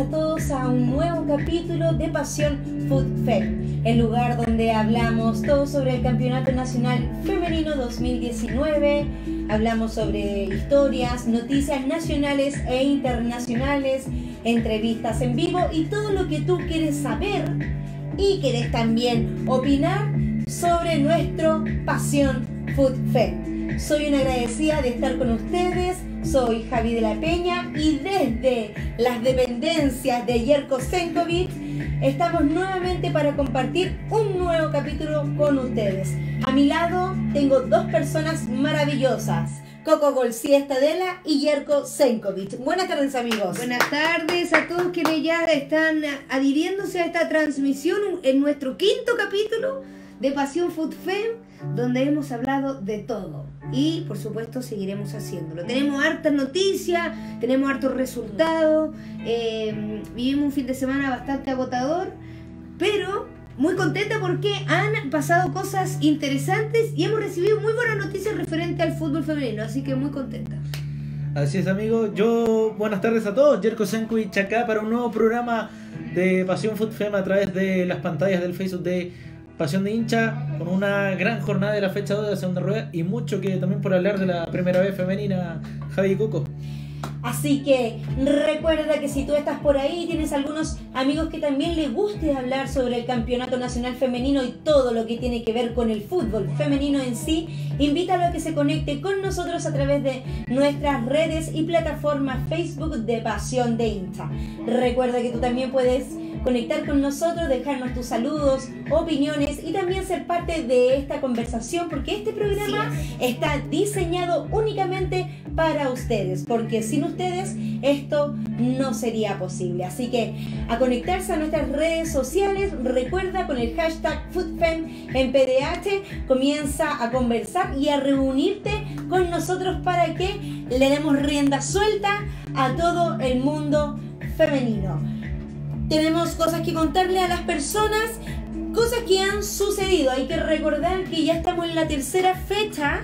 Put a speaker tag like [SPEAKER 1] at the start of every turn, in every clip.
[SPEAKER 1] a todos a un nuevo capítulo de Pasión Food Fest, el lugar donde hablamos todo sobre el Campeonato Nacional Femenino 2019, hablamos sobre historias, noticias nacionales e internacionales, entrevistas en vivo y todo lo que tú quieres saber y quieres también opinar sobre nuestro Pasión Food Fest. Soy una agradecida de estar con ustedes soy Javi de la Peña y desde las dependencias de Yerko Senkovic estamos nuevamente para compartir un nuevo capítulo con ustedes. A mi lado tengo dos personas maravillosas. Coco Golcía Estadela y Yerko Senkovic. Buenas tardes amigos.
[SPEAKER 2] Buenas tardes a todos quienes ya están adhiriéndose a esta transmisión en nuestro quinto capítulo de Pasión Food Fem, donde hemos hablado de todo. Y por supuesto seguiremos haciéndolo. Tenemos hartas noticias, tenemos hartos resultados, eh, vivimos un fin de semana bastante agotador, pero muy contenta porque han pasado cosas interesantes y hemos recibido muy buenas noticias referente al fútbol femenino, así que muy contenta.
[SPEAKER 3] Así es, amigo. Yo, buenas tardes a todos. Jerko Senkuich acá para un nuevo programa de Pasión Food Fem a través de las pantallas del Facebook de Pasión de hincha, con una gran jornada de la fecha 2 de la segunda rueda y mucho que también por hablar de la primera vez femenina, Javi Coco.
[SPEAKER 1] Así que recuerda que si tú estás por ahí, tienes algunos amigos que también les guste hablar sobre el Campeonato Nacional Femenino y todo lo que tiene que ver con el fútbol femenino en sí, invítalo a que se conecte con nosotros a través de nuestras redes y plataformas Facebook de Pasión de Hincha. Recuerda que tú también puedes conectar con nosotros, dejarnos tus saludos, opiniones y también ser parte de esta conversación porque este programa está diseñado únicamente para ustedes, porque sin ustedes esto no sería posible. Así que a conectarse a nuestras redes sociales, recuerda con el hashtag FoodFem en PDH, comienza a conversar y a reunirte con nosotros para que le demos rienda suelta a todo el mundo femenino tenemos cosas que contarle a las personas, cosas que han sucedido. Hay que recordar que ya estamos en la tercera fecha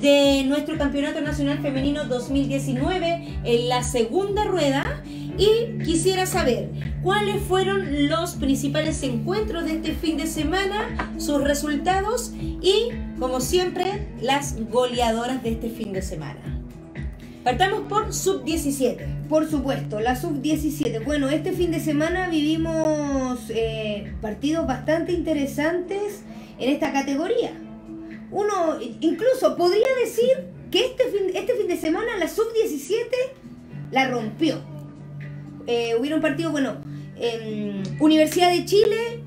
[SPEAKER 1] de nuestro Campeonato Nacional Femenino 2019, en la segunda rueda. Y quisiera saber cuáles fueron los principales encuentros de este fin de semana, sus resultados y, como siempre, las goleadoras de este fin de semana. Partamos por sub-17.
[SPEAKER 2] Por supuesto, la sub-17. Bueno, este fin de semana vivimos eh, partidos bastante interesantes en esta categoría. Uno incluso podría decir que este fin, este fin de semana la sub-17 la rompió. Eh, hubieron partidos, bueno, Universidad de Chile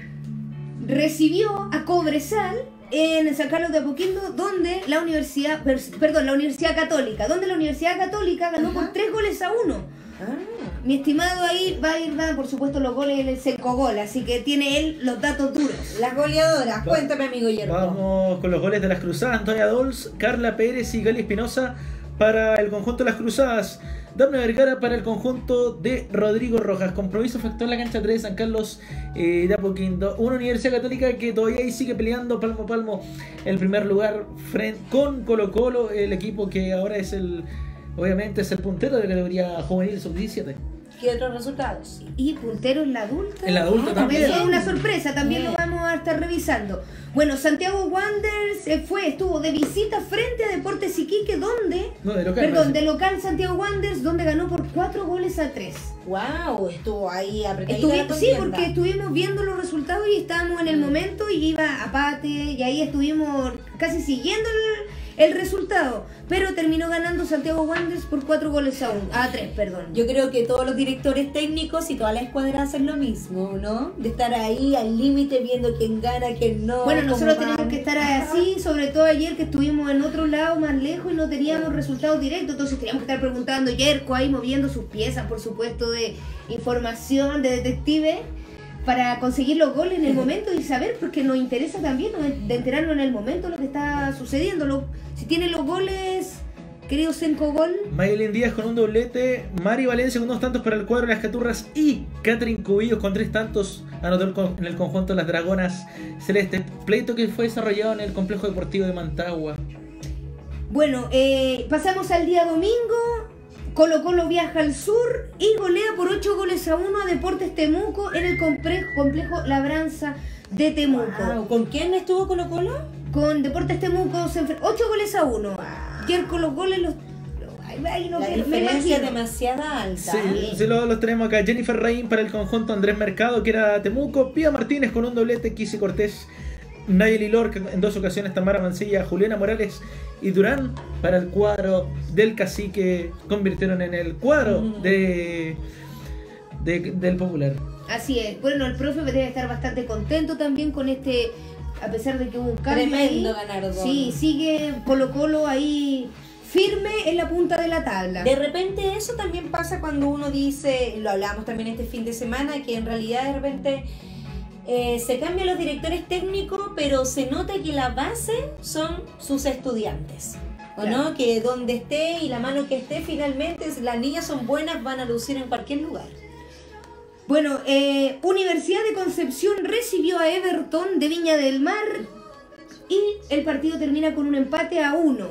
[SPEAKER 2] recibió a Cobresal en San Carlos de Apoquindo, donde la Universidad, perdón, la Universidad Católica, donde la Universidad Católica ganó por tres goles a uno. Ah. Mi estimado ahí va a ir, por supuesto, los goles en el seco gol, así que tiene él los datos duros.
[SPEAKER 1] Las goleadoras, cuéntame, amigo Hierro.
[SPEAKER 3] Vamos con los goles de las Cruzadas: Antonia Dols, Carla Pérez y Gali Espinosa para el conjunto de las Cruzadas. Dame Vergara para el conjunto de Rodrigo Rojas. Compromiso en la cancha 3 de San Carlos eh, de Apoquindo. Una universidad católica que todavía sigue peleando palmo a palmo el primer lugar con Colo Colo, el equipo que ahora es el, obviamente es el puntero de la categoría juvenil sub-17.
[SPEAKER 1] ¿Qué otros resultados?
[SPEAKER 2] Y puntero en la adulta.
[SPEAKER 3] En la adulta ah, también.
[SPEAKER 2] Es una sorpresa, también lo vamos a estar revisando. Bueno, Santiago Wanderers fue, estuvo de visita frente a Deportes Iquique, donde.
[SPEAKER 3] No, de local.
[SPEAKER 2] Perdón, de local Santiago Wanderers, donde ganó por cuatro goles a tres.
[SPEAKER 1] ¡Wow! Estuvo ahí
[SPEAKER 2] apretado. Sí, porque estuvimos viendo los resultados y estábamos en el momento y iba a pate, y ahí estuvimos casi siguiendo el el resultado. Pero terminó ganando Santiago Wanderers por cuatro goles a, un, a tres, perdón.
[SPEAKER 1] Yo creo que todos los directores técnicos y toda la escuadra hacen lo mismo, ¿no? De estar ahí al límite viendo quién gana, quién no.
[SPEAKER 2] Bueno, nosotros tenemos que estar así, sobre todo ayer que estuvimos en otro lado más lejos y no teníamos resultados directos, entonces teníamos que estar preguntando, Yerko ahí moviendo sus piezas, por supuesto, de información, de detective para conseguir los goles en el momento y saber, porque nos interesa también de enterarnos en el momento lo que está sucediendo. si tiene los goles, querido Senko Gol.
[SPEAKER 3] Maylin Díaz con un doblete, Mari Valencia con dos tantos para el cuadro de las Caturras y Catherine Cubillos con tres tantos anotó en el conjunto de las Dragonas Celestes. Pleito que fue desarrollado en el complejo deportivo de Mantagua.
[SPEAKER 2] Bueno, eh, pasamos al día domingo Colo Colo viaja al sur y golea por 8 goles a 1 a Deportes Temuco en el complejo, complejo Labranza de Temuco.
[SPEAKER 1] Wow, ¿Con quién estuvo Colo Colo?
[SPEAKER 2] Con Deportes Temuco se enfrentó 8 goles a 1. Y el Colo Colo los... Ay, no,
[SPEAKER 1] La diferencia es demasiada alta.
[SPEAKER 3] Sí, sí, lo- los tenemos acá. Jennifer Rein para el conjunto Andrés Mercado, que era Temuco. Pía Martínez con un doblete. Kisi Cortés. Nayeli Lorca en dos ocasiones. Tamara Mancilla. Juliana Morales y Durán para el cuadro del cacique. Convirtieron en el cuadro
[SPEAKER 1] Mm.
[SPEAKER 3] de, de- del popular.
[SPEAKER 2] Así es. Bueno, el profe debe estar bastante contento también con este, a pesar de que hubo un cambio.
[SPEAKER 1] Tremendo
[SPEAKER 2] ahí.
[SPEAKER 1] ganador.
[SPEAKER 2] Sí, sigue Colo Colo ahí firme en la punta de la tabla.
[SPEAKER 1] De repente eso también pasa cuando uno dice, lo hablamos también este fin de semana, que en realidad de repente eh, se cambian los directores técnicos, pero se nota que la base son sus estudiantes. ¿O
[SPEAKER 2] Claro.
[SPEAKER 1] no? Que donde esté y la mano que esté, finalmente, si las niñas son buenas, van a lucir en cualquier lugar.
[SPEAKER 2] Bueno, eh, Universidad de Concepción recibió a Everton de Viña del Mar y el partido termina con un empate a uno,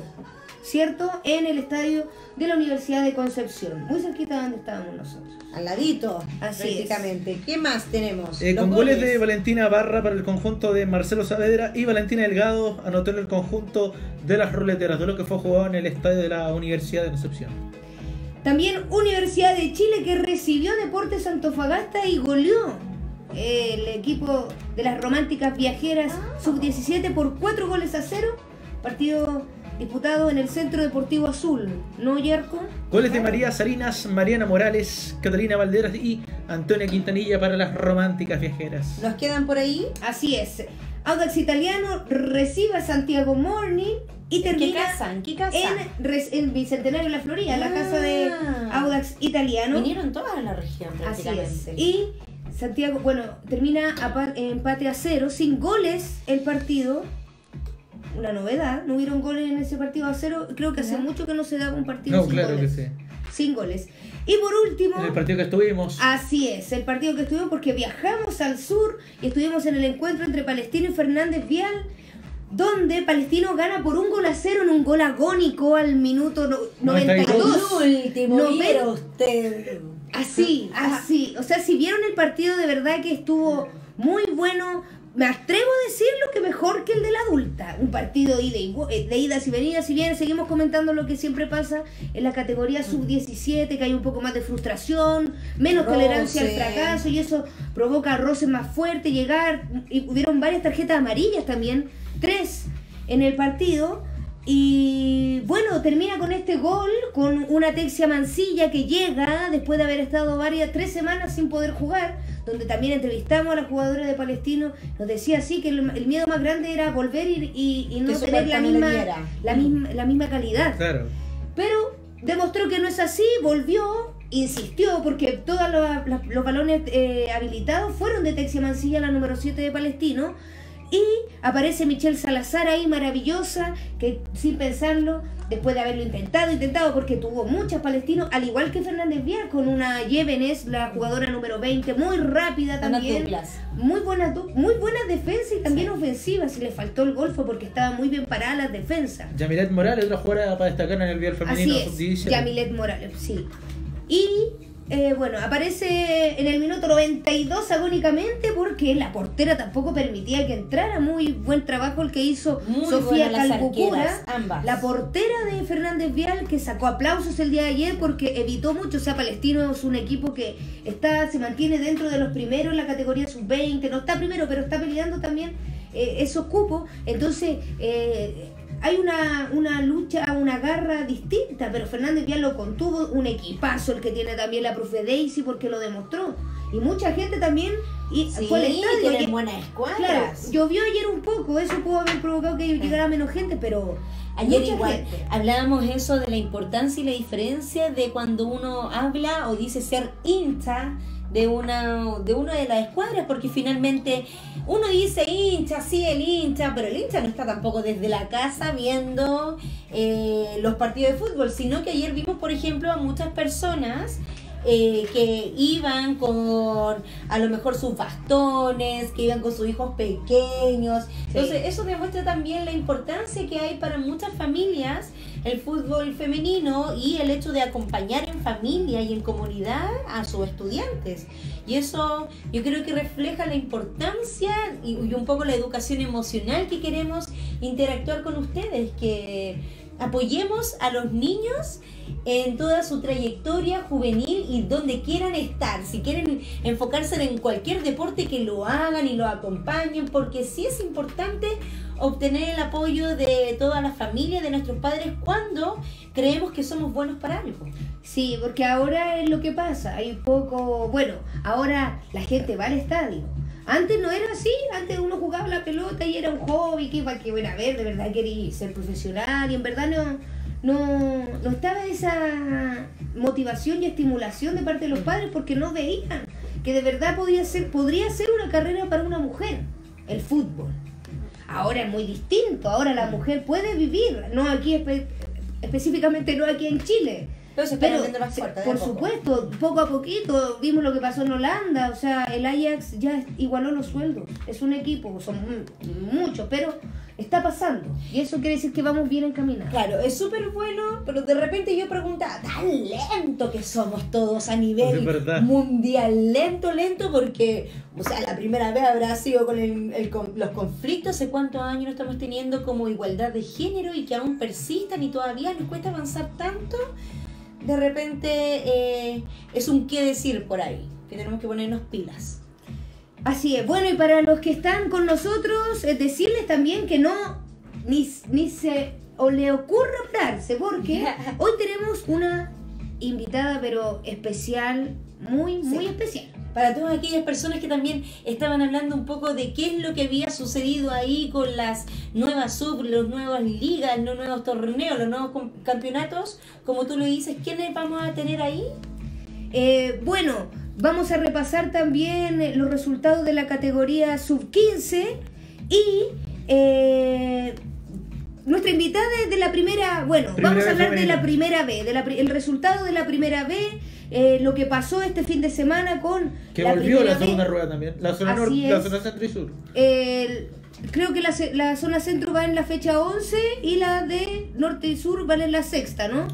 [SPEAKER 2] ¿cierto? En el estadio de la Universidad de Concepción, muy cerquita de donde estábamos nosotros.
[SPEAKER 1] Al ladito,
[SPEAKER 2] Así
[SPEAKER 1] prácticamente. ¿Qué más tenemos?
[SPEAKER 3] Eh, con goles de Valentina Barra para el conjunto de Marcelo Saavedra y Valentina Delgado anotó en el conjunto de las ruleteras, de lo que fue jugado en el estadio de la Universidad de Concepción.
[SPEAKER 2] También Universidad de Chile que recibió Deportes Antofagasta y goleó el equipo de las románticas viajeras sub-17 por 4 goles a 0. Partido disputado en el Centro Deportivo Azul, ¿no, Yerko?
[SPEAKER 3] Goles de María Salinas, Mariana Morales, Catalina Valderas y Antonia Quintanilla para las románticas viajeras.
[SPEAKER 1] ¿Nos quedan por ahí?
[SPEAKER 2] Así es. Audax Italiano recibe a Santiago Morning y
[SPEAKER 1] ¿En qué
[SPEAKER 2] termina
[SPEAKER 1] casa? ¿En qué casa?
[SPEAKER 2] en, en Bicentenario de la Florida, la
[SPEAKER 1] Ah.
[SPEAKER 2] casa de Audax Italiano.
[SPEAKER 1] Vinieron todas a la región
[SPEAKER 2] Así
[SPEAKER 1] prácticamente.
[SPEAKER 2] es. Y Santiago, bueno, termina empate a cero, sin goles el partido. Una novedad, no hubieron goles en ese partido a cero. Creo que hace
[SPEAKER 1] Ya.
[SPEAKER 2] mucho que no se daba un partido
[SPEAKER 3] No,
[SPEAKER 2] sin
[SPEAKER 3] claro que
[SPEAKER 2] goles.
[SPEAKER 3] sí.
[SPEAKER 2] Sin goles. Y por último,
[SPEAKER 3] En el partido que estuvimos,
[SPEAKER 2] así es, el partido que estuvimos porque viajamos al sur y estuvimos en el encuentro entre Palestino y Fernández Vial, donde Palestino gana por un gol a cero en un gol agónico al minuto no- 92.
[SPEAKER 1] El último, viera usted.
[SPEAKER 2] Así, así. O sea, si vieron el partido de verdad que estuvo muy bueno, me atrevo a decirlo que mejor que el de la adulta. Un partido de, eh, de idas y venidas. Si bien seguimos comentando lo que siempre pasa en la categoría sub-17, que hay un poco más de frustración, menos
[SPEAKER 1] Roce.
[SPEAKER 2] tolerancia al fracaso y eso provoca roces más fuertes, llegar. Y hubieron varias tarjetas amarillas también, tres en el partido. Y bueno, termina con este gol, con una Texia Mancilla que llega después de haber estado varias, tres semanas sin poder jugar, donde también entrevistamos a la jugadora de Palestino, nos decía así que el, el miedo más grande era volver y, y- y no tener la misma, la, misma, la misma calidad.
[SPEAKER 3] claro.
[SPEAKER 2] Pero demostró que no es así, volvió, insistió, porque todos los balones eh, habilitados fueron de Texia Mancilla, la número 7 de Palestino. Y aparece Michelle Salazar ahí, maravillosa, que sin pensarlo, después de haberlo intentado, intentado, porque tuvo muchas palestinos, al igual que Fernández Vial, con una Yevenes, la jugadora número 20, muy rápida también. Muy buenas, muy buenas defensas y también ofensivas. Si le faltó el gol fue porque estaba muy bien parada las defensas.
[SPEAKER 3] Yamilet Morales, otra jugadora para destacar en el Vial Femenino
[SPEAKER 2] Así es,
[SPEAKER 3] sub-17.
[SPEAKER 2] Yamilet Morales, sí. Y eh, bueno, aparece en el minuto 92 agónicamente porque la portera tampoco permitía que entrara. Muy buen trabajo el que hizo
[SPEAKER 1] Muy
[SPEAKER 2] Sofía Calbucura. La portera de Fernández Vial que sacó aplausos el día de ayer porque evitó mucho. O sea, Palestino es un equipo que está se mantiene dentro de los primeros en la categoría sub-20. No está primero, pero está peleando también eh, esos cupos. Entonces, eh, hay una, una lucha, una garra distinta, pero Fernández Vial lo contuvo. Un equipazo el que tiene también la profe Daisy porque lo demostró. Y mucha gente también y
[SPEAKER 1] Sí,
[SPEAKER 2] fue al estadio.
[SPEAKER 1] tienen buenas escuadras.
[SPEAKER 2] Claro, llovió ayer un poco, eso pudo haber provocado que llegara menos gente, pero
[SPEAKER 1] Ayer igual
[SPEAKER 2] gente.
[SPEAKER 1] hablábamos eso de la importancia y la diferencia de cuando uno habla o dice ser hincha de una de una de las escuadras porque finalmente uno dice hincha, sí el hincha, pero el hincha no está tampoco desde la casa viendo eh, los partidos de fútbol, sino que ayer vimos por ejemplo a muchas personas eh, que iban con a lo mejor sus bastones, que iban con sus hijos pequeños. Entonces, eso demuestra también la importancia que hay para muchas familias el fútbol femenino y el hecho de acompañar en familia y en comunidad a sus estudiantes. Y eso yo creo que refleja la importancia y, y un poco la educación emocional que queremos interactuar con ustedes, que apoyemos a los niños en toda su trayectoria juvenil y donde quieran estar. Si quieren enfocarse en cualquier deporte, que lo hagan y lo acompañen, porque sí es importante obtener el apoyo de toda la familia, de nuestros padres, cuando creemos que somos buenos para algo.
[SPEAKER 2] Sí, porque ahora es lo que pasa, hay poco, bueno, ahora la gente va al estadio. Antes no era así, antes uno jugaba la pelota y era un hobby, que iba que a ver, de verdad quería ser profesional y en verdad no, no, no estaba esa motivación y estimulación de parte de los padres porque no veían que de verdad podía ser, podría ser una carrera para una mujer, el fútbol. Ahora es muy distinto, ahora la mujer puede vivir, no aquí específicamente no aquí en Chile, pero, por supuesto, poco a poquito vimos lo que pasó en Holanda, o sea, el Ajax ya igualó los sueldos, es un equipo, son muchos, pero está pasando y eso quiere decir que vamos bien encaminados.
[SPEAKER 1] Claro, es súper bueno, pero de repente yo preguntaba, tan lento que somos todos a nivel mundial, lento, lento, porque, o sea, la primera vez habrá sido con, el, los conflictos, hace cuántos años no estamos teniendo como igualdad de género y que aún persistan y todavía nos cuesta avanzar tanto de repente eh, es un qué decir por ahí, que tenemos que ponernos pilas.
[SPEAKER 2] Así es. Bueno, y para los que están con nosotros, es decirles también que no, ni, ni se o le ocurra hablarse, porque hoy tenemos una invitada, pero especial, muy, muy especial
[SPEAKER 1] para todas aquellas personas que también estaban hablando un poco de qué es lo que había sucedido ahí con las nuevas sub, las nuevas ligas, los nuevos torneos, los nuevos campeonatos, como tú lo dices, ¿quiénes vamos a tener ahí?
[SPEAKER 2] Eh, bueno, vamos a repasar también eh, los resultados de la categoría sub 15 y eh, nuestra invitada es de la primera, bueno, vamos a hablar de la primera B, de el resultado de la primera B eh, lo que pasó este fin de semana con...
[SPEAKER 3] Que volvió la segunda rueda también, la zona, la zona centro y sur.
[SPEAKER 2] creo que la, la, zona centro va en la fecha 11 y la de norte y sur va en la sexta, ¿no?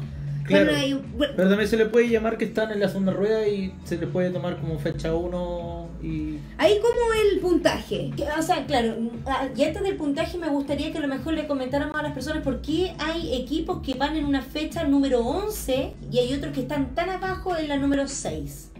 [SPEAKER 3] Claro, pero también se le puede llamar que están en la segunda rueda y se le puede tomar como fecha 1 y...
[SPEAKER 2] Ahí como el puntaje.
[SPEAKER 1] O sea, claro, ah, y antes del puntaje me gustaría que a lo mejor le comentáramos a las personas por qué hay equipos que van en una fecha número 11 y hay otros que están tan abajo en la número 6.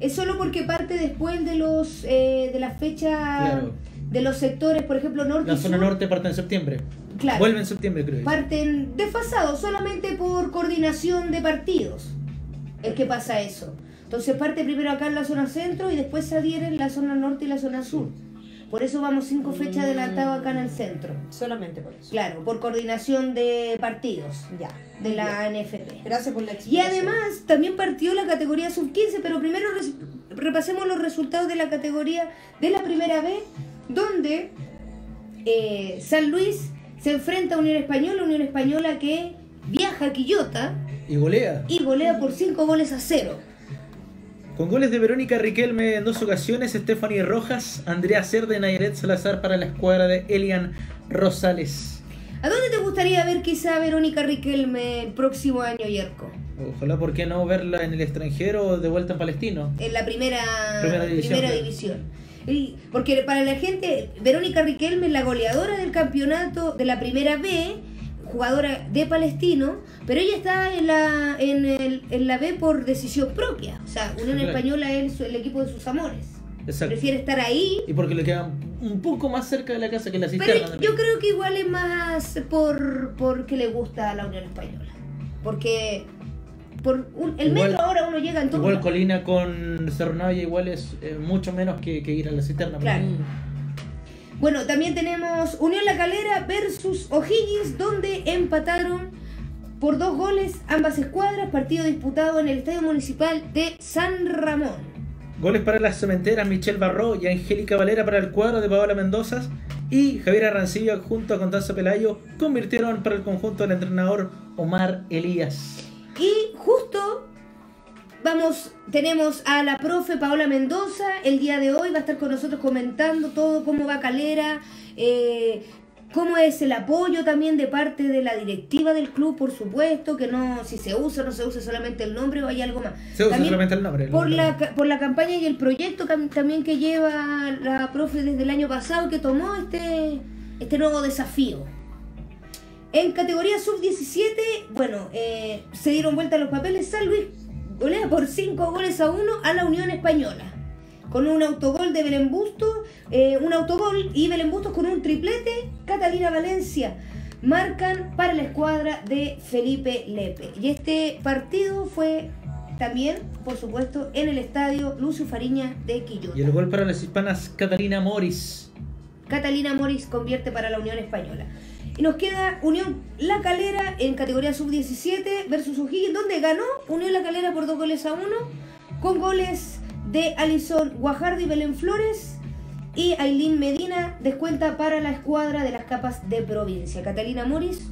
[SPEAKER 2] Es solo porque parte después de los eh, de la fecha de los sectores, por ejemplo, norte.
[SPEAKER 3] La zona norte parte en septiembre. Claro. Vuelve en septiembre, creo.
[SPEAKER 2] Parten desfasados solamente por coordinación de partidos. Es que pasa eso. Entonces parte primero acá en la zona centro y después se adhiere en la zona norte y la zona sur. Por eso vamos cinco fechas adelantados acá en el centro.
[SPEAKER 1] Solamente por eso.
[SPEAKER 2] Claro, por coordinación de partidos ya, de la NFP.
[SPEAKER 1] Gracias por la
[SPEAKER 2] Y además también partió la categoría sub-15, pero primero repasemos los resultados de la categoría de la primera B, donde eh, San Luis se enfrenta a Unión Española, Unión Española que viaja a Quillota.
[SPEAKER 3] Y golea.
[SPEAKER 2] Y golea por 5 goles a 0.
[SPEAKER 3] Con goles de Verónica Riquelme en dos ocasiones, Stephanie Rojas, Andrea Cerda y Nayaret Salazar para la escuadra de Elian Rosales.
[SPEAKER 2] ¿A dónde te gustaría ver quizá Verónica Riquelme el próximo año, Yerko?
[SPEAKER 3] Ojalá, ¿por qué no verla en el extranjero o de vuelta en Palestino?
[SPEAKER 2] En la primera, primera división porque para la gente, Verónica Riquelme es la goleadora del campeonato de la primera B, jugadora de Palestino, pero ella está en la, en, el, en la B por decisión propia. O sea, Unión Española es el equipo de sus amores. Prefiere estar ahí.
[SPEAKER 3] Y porque le queda un poco más cerca de la casa que la cisterna.
[SPEAKER 2] Pero yo creo que igual es más por porque le gusta a la Unión Española. Porque por el metro ahora uno llega en todo.
[SPEAKER 3] Igual Colina con Cerro Navia igual es eh, mucho menos que, ir a la cisterna.
[SPEAKER 2] Claro. Bueno, también tenemos Unión La Calera versus O'Higgins, donde empataron por dos goles ambas escuadras, partido disputado en el Estadio Municipal de San Ramón.
[SPEAKER 3] Goles para las cementeras Michelle Barró y Angélica Valera para el cuadro de Paola Mendoza y Javier Arancibia junto a Constanza Pelayo convirtieron para el conjunto del entrenador Omar Elías.
[SPEAKER 2] Y justo Vamos, tenemos a la profe Paola Mendoza, el día de hoy va a estar con nosotros comentando todo, cómo va Calera, eh, cómo es el apoyo también de parte de la directiva del club, por supuesto, que no, si se usa, no se usa solamente el nombre o hay algo más.
[SPEAKER 3] Se usa
[SPEAKER 2] También
[SPEAKER 3] solamente el nombre. el
[SPEAKER 2] por
[SPEAKER 3] nombre.
[SPEAKER 2] la, por la campaña y el proyecto también que lleva la profe desde el año pasado que tomó este, este nuevo desafío. En categoría sub-17, bueno, eh, se dieron vuelta los papeles. San Luis golea por 5 goles a 1 a la Unión Española. Con un autogol de Belén Bustos, eh, un autogol y Belén Bustos con un triplete, Catalina Valencia marcan para la escuadra de Felipe Lepe. Y este partido fue también, por supuesto, en el estadio Lucio Fariña de Quillota.
[SPEAKER 3] Y el gol para las hispanas Catalina Morris.
[SPEAKER 2] Catalina Morris convierte para la Unión Española. Y nos queda Unión La Calera en categoría sub-17 versus O'Higgins, donde ganó Unión La Calera por dos goles a uno, con goles de Alison Guajardo y Belén Flores. Y Aileen Medina descuenta para la escuadra de las capas de provincia. Catalina Morris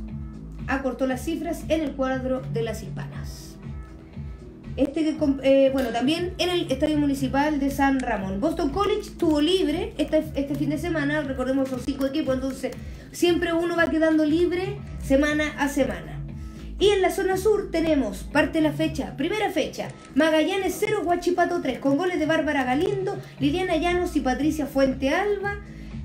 [SPEAKER 2] acortó las cifras en el cuadro de las hispanas. Este que, eh, bueno, también en el Estadio Municipal de San Ramón. Boston College estuvo libre este, este fin de semana, recordemos son cinco equipos, entonces siempre uno va quedando libre semana a semana. Y en la zona sur tenemos, parte de la fecha, primera fecha, Magallanes 0, Huachipato 3, con goles de Bárbara Galindo, Liliana Llanos y Patricia Fuente Alba,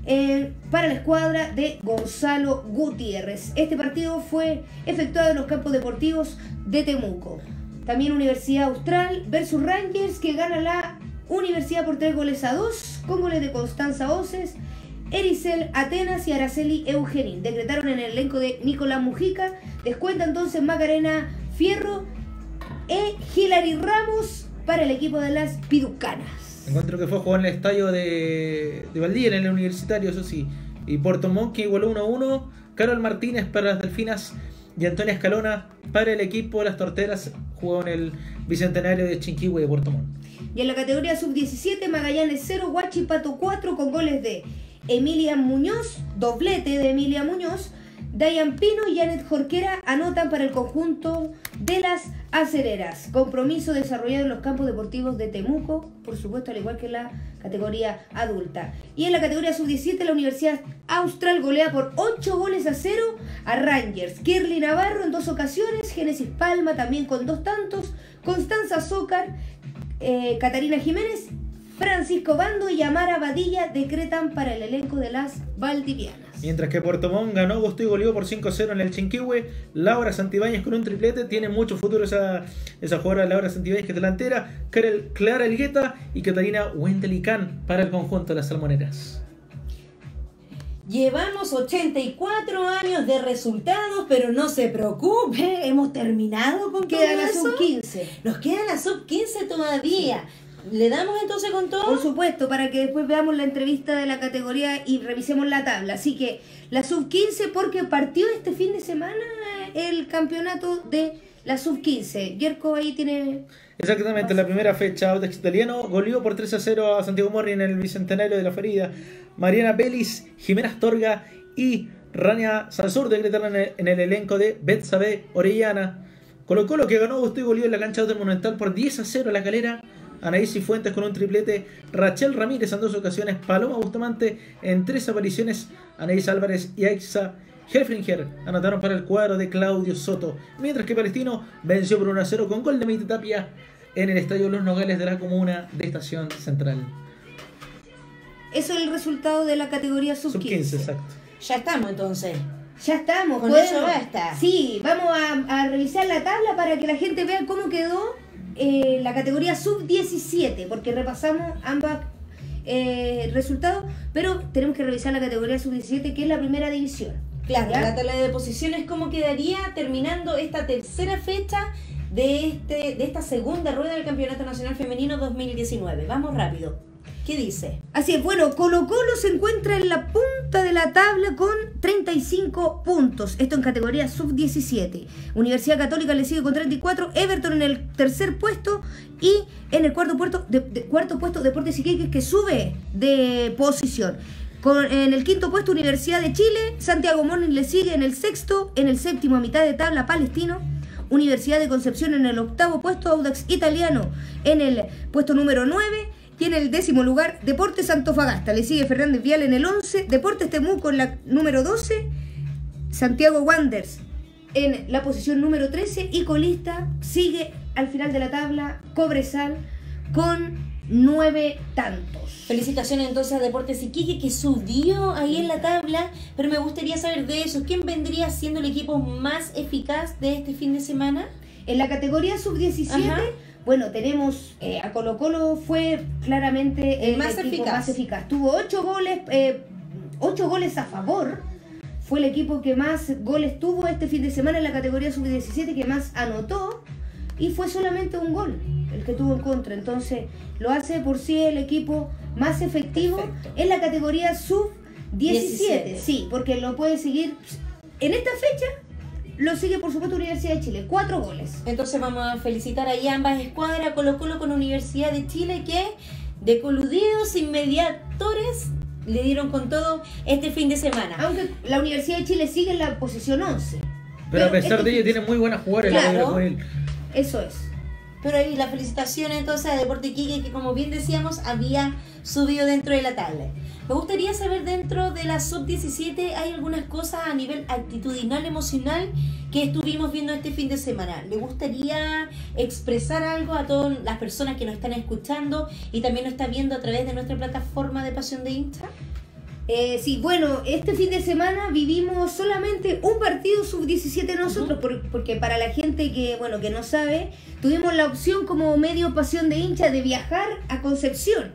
[SPEAKER 2] eh, para la escuadra de Gonzalo Gutiérrez. Este partido fue efectuado en los campos deportivos de Temuco. También Universidad Austral versus Rangers que gana la Universidad por 3 goles a 2 con goles de Constanza Oces, Ericel Atenas y Araceli Eugenín. Decretaron en el elenco de Nicolás Mujica. Descuenta entonces Macarena Fierro e Hilary Ramos para el equipo de las Piducanas.
[SPEAKER 3] Encuentro que fue a jugar en el estadio de, de en el universitario, eso sí. Y Puerto Montt que igualó 1-1. Carol Martínez para las Delfinas y Antonia Escalona para el equipo de las Torteras. Jugó en el Bicentenario de Chinquihue de Puerto Montt.
[SPEAKER 2] Y en la categoría sub-17, Magallanes 0, Huachipato 4 con goles de Emilia Muñoz, doblete de Emilia Muñoz, Dayan Pino y Janet Jorquera anotan para el conjunto de las acereras. Compromiso desarrollado en los campos deportivos de Temuco, por supuesto, al igual que en la categoría adulta. Y en la categoría sub-17, la Universidad Austral golea por 8 goles a 0 a Rangers. Kirly Navarro en dos ocasiones, Génesis Palma también con dos tantos, Constanza Zócar, eh, Catarina Jiménez, Francisco Bando y Amara Badilla decretan para el elenco de las Valdivianas.
[SPEAKER 3] Mientras que Puerto Montt ganó, gustó y goleó por 5-0 en el Chinquihue. Laura Santibáñez con un triplete. Tiene mucho futuro esa, esa jugadora Laura Santibáñez que es delantera. Karel Clara Elgueta y Catalina Wendel Can para el conjunto de las Salmoneras.
[SPEAKER 1] Llevamos 84 años de resultados, pero no se preocupe, hemos terminado con
[SPEAKER 2] Queda
[SPEAKER 1] todo
[SPEAKER 2] la
[SPEAKER 1] eso.
[SPEAKER 2] sub-15.
[SPEAKER 1] Nos queda la sub 15 todavía. ¿Le damos entonces con todo?
[SPEAKER 2] Por supuesto, para que después veamos la entrevista de la categoría y revisemos la tabla. Así que la sub-15, porque partió este fin de semana el campeonato de la sub-15. Yerko ahí tiene
[SPEAKER 3] Exactamente, la primera fecha, Audax Italiano goleó por 3 a 0 a Santiago Morri en el Bicentenario de la Ferida. Mariana Belis, Jimena Astorga y Rania Sansur decretaron en el, en el elenco de Betsabe Orellana. Colo Colo que ganó, gustó y goleó en la cancha del Monumental por 10 a 0 a la calera. Anaís y Fuentes con un triplete, Rachel Ramírez en dos ocasiones, Paloma Bustamante en tres apariciones, Anaís Álvarez y Aixa Helfringer anotaron para el cuadro de Claudio Soto, mientras que Palestino venció por 1 a 0 con gol de Meite Tapia en el estadio Los Nogales de la comuna de Estación Central.
[SPEAKER 2] Eso es el resultado de la categoría
[SPEAKER 3] Sub 15,
[SPEAKER 2] sub-15.
[SPEAKER 3] exacto.
[SPEAKER 1] Ya estamos entonces.
[SPEAKER 2] Ya estamos,
[SPEAKER 1] Con eso basta.
[SPEAKER 2] Sí, vamos a, a revisar la tabla para que la gente vea cómo quedó eh, la categoría sub-17, porque repasamos ambas eh, resultados, pero tenemos que revisar la categoría sub-17, que es la primera división.
[SPEAKER 1] Claro,
[SPEAKER 2] ¿Ya?
[SPEAKER 1] la tabla de posiciones, ¿cómo quedaría terminando esta tercera fecha de, este, de esta segunda rueda del Campeonato Nacional Femenino 2019? Vamos rápido. ¿Qué dice?
[SPEAKER 2] Así es, bueno, Colo Colo se encuentra en la punta de la tabla con 35 puntos. Esto en categoría sub-17. Universidad Católica le sigue con 34. Everton en el tercer puesto. Y en el cuarto, puesto, de, de- cuarto puesto Deportes Iquique que sube de posición. En el quinto puesto Universidad de Chile. Santiago Morning le sigue en el sexto. En el séptimo a mitad de tabla Palestino. Universidad de Concepción en el octavo puesto, Audax Italiano en el puesto número 9 y en el décimo lugar Deportes Antofagasta. Le sigue Fernández Vial en el 11, Deportes Temuco en la número 12, Santiago Wanderers en la posición número 13 y colista sigue al final de la tabla Cobresal con nueve tantos.
[SPEAKER 1] Felicitaciones entonces a Deportes Iquique que subió ahí en la tabla, pero me gustaría saber de eso, ¿quién vendría siendo el equipo más eficaz de este fin de semana?
[SPEAKER 2] En la categoría sub-17, bueno, tenemos eh, a Colo Colo fue claramente el,
[SPEAKER 1] más,
[SPEAKER 2] equipo
[SPEAKER 1] eficaz.
[SPEAKER 2] más eficaz. Tuvo ocho goles, eh, ocho goles a favor. Fue el equipo que más goles tuvo este fin de semana en la categoría sub-17, que más anotó. Y fue solamente un gol el que tuvo en contra. Entonces, lo hace por sí el equipo más efectivo
[SPEAKER 1] Perfecto.
[SPEAKER 2] en la categoría sub-17.
[SPEAKER 1] 17.
[SPEAKER 2] Sí, porque lo puede seguir. En esta fecha, lo sigue por supuesto Universidad de Chile. Cuatro goles.
[SPEAKER 1] Entonces vamos a felicitar ahí a ambas escuadras, Colo Colo con Universidad de Chile, que de coludidos inmediatores le dieron con todo este fin de semana.
[SPEAKER 2] Aunque la Universidad de Chile sigue en la posición 11.
[SPEAKER 3] Pero a pesar
[SPEAKER 2] este
[SPEAKER 3] de ello,
[SPEAKER 2] fin-
[SPEAKER 3] tiene muy buenas jugadoras la
[SPEAKER 1] Claro.
[SPEAKER 2] Eso es.
[SPEAKER 1] Pero ahí la felicitación entonces a Deporte Iquique que como bien decíamos había subido dentro de la tabla. Me gustaría saber dentro de la sub-17 hay algunas cosas a nivel actitudinal, emocional que estuvimos viendo este fin de semana. ¿Le gustaría expresar algo a todas las personas que nos están escuchando y también nos están viendo a través de nuestra plataforma de Pasión de Insta?
[SPEAKER 2] Eh, sí, bueno, este fin de semana vivimos solamente un partido sub-17 nosotros, por- porque para la gente que, bueno, que no sabe, tuvimos la opción como medio pasión de hincha de viajar a Concepción,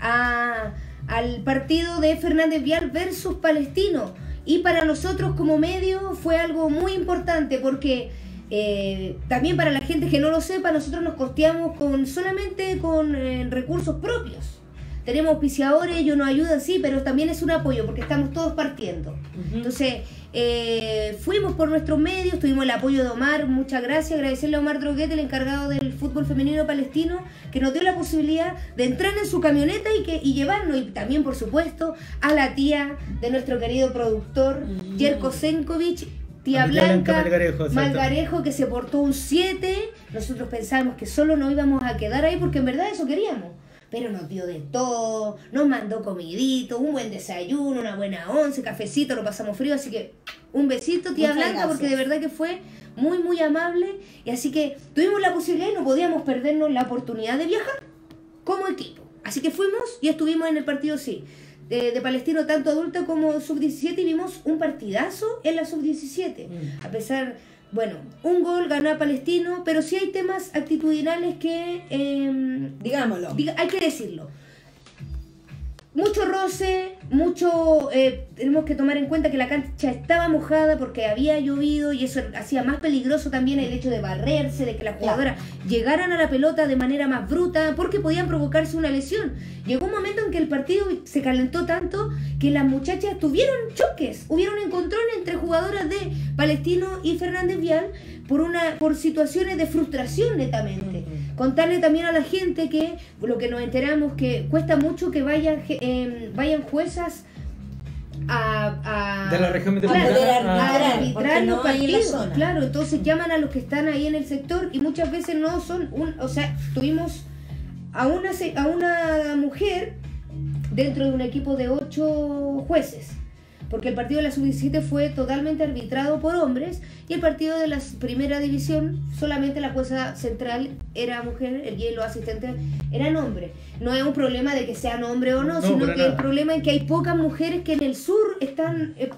[SPEAKER 2] a- al partido de Fernández Vial versus Palestino. Y para nosotros como medio fue algo muy importante porque eh, también para la gente que no lo sepa, nosotros nos costeamos con solamente con eh, recursos propios. Tenemos auspiciadores, ellos nos ayudan, sí, pero también es un apoyo porque estamos todos partiendo. Entonces, eh, fuimos por nuestros medios, tuvimos el apoyo de Omar, muchas gracias, agradecerle a Omar Droguete, el encargado del fútbol femenino palestino, que nos dio la posibilidad de entrar en su camioneta y, que, y llevarnos, y también, por supuesto, a la tía de nuestro querido productor,
[SPEAKER 1] Mm.
[SPEAKER 2] Jerko Senkovic, tía
[SPEAKER 3] Blanca Malgarejo,
[SPEAKER 2] que se portó un 7, nosotros pensábamos que solo nos íbamos a quedar ahí porque en verdad eso queríamos. Pero nos dio de todo, nos mandó comidito, un buen desayuno, una buena once, cafecito, lo pasamos frío, así que un besito, tía
[SPEAKER 1] Muchas
[SPEAKER 2] Blanca, porque de verdad que fue muy, muy amable. Y así que tuvimos la posibilidad y no podíamos perdernos la oportunidad de viajar como equipo. Así que fuimos y estuvimos en el partido, sí, de, de Palestino, tanto adulta como sub-17, y vimos un partidazo en la sub-17.
[SPEAKER 1] Mm.
[SPEAKER 2] A pesar, bueno, un gol ganó a Palestino, pero sí hay temas actitudinales que em,
[SPEAKER 1] Digámoslo.
[SPEAKER 2] diga- hay que decirlo. Mucho roce, mucho... eh, tenemos que tomar en cuenta que la cancha estaba mojada porque había llovido y eso hacía más peligroso también el hecho de barrerse, de que las jugadoras llegaran a la pelota de manera más bruta porque podían provocarse una lesión. Llegó un momento en que el partido se calentó tanto que las muchachas tuvieron choques, hubieron encontrones entre jugadoras de Palestino y Fernández Vial por, una, por situaciones de frustración netamente. Contarle también a la gente que lo que nos enteramos que cuesta mucho que vayan je- em, vayan juezas a, a-
[SPEAKER 3] De la región
[SPEAKER 2] Claro,
[SPEAKER 3] metropolitana.
[SPEAKER 2] a
[SPEAKER 1] arbitrar,
[SPEAKER 2] arbitrar los
[SPEAKER 1] en
[SPEAKER 2] partidos, claro, entonces llaman a los que están ahí en el sector y muchas veces no son un, o sea, tuvimos a una se- a una mujer dentro de un equipo de ocho jueces. Porque el partido de la sub-17 fue totalmente arbitrado por hombres y el partido de la primera división solamente la jueza central era mujer, el y los asistentes eran hombres. No es un problema de que sean hombres o no,
[SPEAKER 3] No,
[SPEAKER 2] sino que el
[SPEAKER 3] nada.
[SPEAKER 2] problema es que hay pocas mujeres que en el sur están eh,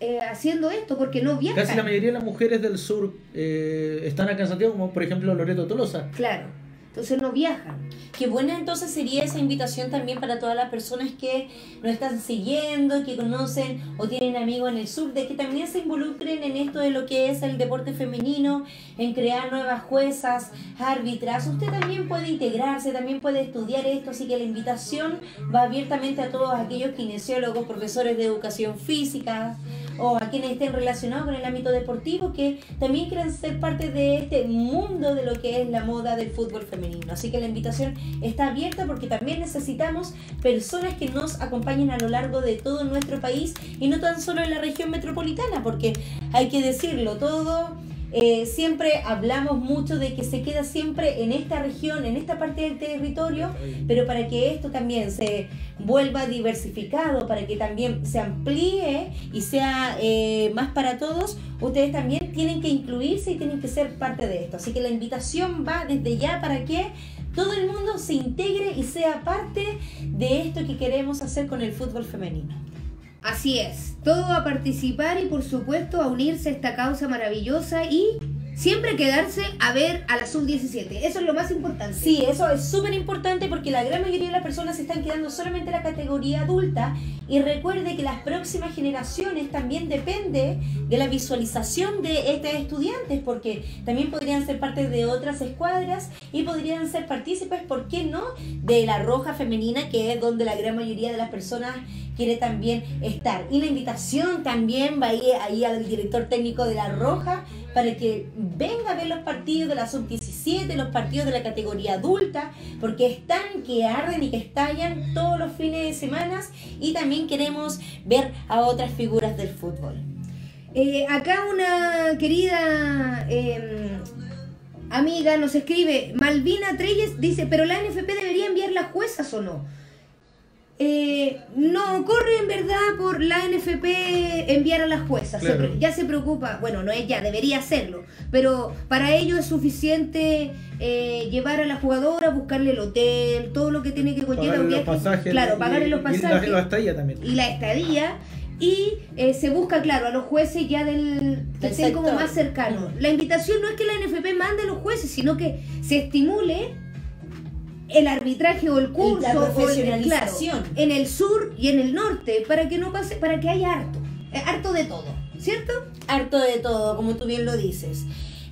[SPEAKER 2] eh, haciendo esto porque no viajan.
[SPEAKER 3] Casi la mayoría de las mujeres del sur eh, están acá en Santiago, como por ejemplo Loreto Tolosa.
[SPEAKER 2] Claro, entonces no viajan.
[SPEAKER 1] Qué buena entonces sería esa invitación también para todas las personas que nos están siguiendo, que conocen o tienen amigos en el sur, de que también se involucren en esto de lo que es el deporte femenino, en crear nuevas juezas, árbitras. Usted también puede integrarse, también puede estudiar esto, así que la invitación va abiertamente a todos aquellos kinesiólogos, profesores de educación física o a quienes estén relacionados con el ámbito deportivo que también quieran ser parte de este mundo de lo que es la moda del fútbol femenino. Así que la invitación está abierta porque también necesitamos personas que nos acompañen a lo largo de todo nuestro país y no tan solo en la región metropolitana, porque hay que decirlo, todo eh, siempre hablamos mucho de que se queda siempre en esta región, en esta parte del territorio, pero para que esto también se vuelva diversificado, para que también se amplíe y sea eh, más para todos, ustedes también tienen que incluirse y tienen que ser parte de esto. Así que la invitación va desde ya para que todo el mundo se integre y sea parte de esto que queremos hacer con el fútbol femenino.
[SPEAKER 2] Así es, todo a participar y por supuesto a unirse a esta causa maravillosa y siempre quedarse a ver a la sub-17. Eso es lo más importante.
[SPEAKER 1] Sí, eso es súper importante porque la gran mayoría de las personas se están quedando solamente en la categoría adulta y recuerde que las próximas generaciones también depende de la visualización de estos estudiantes porque también podrían ser parte de otras escuadras y podrían ser partícipes, ¿por qué no?, de la roja femenina que es donde la gran mayoría de las personas quiere también estar. Y la invitación también va ahí, ahí al director técnico de La Roja para que venga a ver los partidos de la sub-17, los partidos de la categoría adulta, porque están que arden y que estallan todos los fines de semana y también queremos ver a otras figuras del fútbol.
[SPEAKER 2] Eh, acá una querida em, amiga nos escribe, Malvina Treyes dice, pero la NFP debería enviar las juezas o no. Eh, no corre en verdad por la NFP enviar a las juezas. ya se preocupa, bueno, no es ya, debería hacerlo, pero para ello es suficiente eh, llevar a la jugadora, buscarle el hotel, todo lo que tiene que
[SPEAKER 3] conllevar los pasajes,
[SPEAKER 2] claro, pagarle los pasajes
[SPEAKER 3] y la, estadía también.
[SPEAKER 2] Y la estadía y eh, se busca, claro, a los jueces ya del que estén como más cercanos. La invitación no es que la NFP mande a los jueces, sino que se estimule el arbitraje o el curso
[SPEAKER 1] la profesionalización.
[SPEAKER 2] en el sur y en el norte para que no pase para que haya harto eh, harto de todo cierto
[SPEAKER 1] harto de todo como tú bien lo dices.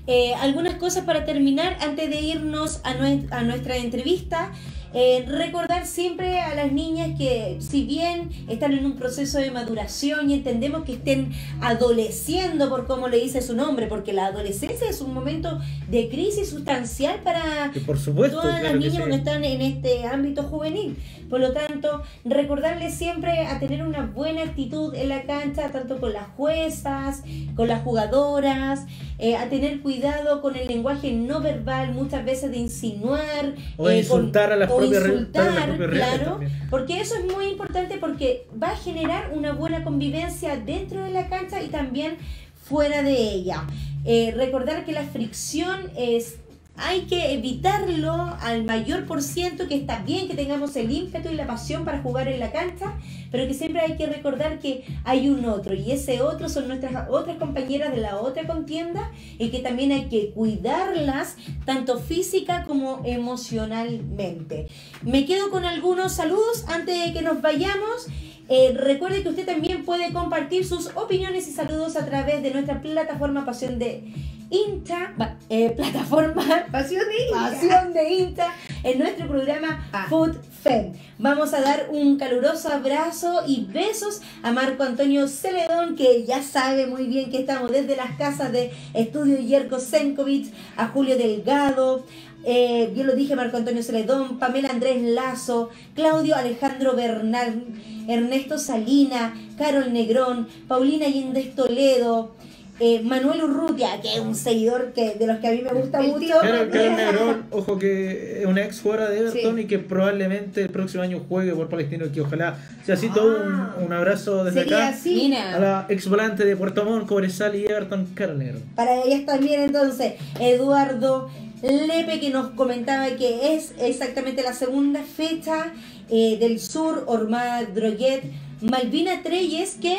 [SPEAKER 1] Eh, algunas cosas para terminar antes de irnos a, a nuestra entrevista eh, recordar siempre a las niñas que si bien están en un proceso de maduración y entendemos que estén adoleciendo por cómo le dice su nombre, porque la adolescencia es un momento de crisis sustancial para
[SPEAKER 3] por supuesto,
[SPEAKER 1] todas las niñas que están en este ámbito juvenil. Por lo tanto, recordarles siempre a tener una buena actitud en la cancha, tanto con las juezas, con las jugadoras, eh, a tener cuidado con el lenguaje no verbal, muchas veces de insinuar
[SPEAKER 3] o eh, insultar a las
[SPEAKER 1] insultar, claro, porque eso es muy importante porque va a generar una buena convivencia dentro de la cancha y también fuera de ella. Eh, recordar que la fricción es hay que evitarlo al mayor por ciento, que está bien que tengamos el ímpetu y la pasión para jugar en la cancha, pero que siempre hay que recordar que hay un otro y ese otro son nuestras otras compañeras de la otra contienda y que también hay que cuidarlas tanto física como emocionalmente. Me quedo con algunos saludos antes de que nos vayamos. Eh, recuerde que usted también puede compartir sus opiniones y saludos a través de nuestra plataforma Pasión de Inta, eh, plataforma
[SPEAKER 2] Pasión de.
[SPEAKER 1] Pasión de Inta en nuestro programa ah. Food Fed. Vamos a dar un caluroso abrazo y besos a Marco Antonio Celedón, que ya sabe muy bien que estamos desde las casas de Estudio Yerko Senkovic, a Julio Delgado, eh, yo lo dije, Marco Antonio Celedón, Pamela Andrés Lazo, Claudio Alejandro Bernal, Ernesto Salina, Carol Negrón, Paulina Yendez Toledo, eh, Manuel Urrutia, que es un seguidor que, de los que a mí me gusta mucho.
[SPEAKER 3] Carol, Negrón, ojo que es una ex jugadora de Everton y que probablemente el próximo año juegue por Palestino, que ojalá sea así. todo un, ah. un, abrazo desde acá a la ex volante de Puerto Montt, Cobresal y Everton, Carol Negrón.
[SPEAKER 1] Para ellas también, entonces, Eduardo. Lepe que nos comentaba que es exactamente la segunda fecha eh, del sur, Ormad Droguet, Malvina Treyes, que,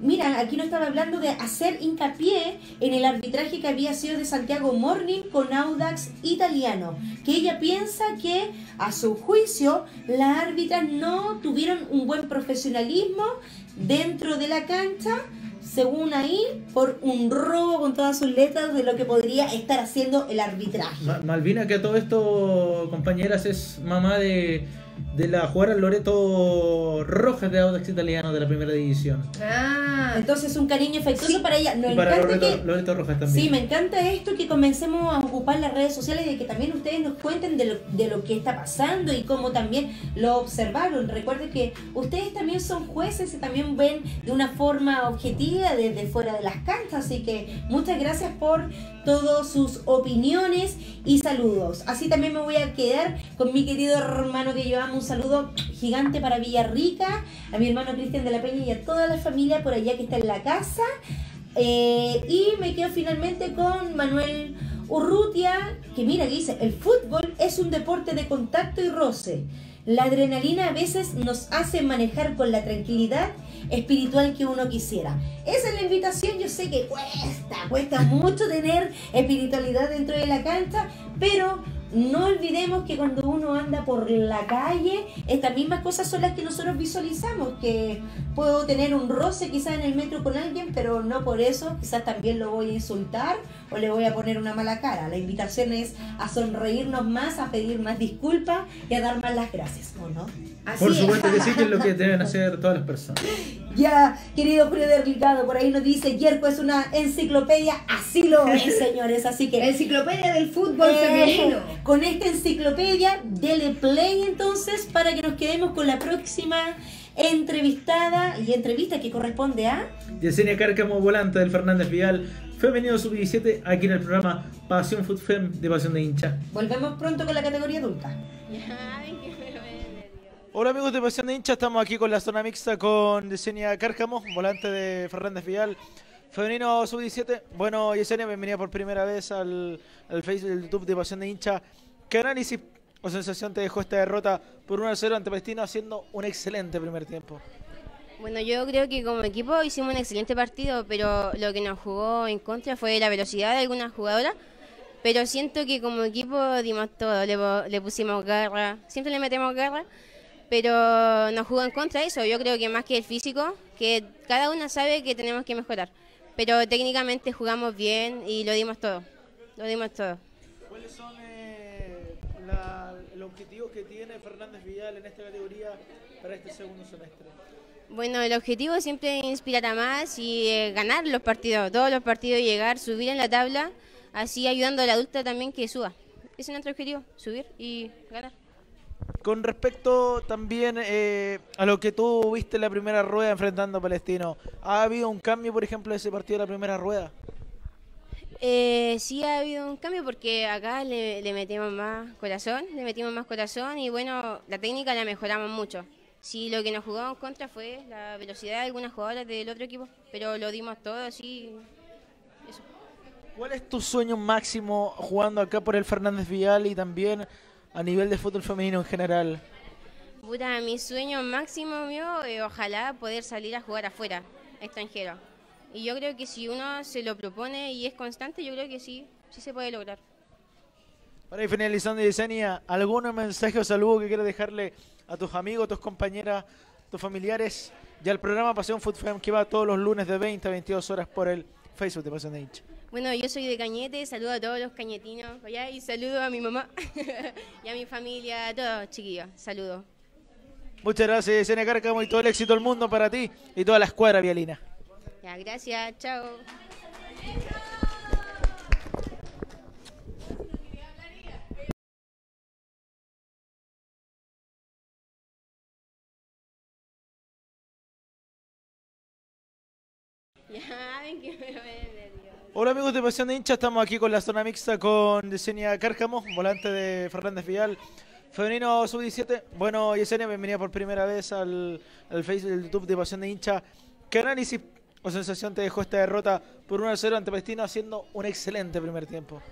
[SPEAKER 1] mira, aquí nos estaba hablando de hacer hincapié en el arbitraje que había sido de Santiago Morning con Audax italiano, que ella piensa que a su juicio las árbitras no tuvieron un buen profesionalismo dentro de la cancha según ahí, por un robo con todas sus letras de lo que podría estar haciendo el arbitraje.
[SPEAKER 3] Malvina, que todo esto, compañeras, es mamá de, de la jugadora Loreto Rojas de Audax Italiano de la primera división.
[SPEAKER 2] Ah,
[SPEAKER 1] Entonces un cariño afectuoso
[SPEAKER 2] Sí.
[SPEAKER 1] para ella. Nos
[SPEAKER 3] y para
[SPEAKER 1] encanta
[SPEAKER 3] Loreto,
[SPEAKER 1] que
[SPEAKER 3] Loreto Rojas también.
[SPEAKER 1] Sí, me encanta esto que comencemos a ocupar las redes sociales y de que también ustedes nos cuenten de lo, de lo que está pasando y cómo también lo observaron. Recuerden que ustedes también son jueces y también ven de una forma objetiva desde fuera de las canchas. Así que muchas gracias por todas sus opiniones y saludos. Así también me voy a quedar con mi querido hermano que. Un saludo gigante para Villarrica, a mi hermano Cristian de la Peña y a toda la familia por allá que está en la casa. Eh, y me quedo finalmente con Manuel Urrutia, que mira, dice, el fútbol es un deporte de contacto y roce. La adrenalina a veces nos hace manejar con la tranquilidad espiritual que uno quisiera. Esa es la invitación, yo sé que cuesta, cuesta mucho tener espiritualidad dentro de la cancha, pero no olvidemos que cuando uno anda por la calle, estas mismas cosas son las que nosotros visualizamos, que puedo tener un roce quizás en el metro con alguien, pero no por eso, quizás también lo voy a insultar o le voy a poner una mala cara. La invitación es a sonreírnos más, a pedir más disculpas y a dar más las gracias, ¿o no?
[SPEAKER 2] así
[SPEAKER 3] Por
[SPEAKER 2] es.
[SPEAKER 3] supuesto que sí, que es lo que deben hacer todas las personas.
[SPEAKER 1] Ya, querido Julio Delicado, por ahí nos dice, Yerko es una enciclopedia, así lo es, señores, así que...
[SPEAKER 2] Enciclopedia del fútbol
[SPEAKER 1] Eh,
[SPEAKER 2] femenino.
[SPEAKER 1] Con esta enciclopedia, dele play entonces para que nos quedemos con la próxima entrevistada y entrevista que corresponde a...
[SPEAKER 3] Yesenia Cárcamo, volante del Fernández Vial, femenino sub-17, aquí en el programa Pasión Food Fem de Pasión de Hincha.
[SPEAKER 1] Volvemos pronto con la categoría adulta.
[SPEAKER 3] Hola amigos de Pasión de Hincha, estamos aquí con la zona mixta con Yesenia Cárcamo, volante de Fernández Vial, femenino sub-17. Bueno, Yesenia, bienvenida por primera vez al, al Facebook del YouTube de Pasión de Hincha. ¿Qué análisis o sensación te dejó esta derrota por 1-0 ante Palestino haciendo un excelente primer tiempo?
[SPEAKER 4] Bueno, yo creo que como equipo hicimos un excelente partido, pero lo que nos jugó en contra fue la velocidad de algunas jugadoras. Pero siento que como equipo dimos todo, le, le pusimos garra, siempre le metemos garra, pero nos jugó en contra eso. Yo creo que más que el físico, que cada una sabe que tenemos que mejorar. Pero técnicamente jugamos bien y lo dimos todo, lo dimos todo.
[SPEAKER 3] ¿Cuáles son eh, los objetivos que tiene Fernández Vial en esta categoría para este segundo semestre?
[SPEAKER 4] Bueno, el objetivo siempre es inspirar a más y eh, ganar los partidos, todos los partidos, llegar, subir en la tabla, así ayudando al adulto también que suba. Ese es nuestro objetivo, subir y ganar.
[SPEAKER 3] Con respecto también eh, a lo que tú viste en la primera rueda enfrentando a Palestino, ¿ha habido un cambio, por ejemplo, de ese partido de la primera rueda?
[SPEAKER 4] Eh, sí ha habido un cambio porque acá le, le metimos más corazón, le metimos más corazón y bueno, la técnica la mejoramos mucho. Sí, lo que nos en contra fue la velocidad de algunas jugadoras del otro equipo, pero lo dimos todo así. Eso.
[SPEAKER 3] ¿Cuál es tu sueño máximo jugando acá por el Fernández Vial y también a nivel de fútbol femenino en general?
[SPEAKER 4] Puta, mi sueño máximo mío, eh, ojalá poder salir a jugar afuera, extranjero. Y yo creo que si uno se lo propone y es constante, yo creo que sí, sí se puede lograr.
[SPEAKER 3] Para ir finalizando, Yesenia, ¿algún mensaje o saludo que quieras dejarle a tus amigos, tus compañeras, tus familiares y al programa Pasión Food Fam que va todos los lunes de 20 a 22 horas por el Facebook de Pasión de Hincha?
[SPEAKER 4] Bueno, yo soy de Cañete, saludo a todos los cañetinos allá y saludo a mi mamá y a mi familia, a todos chiquillos, saludo.
[SPEAKER 3] Muchas gracias, Yesenia Cárcamo, y todo el éxito del mundo para ti y toda la escuadra vialina.
[SPEAKER 4] Ya, gracias, chao. Ya, ven que me.
[SPEAKER 3] Hola amigos de Pasión de Hincha, estamos aquí con la zona mixta con Yesenia Cárcamo, volante de Fernández Vial, femenino sub-17. Bueno, Yesenia, bienvenida por primera vez al, al Facebook del YouTube de Pasión de Hincha. ¿Qué análisis o sensación te dejó esta derrota por 1-0 ante Palestino haciendo un excelente primer tiempo?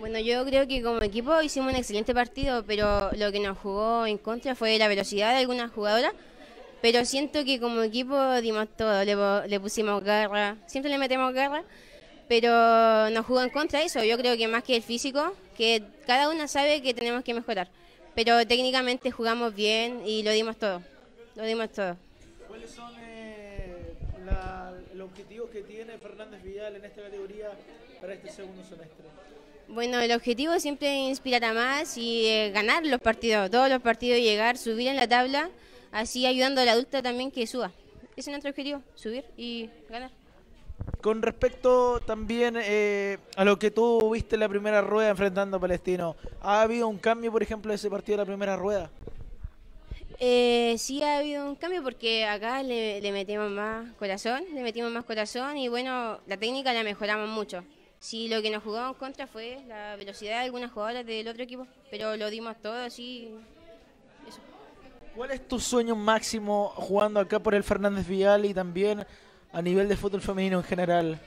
[SPEAKER 4] Bueno, yo creo que como equipo hicimos un excelente partido, pero lo que nos jugó en contra fue la velocidad de algunas jugadoras. Pero siento que como equipo dimos todo, le, le pusimos garra, siempre le metemos garra, pero nos jugó en contra eso. Yo creo que más que el físico, que cada una sabe que tenemos que mejorar. Pero técnicamente jugamos bien y lo dimos todo, lo dimos todo.
[SPEAKER 3] ¿Cuáles son los objetivo que tiene Fernández Vidal en esta categoría para este segundo semestre?
[SPEAKER 4] Bueno, el objetivo siempre es inspirar a más y eh, ganar los partidos, todos los partidos, llegar, subir en la tabla, así ayudando al adulto también que suba. Ese es nuestro objetivo, subir y ganar.
[SPEAKER 3] Con respecto también eh, a lo que tú viste en la primera rueda enfrentando a Palestino, ¿ha habido un cambio, por ejemplo, de ese partido de la primera rueda?
[SPEAKER 4] Eh, sí ha habido un cambio porque acá le, le metimos más corazón, le metimos más corazón y bueno, la técnica la mejoramos mucho. Sí, lo que nos jugamos contra fue la velocidad de algunas jugadoras del otro equipo, pero lo dimos todo así. Eso.
[SPEAKER 3] ¿Cuál es tu sueño máximo jugando acá por el Fernández Vial y también a nivel de fútbol femenino en general?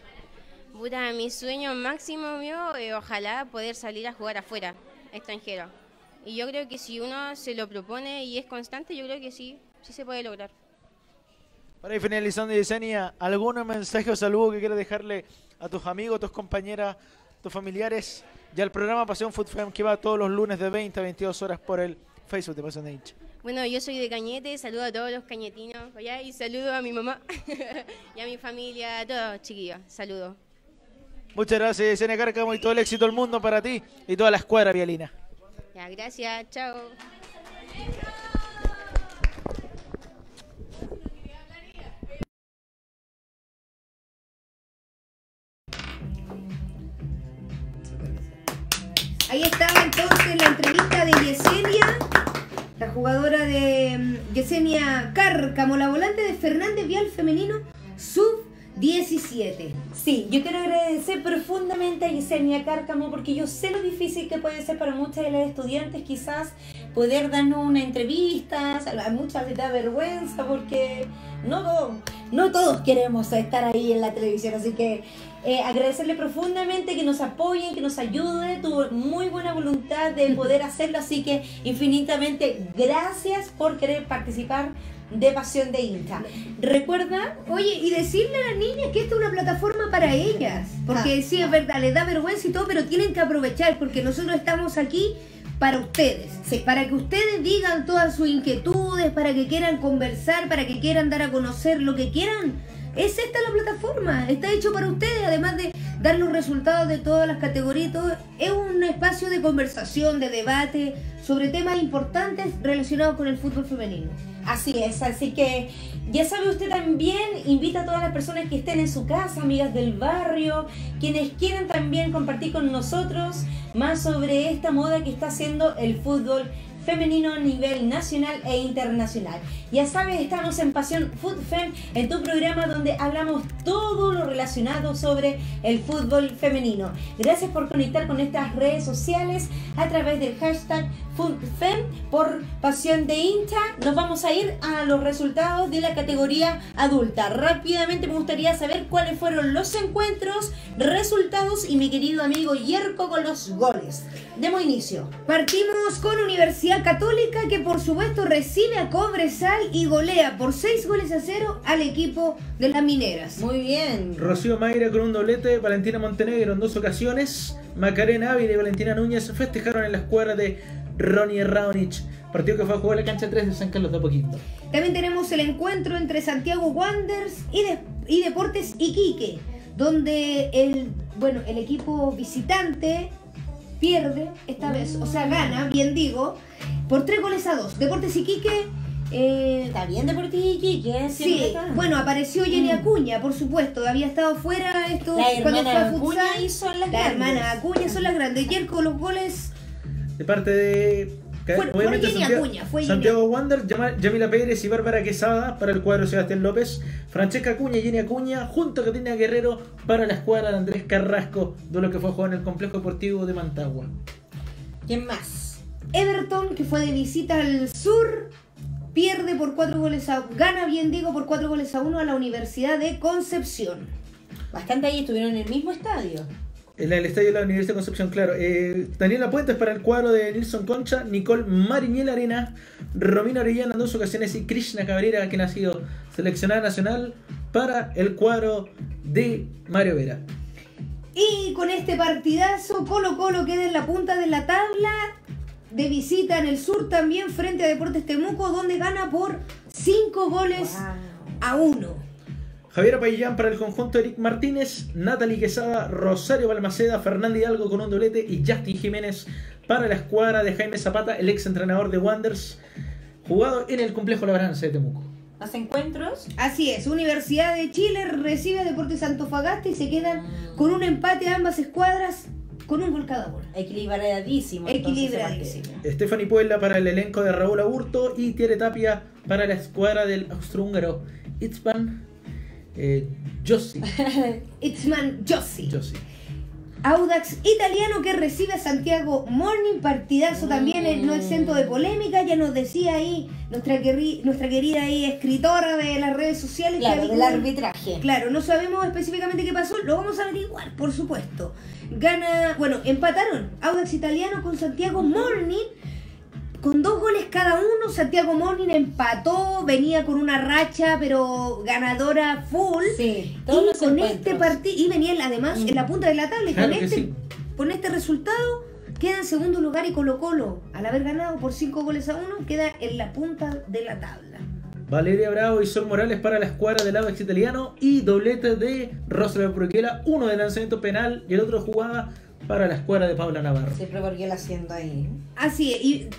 [SPEAKER 4] Puta, mi sueño máximo mío es ojalá poder salir a jugar afuera, extranjero. Y yo creo que si uno se lo propone y es constante, yo creo que sí, sí se puede lograr.
[SPEAKER 3] Para ir finalizando, Yesenia, ¿algún mensaje o saludo que quieras dejarle a tus amigos, tus compañeras, tus familiares? Ya el programa Pasión Food Fam que va todos los lunes de 20 a 22 horas por el Facebook de Pasión de Hincha.
[SPEAKER 4] Bueno, yo soy de Cañete, saludo a todos los cañetinos allá y saludo a mi mamá y a mi familia, a todos chiquillos, saludo.
[SPEAKER 3] Muchas gracias, Yesenia Cárcamo, y todo el éxito del mundo para ti y toda la escuadra vialina.
[SPEAKER 4] Ya, gracias, chao.
[SPEAKER 2] Ahí estaba entonces la entrevista de Yesenia, jugadora de mm, Yesenia Cárcamo, la volante de Fernández Vial Femenino, sub-17.
[SPEAKER 1] Sí, yo quiero agradecer profundamente a Yesenia Cárcamo porque yo sé lo difícil que puede ser para muchas de las estudiantes quizás poder darnos una entrevista, a muchas les da vergüenza porque no, no todos queremos estar ahí en la televisión, así que eh, agradecerle profundamente que nos apoyen, que nos ayude, tuvo muy buena voluntad de poder hacerlo, así que infinitamente gracias por querer participar de Pasión de Inca. Recuerda
[SPEAKER 2] Oye, y decirle a las niñas que esta es una plataforma para ellas. Porque
[SPEAKER 1] Ah.
[SPEAKER 2] sí, es verdad, les da vergüenza y todo, pero tienen que aprovechar porque nosotros estamos aquí para ustedes.
[SPEAKER 1] Sí.
[SPEAKER 2] Para que ustedes digan todas sus inquietudes, para que quieran conversar, para que quieran dar a conocer lo que quieran. Es esta la plataforma, está hecho para ustedes, además de dar los resultados de todas las categorías, todo, es un espacio de conversación, de debate sobre temas importantes relacionados con el fútbol femenino.
[SPEAKER 1] Así es, así que ya sabe usted también, invita a todas las personas que estén en su casa, amigas del barrio, quienes quieran también compartir con nosotros más sobre esta moda que está haciendo el fútbol femenino a nivel nacional e internacional. Ya sabes, estamos en Pasión Food Fem, en tu programa donde hablamos todo lo relacionado sobre el fútbol femenino. Gracias por conectar con estas redes sociales a través del hashtag FoodFem por Pasión de Hincha. Nos vamos a ir a los resultados de la categoría adulta. Rápidamente me gustaría saber cuáles fueron los encuentros, resultados y mi querido amigo Yerko con los goles. Demos inicio.
[SPEAKER 2] Partimos con Universidad Católica que por supuesto recibe a Cobresal y golea por 6 goles a 0 al equipo de las mineras.
[SPEAKER 1] Muy bien.
[SPEAKER 3] Rocío Mayra con un doblete, Valentina Montenegro en dos ocasiones, Macarena Ávila y Valentina Núñez festejaron en la escuadra de Ronnie Raonic, partido que fue a jugar en la cancha 3 de San Carlos de Apoquindo.
[SPEAKER 2] También tenemos el encuentro entre Santiago Wanderers y, de- y Deportes Iquique, donde el, bueno, el equipo visitante pierde esta vez, o sea, gana, bien digo, por 3 goles a 2. Deportes Iquique... eh,
[SPEAKER 1] Está bien Deportivo Iquique,
[SPEAKER 2] Sí, bueno, apareció Jenny Acuña, por supuesto, había estado fuera esto
[SPEAKER 1] La
[SPEAKER 2] cuando
[SPEAKER 1] hermana
[SPEAKER 2] fue a
[SPEAKER 1] Acuña
[SPEAKER 2] futsal.
[SPEAKER 1] y son las
[SPEAKER 2] La
[SPEAKER 1] grandes.
[SPEAKER 2] hermana Acuña son las grandes. Ayer con los goles
[SPEAKER 3] De parte de.
[SPEAKER 2] Fue- fue Jenny
[SPEAKER 3] Santiago,
[SPEAKER 2] Acuña, fue
[SPEAKER 3] Santiago Wander, Yamila Pérez y Bárbara Quesada para el cuadro Sebastián López, Francesca Acuña y Jenny Acuña junto a Catina Guerrero para la escuadra de Andrés Carrasco, de lo que fue a jugar en el complejo deportivo de Mantagua.
[SPEAKER 1] ¿Quién más?
[SPEAKER 2] Everton, que fue de visita al sur, pierde por cuatro goles a gana bien digo por cuatro goles a uno a la Universidad de Concepción.
[SPEAKER 1] Bastante ahí estuvieron en el mismo estadio.
[SPEAKER 3] En el estadio de la Universidad de Concepción, claro. Eh, Daniela Puentes para el cuadro de Nilson Concha, Nicole Mariñel Arena, Romina Orellana en dos ocasiones y Krishna Cabrera, quien ha sido seleccionada nacional para el cuadro de Mario Vera.
[SPEAKER 2] Y con este partidazo, Colo Colo queda en la punta de la tabla. De visita en el sur también frente a Deportes Temuco, donde gana por cinco goles
[SPEAKER 1] Wow.
[SPEAKER 2] a uno.
[SPEAKER 3] Javier Payán para el conjunto Eric Martínez, Natalie Quesada, Rosario Balmaceda, Fernando Hidalgo con un doblete y Justin Jiménez para la escuadra de Jaime Zapata, el ex entrenador de Wanders, jugado en el complejo Labranza de Temuco.
[SPEAKER 1] Más encuentros.
[SPEAKER 2] Así es, Universidad de Chile recibe a Deportes Antofagasta y se quedan con un empate ambas escuadras con un gol cada uno.
[SPEAKER 1] Equilibradísimo.
[SPEAKER 2] Equilibradísimo.
[SPEAKER 3] Stephanie Puebla para el elenco de Raúl Aburto y Tiere Tapia para la escuadra del austrohúngaro Itzman eh, Jossi.
[SPEAKER 2] Itzman Jossi.
[SPEAKER 3] Jossi.
[SPEAKER 2] Audax italiano que recibe a Santiago Morning, partidazo también eh, no exento de polémica, ya nos decía ahí nuestra, queri- nuestra querida ahí escritora de las redes sociales. que
[SPEAKER 1] Claro, del arbitraje.
[SPEAKER 2] Claro, no sabemos específicamente qué pasó, lo vamos a averiguar, por supuesto. Gana, bueno, empataron Audax Italiano con Santiago Morning, con dos goles cada uno. Santiago Morning empató, venía con una racha, pero ganadora full.
[SPEAKER 1] Sí, todos
[SPEAKER 2] Y
[SPEAKER 1] los
[SPEAKER 2] con este partido, y venía además en la punta de la tabla, y
[SPEAKER 3] Claro
[SPEAKER 2] con este,
[SPEAKER 3] sí.
[SPEAKER 2] con este resultado queda en segundo lugar y Colo Colo, al haber ganado por cinco goles a uno, queda en la punta de la tabla.
[SPEAKER 3] Valeria Bravo y Sol Morales para la escuadra del Audax italiano y doblete de Rosario Bruquela, uno de lanzamiento penal y el otro jugada para la escuadra de Paula Navarro.
[SPEAKER 1] Siempre porque él haciendo ahí.
[SPEAKER 2] Así es, y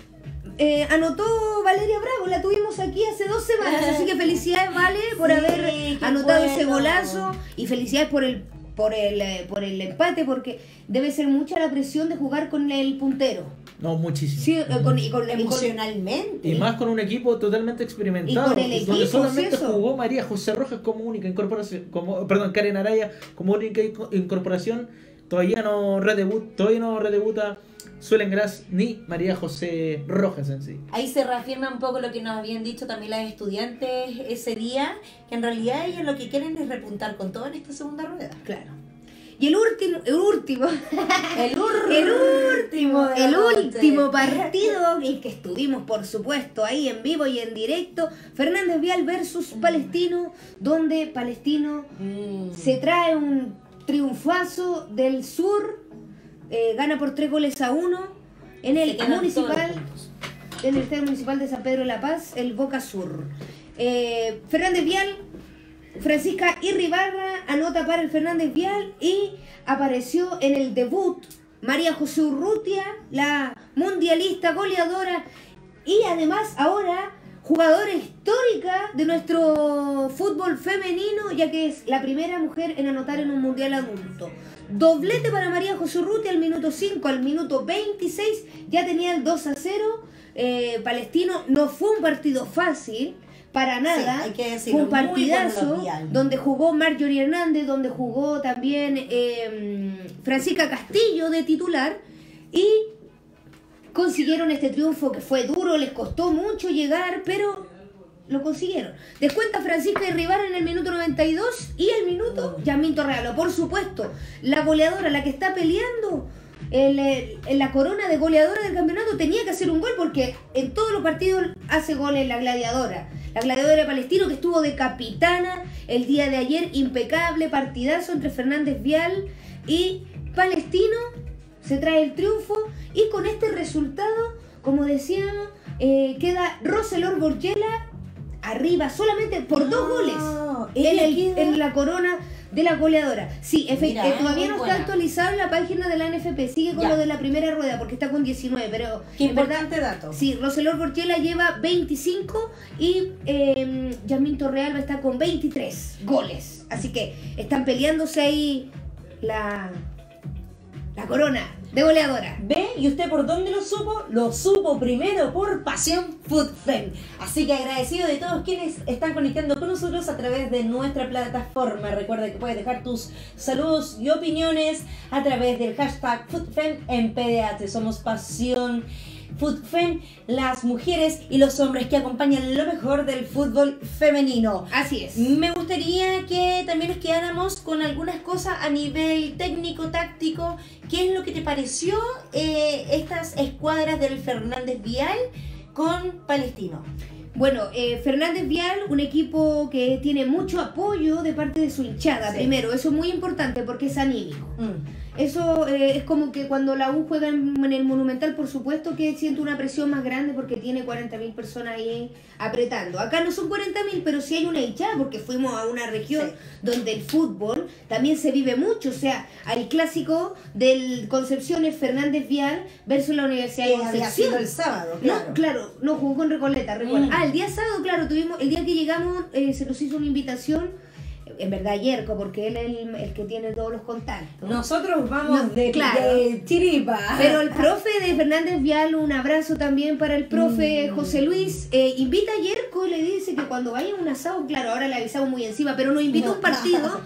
[SPEAKER 2] eh, anotó Valeria Bravo, la tuvimos aquí hace dos semanas, así que felicidades Vale por
[SPEAKER 1] Sí,
[SPEAKER 2] haber anotado ese golazo y felicidades por el por el eh, por el empate porque debe ser mucha la presión de jugar con el puntero.
[SPEAKER 3] No, muchísimo.
[SPEAKER 2] Sí, eh, con, y
[SPEAKER 1] Emocionalmente.
[SPEAKER 3] Y más con un equipo totalmente experimentado.
[SPEAKER 2] Y con el
[SPEAKER 3] donde
[SPEAKER 2] equipo,
[SPEAKER 3] solamente
[SPEAKER 2] sí, eso.
[SPEAKER 3] jugó María José Rojas como única incorporación. Como, perdón, Karen Araya como única inco- incorporación. Todavía no redebut, todavía no redebuta Suelen Gras ni María José Rojas en sí.
[SPEAKER 1] Ahí se reafirma un poco lo que nos habían dicho también las estudiantes ese día, que en realidad ellos lo que quieren es repuntar con todo en esta segunda rueda.
[SPEAKER 2] claro. Y el último, el último,
[SPEAKER 1] El,
[SPEAKER 2] el último, el último partido en el que estuvimos, por supuesto, ahí en vivo y en directo, Fernández Vial versus Palestino, donde Palestino
[SPEAKER 1] Mm.
[SPEAKER 2] se trae un triunfazo del sur, eh, gana por tres goles a uno en el municipal, en el estadio municipal de San Pedro de la Paz, el Boca Sur. Eh, Fernández Vial, Francisca Irribarra anota para el Fernández Vial y apareció en el debut María José Urrutia, la mundialista goleadora y además ahora jugadora histórica de nuestro fútbol femenino, ya que es la primera mujer en anotar en un mundial adulto. Doblete para María José Urrutia al minuto 5, al minuto 26, ya tenía el 2 a 0. Eh, Palestino no fue un partido fácil, para nada.
[SPEAKER 1] hay que decirlo,
[SPEAKER 2] fue un partidazo donde jugó Marjorie Hernández, donde jugó también eh, Francisca Castillo de titular y consiguieron este triunfo que fue duro, les costó mucho llegar, pero lo consiguieron. Descuenta Francisca Irribar en el minuto 92 y el minuto Yamín Torrealo. Por supuesto, la goleadora, la que está peleando el, en la corona de goleadora del campeonato, tenía que hacer un gol porque en todos los partidos hace goles la gladiadora. La gladiadora palestino que estuvo de capitana el día de ayer, impecable partidazo entre Fernández Vial y Palestino. Se trae el triunfo y con este resultado, como decíamos, eh, queda Roselor Borgela arriba solamente por dos
[SPEAKER 1] No,
[SPEAKER 2] goles en, el-
[SPEAKER 1] queda-
[SPEAKER 2] en la corona de la goleadora. Sí,
[SPEAKER 1] Mira,
[SPEAKER 2] eh, todavía no
[SPEAKER 1] buena.
[SPEAKER 2] está actualizado en la página de la NFP, sigue con
[SPEAKER 1] Ya.
[SPEAKER 2] lo de la primera rueda porque está con 19, pero
[SPEAKER 1] Qué
[SPEAKER 2] verdad
[SPEAKER 1] importante dato.
[SPEAKER 2] Sí, Roselor Borchela lleva 25 y eh, Yamín Torrealba está con 23 goles. Así que están peleándose ahí la, la corona de goleadora.
[SPEAKER 1] ¿Ve? ¿Y usted por dónde lo supo? Lo supo primero por Pasión Food Fem. Así que agradecido de todos quienes están conectando con nosotros a través de nuestra plataforma. Recuerda que puedes dejar tus saludos y opiniones a través del hashtag FoodFem en PDH. Somos Pasión Food Fem, las mujeres y los hombres que acompañan lo mejor del fútbol femenino.
[SPEAKER 2] Así es.
[SPEAKER 1] Me gustaría que también nos quedáramos con algunas cosas a nivel técnico, táctico. ¿Qué es lo que te pareció eh, estas escuadras del Fernández Vial con Palestino?
[SPEAKER 2] Bueno, eh, Fernández Vial, un equipo que tiene mucho apoyo de parte de su hinchada,
[SPEAKER 1] Sí.
[SPEAKER 2] primero, eso es muy importante porque es anímico.
[SPEAKER 1] Mm.
[SPEAKER 2] Eso eh, es como que cuando la U juega en, en el Monumental, por supuesto que siente una presión más grande porque tiene 40.000 personas ahí apretando. Acá no son 40.000, pero sí hay una hinchada porque fuimos a una región
[SPEAKER 1] Sí.
[SPEAKER 2] donde el fútbol también se vive mucho. O sea, al clásico del Concepción es Fernández Vial versus la Universidad de Concepción.
[SPEAKER 1] el sábado,
[SPEAKER 2] No,
[SPEAKER 1] claro.
[SPEAKER 2] claro, no jugó con Recoleta, recuerda.
[SPEAKER 1] Mm.
[SPEAKER 2] Ah, el día sábado, claro, tuvimos, el día que llegamos eh, se nos hizo una invitación, en verdad Yerko, porque él es el, el que tiene todos los contactos.
[SPEAKER 1] Nosotros vamos
[SPEAKER 2] No,
[SPEAKER 1] de,
[SPEAKER 2] claro.
[SPEAKER 1] de chiripa.
[SPEAKER 2] Pero el profe de Fernández Vial, un abrazo también para el profe
[SPEAKER 1] Mm.
[SPEAKER 2] José Luis, eh, invita a Yerko y le dice que cuando vaya a un asado, claro, ahora le avisamos muy encima, pero nos invita a un partido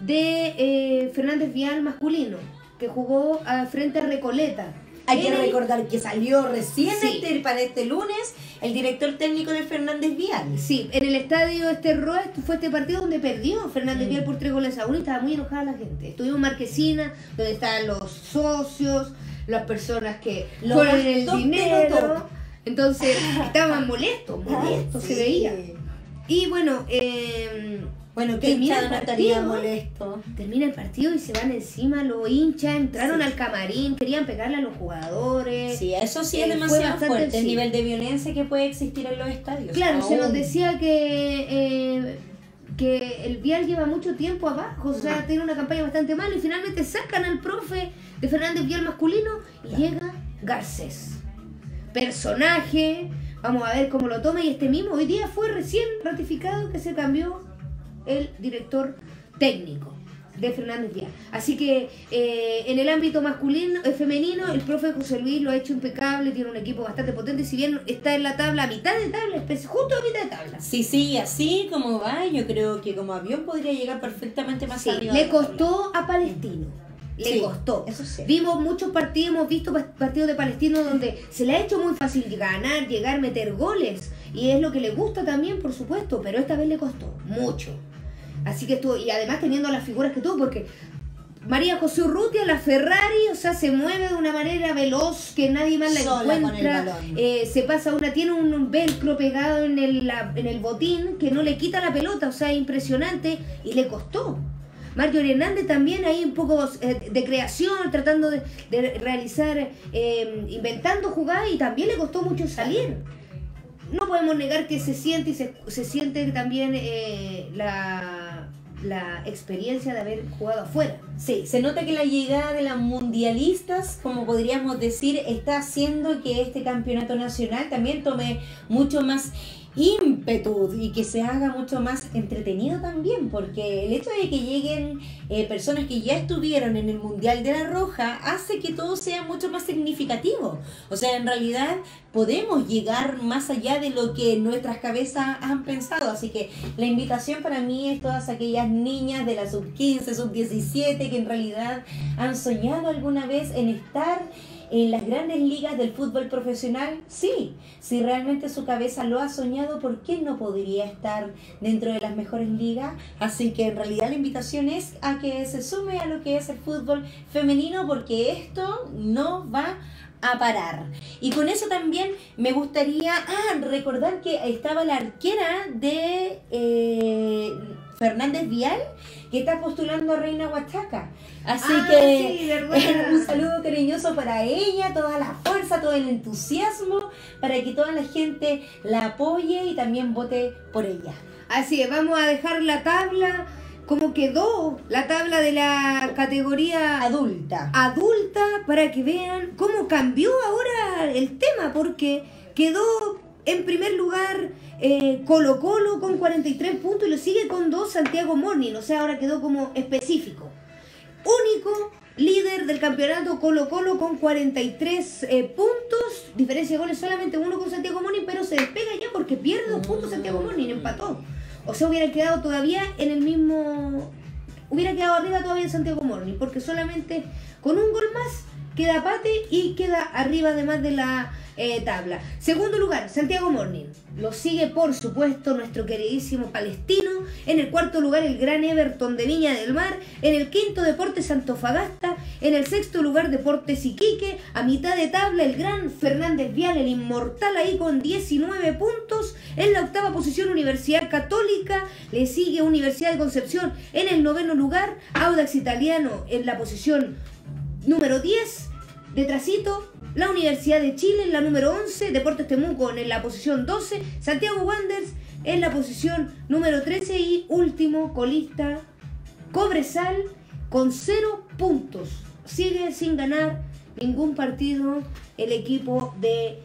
[SPEAKER 2] de eh, Fernández Vial masculino, que jugó ah, frente a Recoleta.
[SPEAKER 1] Hay que recordar que salió recién
[SPEAKER 2] Sí.
[SPEAKER 1] este- para este lunes el director técnico de Fernández Vial.
[SPEAKER 2] Sí, en el estadio este Roa fue este partido donde perdió Fernández
[SPEAKER 1] Mm.
[SPEAKER 2] Vial por tres goles a uno y estaba muy enojada la gente. Estuvimos en Marquesina, donde estaban los socios, las personas que
[SPEAKER 1] Lo más
[SPEAKER 2] el dinero. Entonces estaban molestos, molestos se
[SPEAKER 1] Sí.
[SPEAKER 2] veía. Y bueno, eh,
[SPEAKER 1] Bueno, que
[SPEAKER 2] Termina el
[SPEAKER 1] no
[SPEAKER 2] partido.
[SPEAKER 1] molesto.
[SPEAKER 2] termina el partido y se van encima los hinchas, entraron
[SPEAKER 1] Sí.
[SPEAKER 2] al camarín, querían pegarle a los jugadores.
[SPEAKER 1] Sí, eso sí
[SPEAKER 2] Eh,
[SPEAKER 1] es
[SPEAKER 2] fue
[SPEAKER 1] demasiado fuerte, el nivel de violencia que puede existir en los estadios.
[SPEAKER 2] Claro, se nos decía que, eh, que el Vial lleva mucho tiempo abajo, o sea, tiene una campaña bastante mala y finalmente sacan al profe de Fernández Vial masculino y llega Garcés. Personaje, vamos a ver cómo lo toma y este mismo hoy día fue recién ratificado que se cambió el director técnico de Fernández Vial. Así que eh, en el ámbito masculino, eh, femenino, el profe José Luis lo ha hecho impecable, tiene un equipo bastante potente, si bien está en la tabla, a mitad de tabla, justo a mitad de tabla.
[SPEAKER 1] Si sigue así como va, yo creo que como avión podría llegar perfectamente más
[SPEAKER 2] Sí,
[SPEAKER 1] arriba.
[SPEAKER 2] le costó a Palestino. Le
[SPEAKER 1] Sí,
[SPEAKER 2] costó.
[SPEAKER 1] eso sí.
[SPEAKER 2] Vimos muchos partidos, hemos visto pa- partidos de Palestino donde se le ha hecho muy fácil ganar, llegar, meter goles. Y es lo que le gusta también, por supuesto, pero esta vez le costó mucho. Así que estuvo, y además teniendo las figuras que tuvo, porque María José Urrutia, la Ferrari, o sea, se mueve de una manera veloz que nadie más la
[SPEAKER 1] Sola
[SPEAKER 2] encuentra. Eh, se pasa una, tiene un velcro pegado en el, la- en el botín que no le quita la pelota, o sea, impresionante, y le costó. Mario Hernández también ahí un poco eh, de creación, tratando de, de realizar, eh, inventando jugadas y también le costó mucho salir. No podemos negar que se siente y se, se siente también la, la experiencia de haber jugado afuera.
[SPEAKER 1] Sí, se nota que la llegada de las mundialistas, como podríamos decir, está haciendo que este campeonato nacional también tome mucho más ímpetu y que se haga mucho más entretenido también, porque el hecho de que lleguen eh, personas que ya estuvieron en el Mundial de la Roja hace que todo sea mucho más significativo. O sea, en realidad podemos llegar más allá de lo que nuestras cabezas han pensado. Así que la invitación para mí es todas aquellas niñas de la sub 15, sub 17 que en realidad han soñado alguna vez en estar en las grandes ligas del fútbol profesional, sí, si realmente su cabeza lo ha soñado, ¿por qué no podría estar dentro de las mejores ligas? Así que en realidad la invitación es a que se sume a lo que es el fútbol femenino porque esto no va a parar. Y con eso también me gustaría ah, recordar que estaba la arquera de eh, Fernández Vial que está postulando a Reina Huachaca. Así
[SPEAKER 2] Ah,
[SPEAKER 1] que
[SPEAKER 2] sí,
[SPEAKER 1] un saludo cariñoso para ella, toda la fuerza, todo el entusiasmo, para que toda la gente la apoye y también vote por ella.
[SPEAKER 2] Así es, vamos a dejar la tabla, como quedó la tabla de la categoría
[SPEAKER 1] Adulta.
[SPEAKER 2] adulta para que vean cómo cambió ahora el tema, porque quedó en primer lugar eh, Colo Colo con 43 puntos y lo sigue con 2 Santiago Morning, o sea, ahora quedó como específico. Único líder del campeonato Colo Colo con 43 eh, puntos, diferencia de goles solamente uno con Santiago Morning, pero se despega ya porque pierde dos puntos Santiago Morning, empató. O sea, hubiera quedado todavía en el mismo hubiera quedado arriba todavía Santiago Morning, porque solamente con un gol más queda Pate y queda arriba además de la eh, tabla. Segundo lugar, Santiago Morning. Lo sigue, por supuesto, nuestro queridísimo Palestino. En el cuarto lugar, el gran Everton de Viña del Mar. En el quinto, Deportes Antofagasta. En el sexto lugar, Deportes Iquique. A mitad de tabla, el gran Fernández Vial, el inmortal ahí con 19 puntos. En la octava posición Universidad Católica, le sigue Universidad de Concepción en el noveno lugar, Audax Italiano en la posición número 10, detrásito la Universidad de Chile en la número 11, Deportes Temuco en la posición 12, Santiago Wanderers en la posición número 13 y último colista Cobresal con 0 puntos. Sigue sin ganar ningún partido el equipo de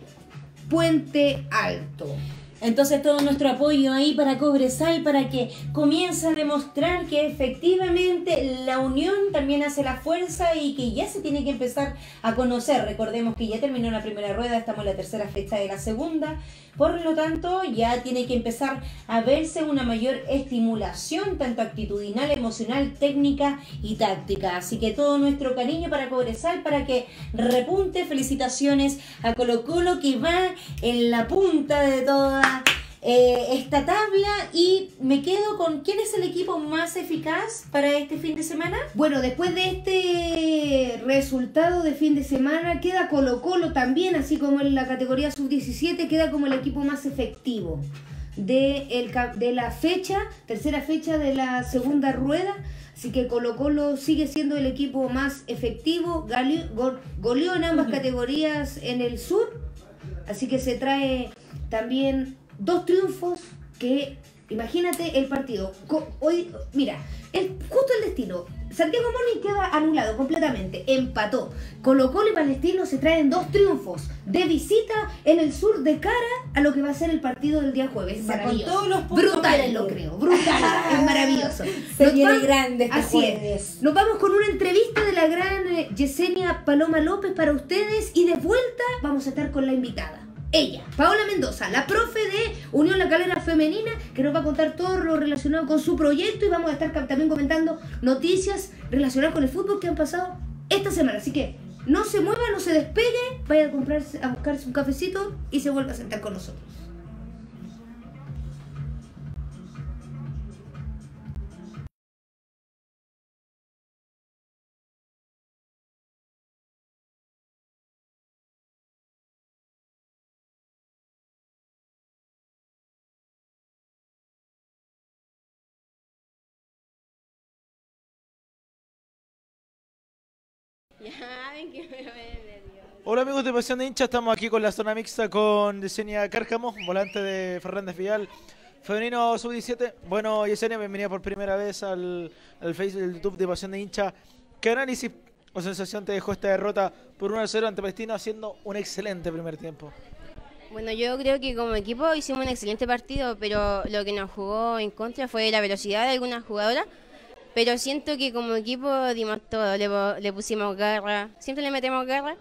[SPEAKER 2] Puente Alto.
[SPEAKER 1] Entonces todo nuestro apoyo ahí para Cobresal para que comience a demostrar que efectivamente la unión también hace la fuerza y que ya se tiene que empezar a conocer. Recordemos que ya terminó la primera rueda, estamos en la tercera fecha de la segunda. Por lo tanto, ya tiene que empezar a verse una mayor estimulación, tanto actitudinal, emocional, técnica y táctica. Así que todo nuestro cariño para Cobresal, para que repunte. Felicitaciones a Colo Colo que va en la punta de toda eh, esta tabla y me quedo con quién es el equipo más eficaz para este fin de semana.
[SPEAKER 2] Bueno, después de este resultado de fin de semana, queda Colo Colo también, así como en la categoría sub-17, queda como el equipo más efectivo de, el, de la fecha, tercera fecha de la segunda rueda. Así que Colo Colo sigue siendo el equipo más efectivo, goleó en ambas categorías en el sur, así que se trae también dos triunfos que, imagínate el partido. Hoy, mira, es justo el destino. Santiago Morning queda anulado completamente, empató. Colo Colo y Palestino se traen dos triunfos de visita en el sur de cara a lo que va a ser el partido del día jueves.
[SPEAKER 1] Con todos los
[SPEAKER 2] brutal lo creo, brutal, es maravilloso.
[SPEAKER 1] Se viene grande este
[SPEAKER 2] así Es. Nos vamos con una entrevista de la gran eh, Yesenia Paloma López para ustedes y de vuelta vamos a estar con la invitada ella, Paola Mendoza, la profe de Unión La Calera Femenina, que nos va a contar todo lo relacionado con su proyecto y vamos a estar también comentando noticias relacionadas con el fútbol que han pasado esta semana. Así que no se mueva, no se despegue, vaya a, comprarse, a buscarse un cafecito y se vuelva a sentar con nosotros.
[SPEAKER 3] Hola amigos de Pasión de Hincha, estamos aquí con la zona mixta con Yesenia Cárcamo, volante de Fernández Vial, femenino sub-17. Bueno, Yesenia, bienvenida por primera vez al, al Facebook del YouTube de Pasión de Hincha. ¿Qué análisis o sensación te dejó esta derrota por 1-0 ante Palestino haciendo un excelente primer tiempo?
[SPEAKER 4] Bueno, yo creo que como equipo hicimos un excelente partido, pero lo que nos jugó en contra fue la velocidad de algunas jugadoras pero siento que como equipo dimos todo, le, pusimos garra, siempre le metemos garra,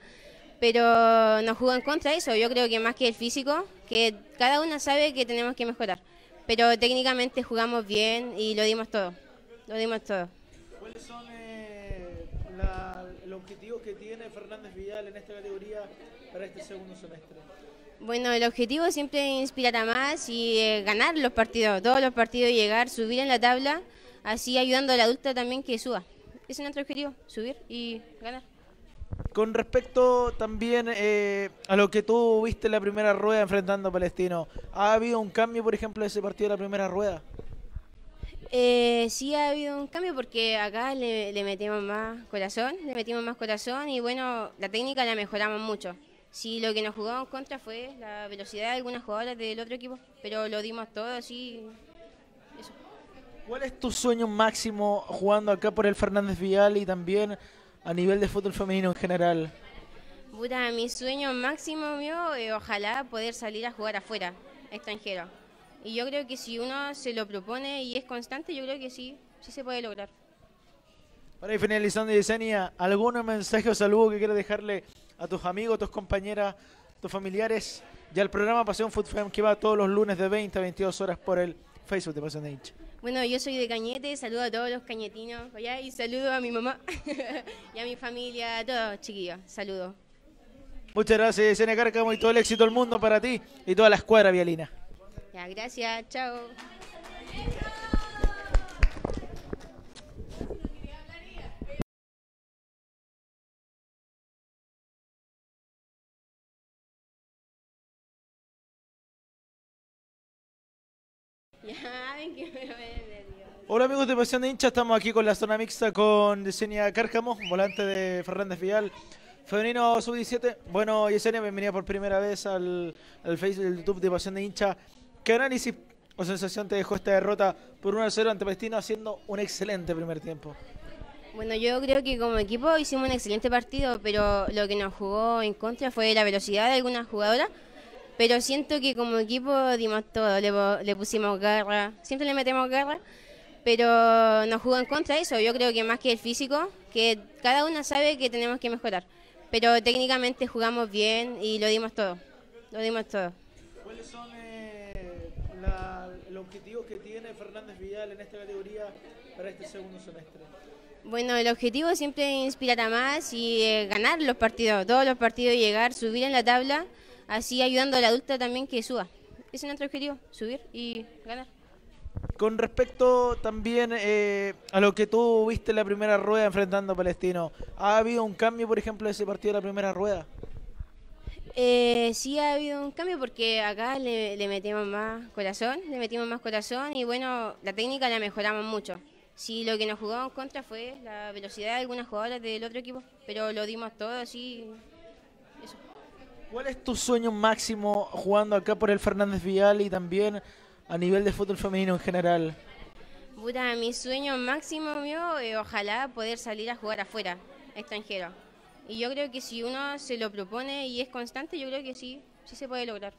[SPEAKER 4] pero nos jugó en contra eso. Yo creo que más que el físico, que cada una sabe que tenemos que mejorar, pero técnicamente jugamos bien y lo dimos todo, lo dimos todo.
[SPEAKER 3] ¿Cuáles son eh, los objetivos que tiene Fernández Vidal en esta categoría para este segundo semestre?
[SPEAKER 4] Bueno, el objetivo siempre es inspirar a más y eh, ganar los partidos, todos los partidos, llegar, subir en la tabla así ayudando al adulto también que suba. Ese es nuestro objetivo, subir y ganar.
[SPEAKER 3] Con respecto también eh, a lo que tú viste en la primera rueda enfrentando a Palestino, ¿ha habido un cambio, por ejemplo, de ese partido de la primera rueda?
[SPEAKER 4] Eh, sí ha habido un cambio porque acá le, metimos más corazón, le metimos más corazón y bueno, la técnica la mejoramos mucho. Sí, lo que nos en contra fue la velocidad de algunas jugadoras del otro equipo, pero lo dimos todo así
[SPEAKER 3] ¿Cuál es tu sueño máximo jugando acá por el Fernández Vial y también a nivel de fútbol femenino en general?
[SPEAKER 4] Puta, mi sueño máximo mío es ojalá poder salir a jugar afuera, extranjero. Y yo creo que si uno se lo propone y es constante, yo creo que sí, sí se puede lograr.
[SPEAKER 3] Para ir finalizando, Yesenia, ¿algún mensaje o saludo que quieras dejarle a tus amigos, tus compañeras, tus familiares? Ya el programa Pasión Food que va todos los lunes de 20 a 22 horas por el Facebook de Pasión Hincha.
[SPEAKER 4] Bueno, yo soy de Cañete, saludo a todos los cañetinos y saludo a mi mamá y a mi familia, a todos chiquillos, saludo.
[SPEAKER 3] Muchas gracias, Sene Cárcamo, y todo el éxito del mundo para ti y toda la escuadra vialina.
[SPEAKER 4] Ya, gracias, chao. Que me voy nerviosa.
[SPEAKER 3] Hola amigos de Pasión de Hincha, estamos aquí con la zona mixta con Yesenia Cárcamo, volante de Fernández Vial, femenino sub-17. Bueno, Yesenia, bienvenida por primera vez al, al Facebook del YouTube de Pasión de Hincha. ¿Qué análisis o sensación te dejó esta derrota por 1-0 ante Palestino haciendo un excelente primer tiempo?
[SPEAKER 4] Bueno, yo creo que como equipo hicimos un excelente partido, pero lo que nos jugó en contra fue la velocidad de algunas jugadoras. Pero siento que como equipo dimos todo, le, le pusimos garra, siempre le metemos garra, pero nos jugó en contra eso. Yo creo que más que el físico, que cada una sabe que tenemos que mejorar. Pero técnicamente jugamos bien y lo dimos todo, lo dimos todo.
[SPEAKER 3] ¿Cuáles son eh, los objetivos que tiene Fernández Vial en esta categoría para este segundo semestre?
[SPEAKER 4] Bueno, el objetivo siempre es inspirar a más y eh, ganar los partidos, todos los partidos, llegar, subir en la tabla, así ayudando al adulto también que suba. Ese es nuestro objetivo, subir y ganar.
[SPEAKER 3] Con respecto también eh, a lo que tú viste en la primera rueda enfrentando a Palestino, ¿ha habido un cambio, por ejemplo, de ese partido de la primera rueda?
[SPEAKER 4] Eh, sí ha habido un cambio porque acá le, le metimos más corazón, le metimos más corazón y bueno, la técnica la mejoramos mucho. Sí, lo que nos en contra fue la velocidad de algunas jugadoras del otro equipo, pero lo dimos todo así.
[SPEAKER 3] ¿Cuál es tu sueño máximo jugando acá por el Fernández Vial y también a nivel de fútbol femenino en general?
[SPEAKER 4] Puta, mi sueño máximo mío es ojalá poder salir a jugar afuera, extranjero. Y yo creo que si uno se lo propone y es constante, yo creo que sí, sí se puede lograr.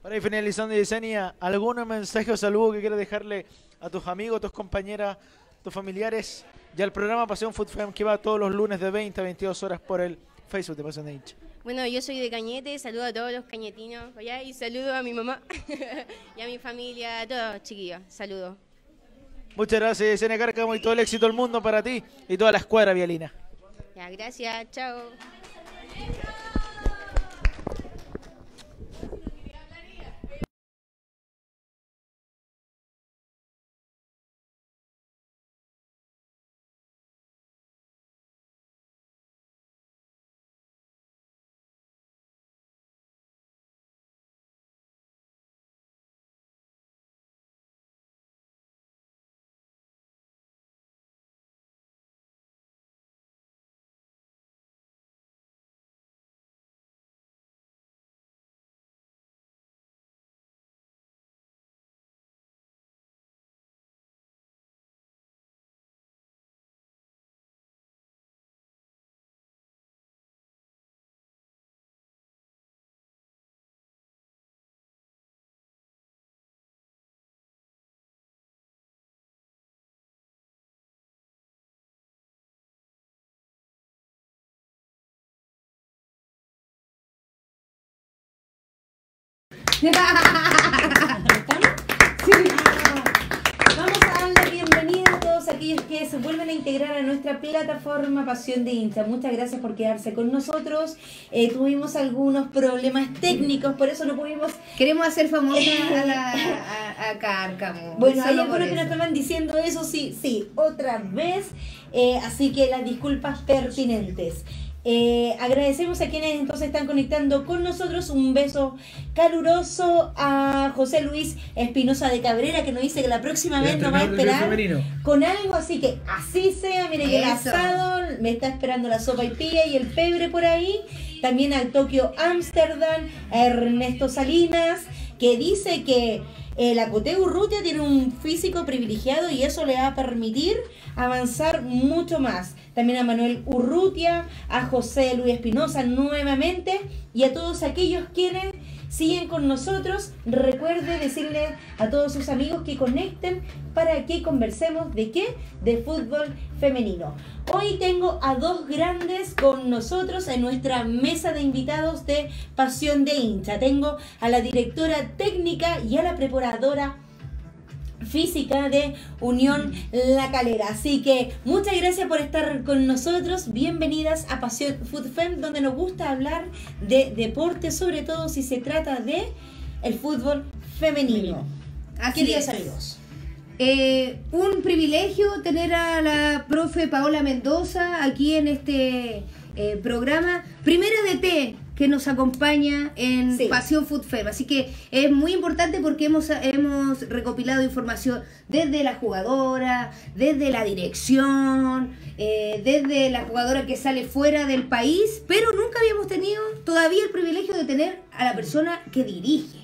[SPEAKER 3] Para ir finalizando, Yesenia, ¿algún mensaje o saludo que quieras dejarle a tus amigos, tus compañeras, tus familiares y al programa Pasión Food Fam que va todos los lunes de 20 a 22 horas por el Facebook Pasión de Hincha?
[SPEAKER 4] Bueno, yo soy de Cañete, saludo a todos los cañetinos allá y saludo a mi mamá y a mi familia, a todos chiquillos, saludo.
[SPEAKER 3] Muchas gracias, Yesenia Cárcamo, y todo el éxito del mundo para ti y toda la escuadra vialina.
[SPEAKER 4] Ya, gracias, chao.
[SPEAKER 1] Vamos a dar la bienvenida a todos aquellos que se vuelven a integrar a nuestra plataforma Pasión de Hincha. Muchas gracias por quedarse con nosotros. Eh, tuvimos algunos problemas técnicos, por eso no pudimos.
[SPEAKER 2] Queremos hacer famosa a, la, a, a Cárcamo.
[SPEAKER 1] Bueno, hay
[SPEAKER 2] Solo
[SPEAKER 1] algunos que nos estaban diciendo eso, sí, sí, otra vez. Eh, así que las disculpas pertinentes. Eh, agradecemos a quienes entonces están conectando con nosotros. Un beso caluroso a José Luis Espinosa de Cabrera que nos dice que la próxima vez nos va a esperar con algo, así que así sea, mire que el asado, me está esperando la sopa y pilla y el pebre por ahí. También al Tokio Amsterdam, a Ernesto Salinas, que dice que eh, la Cote Urrutia tiene un físico privilegiado y eso le va a permitir avanzar mucho más. También a Manuel Urrutia, a José Luis Espinosa nuevamente y a todos aquellos quienes siguen con nosotros. Recuerde decirle a todos sus amigos que conecten para que conversemos de qué? De fútbol femenino. Hoy tengo a dos grandes con nosotros en nuestra mesa de invitados de Pasión de Hincha. Tengo a la directora técnica y a la preparadora física de Unión La Calera. Así que muchas gracias por estar con nosotros. Bienvenidas a Pasión Food Fem, donde nos gusta hablar de deporte, sobre todo si se trata de el fútbol femenino.
[SPEAKER 2] Así
[SPEAKER 1] Queridos
[SPEAKER 2] es.
[SPEAKER 1] amigos.
[SPEAKER 2] Eh, un privilegio tener a la profe Paola Mendoza aquí en este eh, programa. Primera de T que nos acompaña en
[SPEAKER 1] Sí.
[SPEAKER 2] Pasión Food Fem. Así que es muy importante porque hemos, hemos recopilado información desde la jugadora, desde la dirección, eh, desde la jugadora que sale fuera del país, pero nunca habíamos tenido todavía el privilegio de tener a la persona que dirige,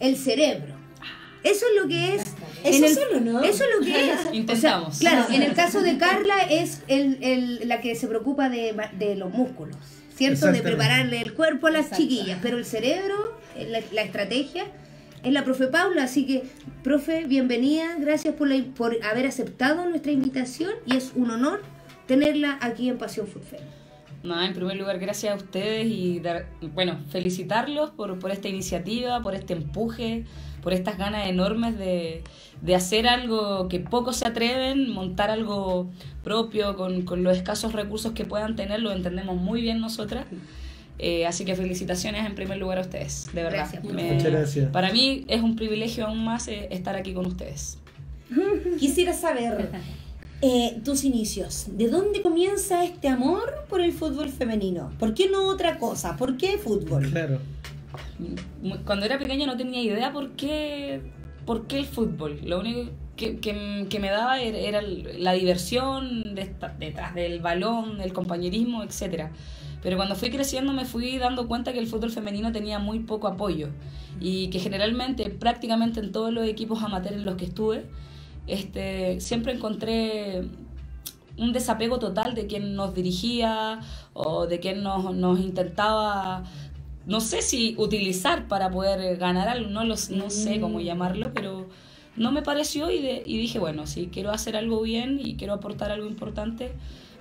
[SPEAKER 2] el cerebro. Eso es lo que es.
[SPEAKER 1] Eso
[SPEAKER 2] el-
[SPEAKER 1] solo, ¿no?
[SPEAKER 2] Eso es lo que es. O sea,
[SPEAKER 5] Intentamos.
[SPEAKER 2] claro, en el caso de Carla es el, el- la que se preocupa de, ma- de los músculos, ¿cierto? De prepararle el cuerpo a las
[SPEAKER 1] Exacto.
[SPEAKER 2] chiquillas, pero el cerebro, la, la estrategia, es la profe Paula. Así que, profe, bienvenida, gracias por, la- por haber aceptado nuestra invitación y es un honor tenerla aquí en Pasión Food Fair.
[SPEAKER 5] Nada, en primer lugar, gracias a ustedes y, dar- bueno, felicitarlos por, por esta iniciativa, por este empuje, por estas ganas enormes de, de hacer algo que pocos se atreven, montar algo propio con, con los escasos recursos que puedan tener, lo entendemos muy bien nosotras. Eh, así que felicitaciones en primer lugar a ustedes, de verdad.
[SPEAKER 2] Gracias.
[SPEAKER 3] Muchas gracias.
[SPEAKER 5] Para mí es un privilegio aún más eh, estar aquí con ustedes.
[SPEAKER 1] Quisiera saber eh, tus inicios. ¿De dónde comienza este amor por el fútbol femenino? ¿Por qué no otra cosa? ¿Por qué fútbol?
[SPEAKER 3] Claro.
[SPEAKER 5] Cuando era pequeña no tenía idea por qué, por qué el fútbol. Lo único que, que- me daba era, la diversión detrás del balón, el compañerismo, etcétera. Pero cuando fui creciendo me fui dando cuenta que el fútbol femenino tenía muy poco apoyo y que generalmente, prácticamente en todos los equipos amateurs en los que estuve, este, siempre encontré un desapego total de quien nos dirigía o de quien nos, nos intentaba, no sé si utilizar para poder ganar algo, no, los, no sé cómo llamarlo, pero no me pareció y, de- y dije, bueno, si quiero hacer algo bien y quiero aportar algo importante,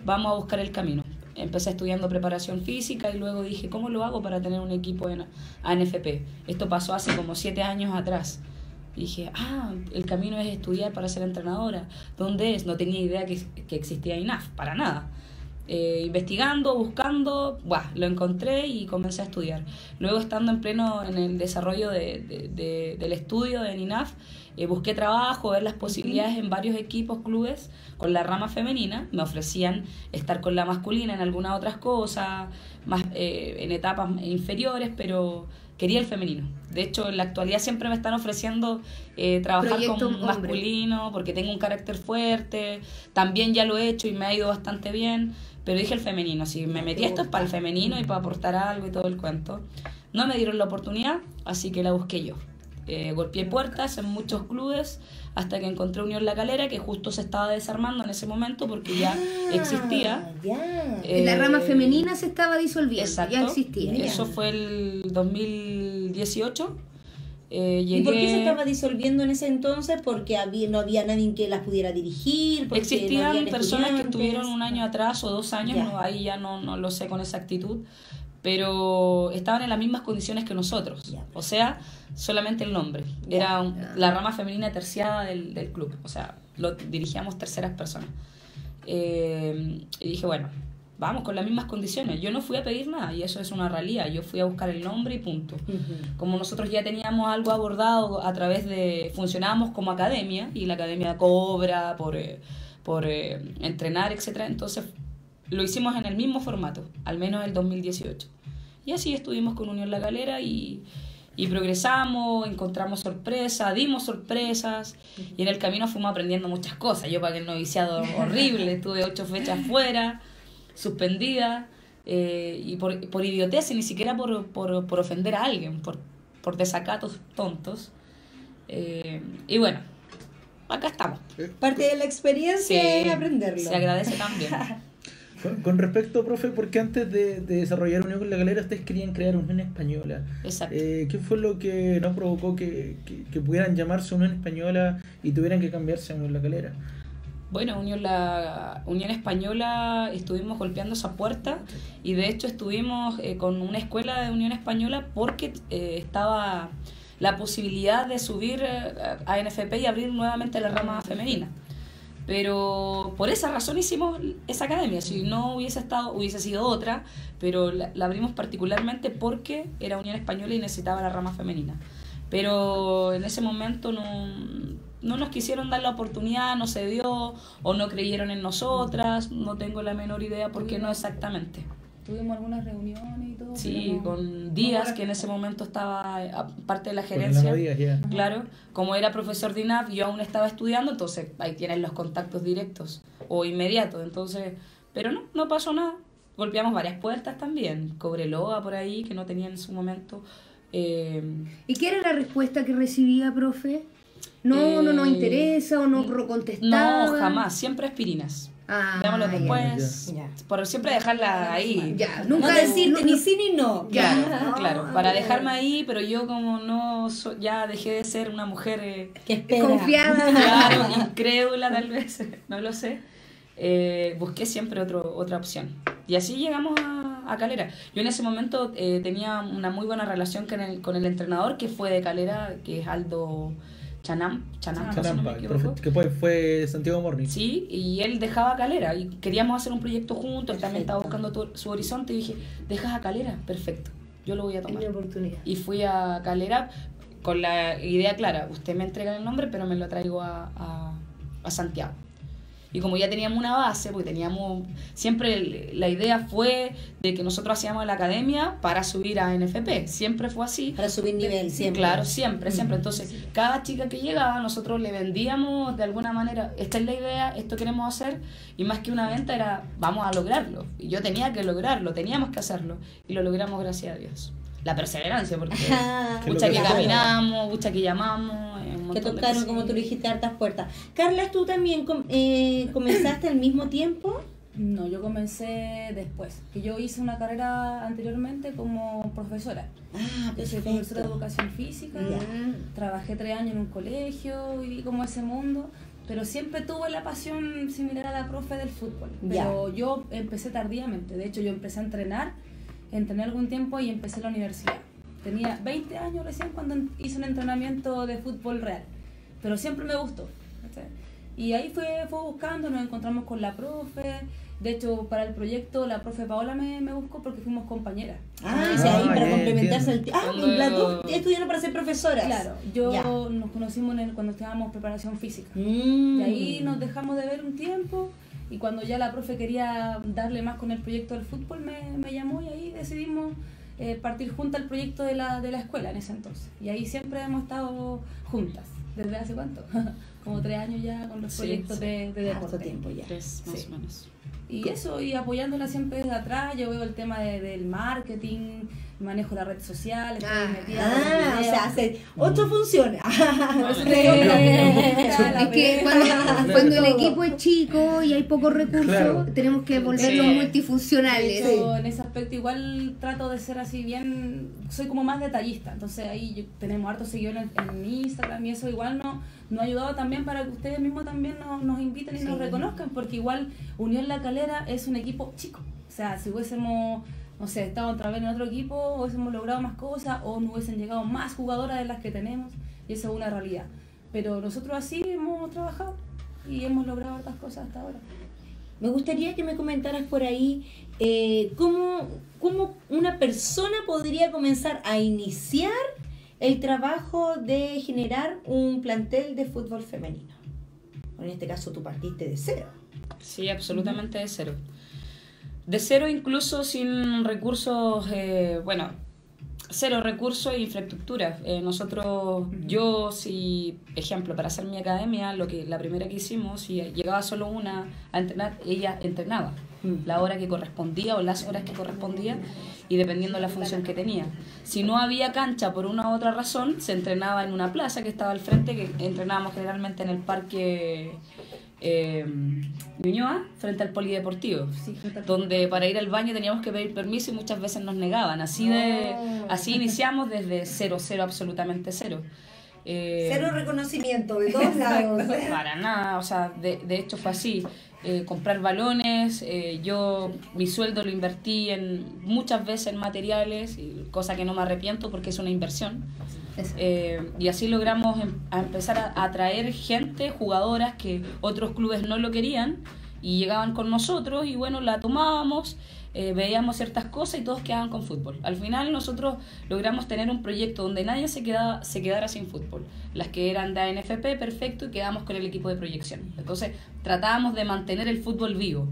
[SPEAKER 5] vamos a buscar el camino. Empecé estudiando preparación física y luego dije, ¿cómo lo hago para tener un equipo en ANFP? Esto pasó hace como siete años atrás. Y dije, ah, el camino es estudiar para ser entrenadora. ¿Dónde es? No tenía idea que, que existía INAF, para nada. Eh, investigando, buscando, buah, lo encontré y comencé a estudiar. Luego, estando en pleno en el desarrollo de, de- de- del estudio de INAF, eh, busqué trabajo, ver las posibilidades en varios equipos, clubes, con la rama femenina. Me ofrecían estar con la masculina en algunas otras cosas, más eh, en etapas inferiores, pero quería el femenino. De hecho, en la actualidad siempre me están ofreciendo eh, trabajar
[SPEAKER 2] Proyecto
[SPEAKER 5] con masculino porque tengo un carácter fuerte. También ya lo he hecho y me ha ido bastante bien. Pero dije el femenino, si me metí esto es para el femenino y para aportar algo y todo el cuento. No me dieron la oportunidad, así que la busqué yo. Eh, golpeé puertas en muchos clubes hasta que encontré Unión La Calera, que justo se estaba desarmando en ese momento porque ya
[SPEAKER 1] Ah,
[SPEAKER 5] existía.
[SPEAKER 1] Ya.
[SPEAKER 5] Eh,
[SPEAKER 2] la rama femenina se estaba disolviendo,
[SPEAKER 5] Exacto.
[SPEAKER 2] ya existía. ya.
[SPEAKER 5] Eso fue el 2018. Eh,
[SPEAKER 1] ¿Y por qué se estaba disolviendo en ese entonces? Porque había, no había nadie que las pudiera dirigir. no
[SPEAKER 5] Existían personas que estuvieron un año atrás o dos años,
[SPEAKER 1] Ya.
[SPEAKER 5] no, ahí ya no, no lo sé con exactitud, pero estaban en las mismas condiciones que nosotros.
[SPEAKER 1] Ya.
[SPEAKER 5] O sea, solamente el nombre. Era un- la rama femenina terciada del, del club. O sea, lo dirigíamos terceras personas. Eh, y dije, bueno, vamos con las mismas condiciones. Yo no fui a pedir nada y eso es una realidad. Yo fui a buscar el nombre y punto. Como nosotros ya teníamos algo abordado a través de, funcionábamos como academia y la academia cobra por, eh, por eh, entrenar, etcétera, entonces lo hicimos en el mismo formato, al menos el 2018. Y así estuvimos con Unión La Galera y, y progresamos, encontramos sorpresas, dimos sorpresas y en el camino fuimos aprendiendo muchas cosas. Yo pagué el noviciado horrible, estuve ocho fechas fuera, suspendida eh, y por, por idiotez y ni siquiera por, por, por ofender a alguien, por, por desacatos tontos. Eh, y bueno, acá estamos.
[SPEAKER 1] Parte de la experiencia es aprenderlo.
[SPEAKER 5] se agradece también.
[SPEAKER 3] Con, con respecto, profe, porque antes de, de desarrollar Unión con la Galera, ustedes querían crear Unión Española.
[SPEAKER 5] Exacto.
[SPEAKER 3] Eh, ¿Qué fue lo que nos provocó que, que, que pudieran llamarse Unión Española y tuvieran que cambiarse a Unión La Calera?
[SPEAKER 5] Bueno, Unión, la Unión Española estuvimos golpeando esa puerta y de hecho estuvimos eh, con una escuela de Unión Española porque eh, estaba la posibilidad de subir eh, a NFP y abrir nuevamente la rama femenina. Pero por esa razón hicimos esa academia. Si no hubiese estado, hubiese sido otra, pero la, la abrimos particularmente porque era Unión Española y necesitaba la rama femenina. Pero en ese momento no, no nos quisieron dar la oportunidad, no se dio, o no creyeron en nosotras, no tengo la menor idea por qué no exactamente.
[SPEAKER 6] tuvimos algunas reuniones y todo.
[SPEAKER 5] Sí, con Díaz, que en ese momento estaba eh, parte de la gerencia.
[SPEAKER 3] Díaz, ya.
[SPEAKER 5] Claro, como era profesor de INAF, yo aún estaba estudiando, entonces ahí tienes los contactos directos o inmediatos. Entonces, pero no, no pasó nada. Golpeamos varias puertas también. Cobreloa por ahí, que no tenía en su momento. Eh,
[SPEAKER 2] ¿Y qué era la respuesta que recibía, profe? No, no nos
[SPEAKER 5] Eh,
[SPEAKER 2] interesa o no contestaba.
[SPEAKER 5] no, jamás. Siempre aspirinas.
[SPEAKER 2] Ah,
[SPEAKER 5] Veámoslo
[SPEAKER 2] ya.
[SPEAKER 5] después.
[SPEAKER 1] ya.
[SPEAKER 5] Por siempre dejarla ahí.
[SPEAKER 2] Ya,
[SPEAKER 1] No
[SPEAKER 2] nunca
[SPEAKER 1] decirte
[SPEAKER 2] no-
[SPEAKER 1] ni sí ni no.
[SPEAKER 5] Claro,
[SPEAKER 2] Ya.
[SPEAKER 5] claro,
[SPEAKER 2] Ah,
[SPEAKER 5] para
[SPEAKER 2] ya.
[SPEAKER 5] dejarme ahí, pero yo como no so- ya dejé de ser una mujer eh,
[SPEAKER 1] Que espera.
[SPEAKER 2] Confiada.
[SPEAKER 5] claro, incrédula tal vez, no lo sé, eh, busqué siempre otro, otra opción. Y así llegamos a, a Calera. Yo en ese momento eh, tenía una muy buena relación con el, con el entrenador que fue de Calera, que es Aldo Chanam, Chanam, si no me
[SPEAKER 3] Chanampa,
[SPEAKER 5] equivoco.
[SPEAKER 3] profe- que fue, fue Santiago Morni.
[SPEAKER 5] Sí, y él dejaba a Calera y queríamos hacer un proyecto juntos, él también estaba buscando tu- su horizonte y dije, ¿dejas a Calera? Perfecto, yo lo voy a tomar.
[SPEAKER 2] oportunidad.
[SPEAKER 5] Y fui a Calera con la idea clara, usted me entrega el nombre, pero me lo traigo a, a, a Santiago. Y como ya teníamos una base, porque teníamos, siempre la idea fue de que nosotros hacíamos la academia para subir a NFP, siempre fue así.
[SPEAKER 1] Para subir nivel, siempre.
[SPEAKER 5] Claro, siempre, siempre. Entonces, cada chica que llegaba, nosotros le vendíamos de alguna manera, esta es la idea, esto queremos hacer, y más que una venta era, vamos a lograrlo. Y yo tenía que lograrlo, teníamos que hacerlo, y lo logramos gracias a Dios. La perseverancia, porque
[SPEAKER 3] Que
[SPEAKER 5] mucha que
[SPEAKER 3] que
[SPEAKER 5] caminamos, mucha que llamamos, eh, un
[SPEAKER 1] que tocaron, como tú dijiste, hartas puertas. Carla, ¿tú también com- eh, comenzaste al mismo tiempo?
[SPEAKER 6] No, yo comencé después. Que yo hice una carrera anteriormente como profesora.
[SPEAKER 1] Ah,
[SPEAKER 6] Yo soy profesora de educación física.
[SPEAKER 1] Ya.
[SPEAKER 6] Trabajé tres años en un colegio, viví como ese mundo. Pero siempre tuve la pasión similar a la profe del fútbol. Pero yo empecé tardíamente. De hecho, yo empecé a entrenar, entrené algún tiempo y empecé la universidad. Tenía 20 años recién cuando hice un entrenamiento de fútbol real. Pero siempre me gustó. Y ahí fue, fue buscando, nos encontramos con la profe. De hecho, para el proyecto, la profe Paola me, me buscó porque fuimos compañeras.
[SPEAKER 1] Ah,
[SPEAKER 3] Ah,
[SPEAKER 1] ahí para
[SPEAKER 3] ya,
[SPEAKER 1] complementarse el... Ah, las dos estudiaron para ser profesoras.
[SPEAKER 6] Claro, yo
[SPEAKER 1] Ya.
[SPEAKER 6] nos conocimos en el- cuando estábamos preparación física.
[SPEAKER 1] Mm.
[SPEAKER 6] Y ahí nos dejamos de ver un tiempo y cuando ya la profe quería darle más con el proyecto del fútbol me, me llamó y ahí decidimos eh, partir juntas al proyecto de la, de la escuela en ese entonces. Y ahí siempre hemos estado juntas. ¿Desde hace cuánto? Como tres años ya con los
[SPEAKER 5] Sí,
[SPEAKER 6] proyectos
[SPEAKER 5] sí.
[SPEAKER 6] de, de
[SPEAKER 1] Harto
[SPEAKER 6] deporte.
[SPEAKER 1] tiempo ya.
[SPEAKER 5] Tres, más
[SPEAKER 6] Sí.
[SPEAKER 5] o menos.
[SPEAKER 6] Y eso, y apoyándola siempre desde atrás, yo veo el tema de- del marketing, manejo la red social, estoy
[SPEAKER 2] Ah.
[SPEAKER 6] metida en
[SPEAKER 1] Ah, o sea, hace ocho funciones.
[SPEAKER 2] Es que cuando, cuando el equipo es chico y hay pocos recursos,
[SPEAKER 3] Claro.
[SPEAKER 2] tenemos que volverlos
[SPEAKER 5] Sí.
[SPEAKER 2] multifuncionales.
[SPEAKER 6] Hecho, en ese aspecto igual trato de ser así bien, soy como más detallista, entonces ahí yo- tenemos hartos seguidores en, en Instagram y eso igual no, nos ha ayudado también para que ustedes mismos también nos, nos inviten y nos
[SPEAKER 1] Sí.
[SPEAKER 6] reconozcan, porque igual Unión La Calera es un equipo chico, o sea, si hubiésemos, no sé, estado otra vez en otro equipo, hubiésemos logrado más cosas o no hubiesen llegado más jugadoras de las que tenemos y eso es una realidad, pero nosotros así hemos trabajado y hemos logrado hartas cosas hasta ahora.
[SPEAKER 1] Me gustaría que me comentaras por ahí eh, cómo, cómo una persona podría comenzar a iniciar el trabajo de generar un plantel de fútbol femenino. En este caso tú partiste de cero.
[SPEAKER 5] Sí, absolutamente de cero. De cero incluso sin recursos, eh, bueno, cero recursos e infraestructura. Eh, nosotros, yo, si, ejemplo, para hacer mi academia, lo que la primera que hicimos, si llegaba solo una a entrenar, ella entrenaba la hora que correspondía o las horas que correspondía y dependiendo de la función que tenía. Si no había cancha por una u otra razón, se entrenaba en una plaza que estaba al frente, que entrenábamos generalmente en el parque eh, Ñuñoa, frente al polideportivo
[SPEAKER 6] Sí,
[SPEAKER 5] donde para ir al baño teníamos que pedir permiso y muchas veces nos negaban. Así de así iniciamos desde cero, cero, absolutamente cero. Eh,
[SPEAKER 1] Cero reconocimiento de todos lados.
[SPEAKER 5] para nada, o sea, de, de hecho fue así. Eh, comprar balones, eh, yo mi sueldo lo invertí en muchas veces en materiales, cosa que no me arrepiento porque es una inversión. Eh, y así logramos em- empezar a atraer gente, jugadoras que otros clubes no lo querían y llegaban con nosotros y bueno, la tomábamos, eh, veíamos ciertas cosas y todos quedaban con fútbol. Al final nosotros logramos tener un proyecto donde nadie se, quedaba, se quedara sin fútbol. Las que eran de ANFP, perfecto, y quedamos con el equipo de proyección. Entonces tratábamos de mantener el fútbol vivo.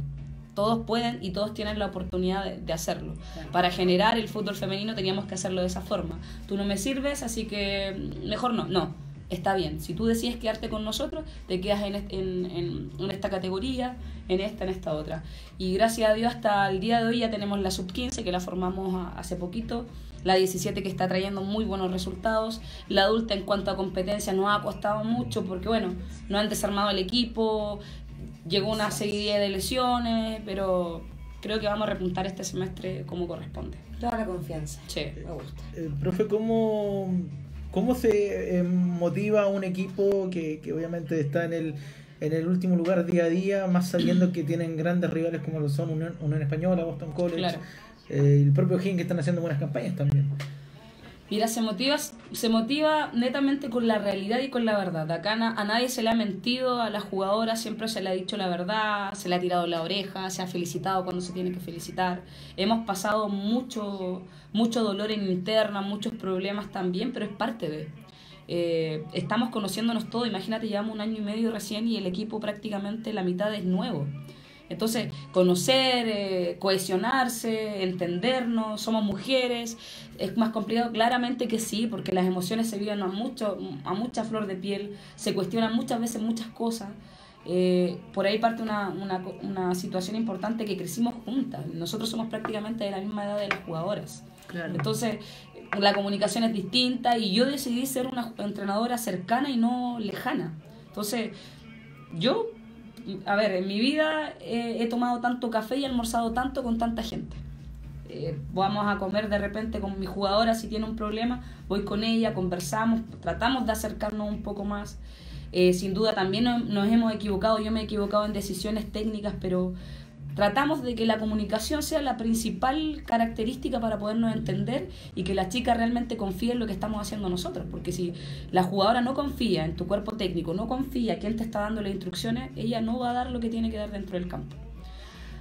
[SPEAKER 5] Todos pueden y todos tienen la oportunidad de, hacerlo. Para generar el fútbol femenino teníamos que hacerlo de esa forma. Tú no me sirves, así que mejor no. No, está bien. Si tú decides quedarte con nosotros, te quedas en, en, en, esta categoría, en esta, en esta otra. Y gracias a Dios hasta el día de hoy ya tenemos la sub-15, que la formamos hace poquito, la 17 que está trayendo muy buenos resultados, la adulta en cuanto a competencia no ha costado mucho porque bueno, no han desarmado el equipo, llegó una serie de lesiones, pero creo que vamos a repuntar este semestre como corresponde.
[SPEAKER 1] Toda la confianza.
[SPEAKER 5] Sí.
[SPEAKER 3] Me gusta. Eh, profe, ¿cómo, cómo se eh, motiva un equipo que, que, obviamente está en el, en el último lugar día a día, más sabiendo que tienen grandes rivales como lo son Unión, Unión Española, Boston College, eh, y el propio Gin que están haciendo buenas campañas también?
[SPEAKER 5] Mira, se motiva, se motiva netamente con la realidad y con la verdad. Acá a nadie se le ha mentido, a la jugadora siempre se le ha dicho la verdad, se le ha tirado la oreja, se ha felicitado cuando se tiene que felicitar. Hemos pasado mucho, mucho dolor en interna, muchos problemas también, pero es parte de... Eh, estamos conociéndonos todo, imagínate, llevamos un año y medio recién y el equipo prácticamente la mitad es nuevo. Entonces, conocer, eh, cohesionarse, entendernos, somos mujeres, es más complicado, claramente que sí, porque las emociones se viven a, mucho, a mucha flor de piel, se cuestionan muchas veces muchas cosas. Eh, por ahí parte una, una, una, situación importante que crecimos juntas. Nosotros somos prácticamente de la misma edad de las jugadoras. Entonces, la comunicación es distinta y yo decidí ser una entrenadora cercana y no lejana. Entonces, yo a ver, en mi vida he tomado tanto café y almorzado tanto con tanta gente. Eh, vamos a comer de repente con mi jugadora si tiene un problema, voy con ella, conversamos, tratamos de acercarnos un poco más. Eh, sin duda también nos hemos equivocado, yo me he equivocado en decisiones técnicas, pero Tratamos de que la comunicación sea la principal característica para podernos entender y que la chica realmente confíe en lo que estamos haciendo nosotros. Porque si la jugadora no confía en tu cuerpo técnico, no confía quién te está dando las instrucciones, ella no va a dar lo que tiene que dar dentro del campo.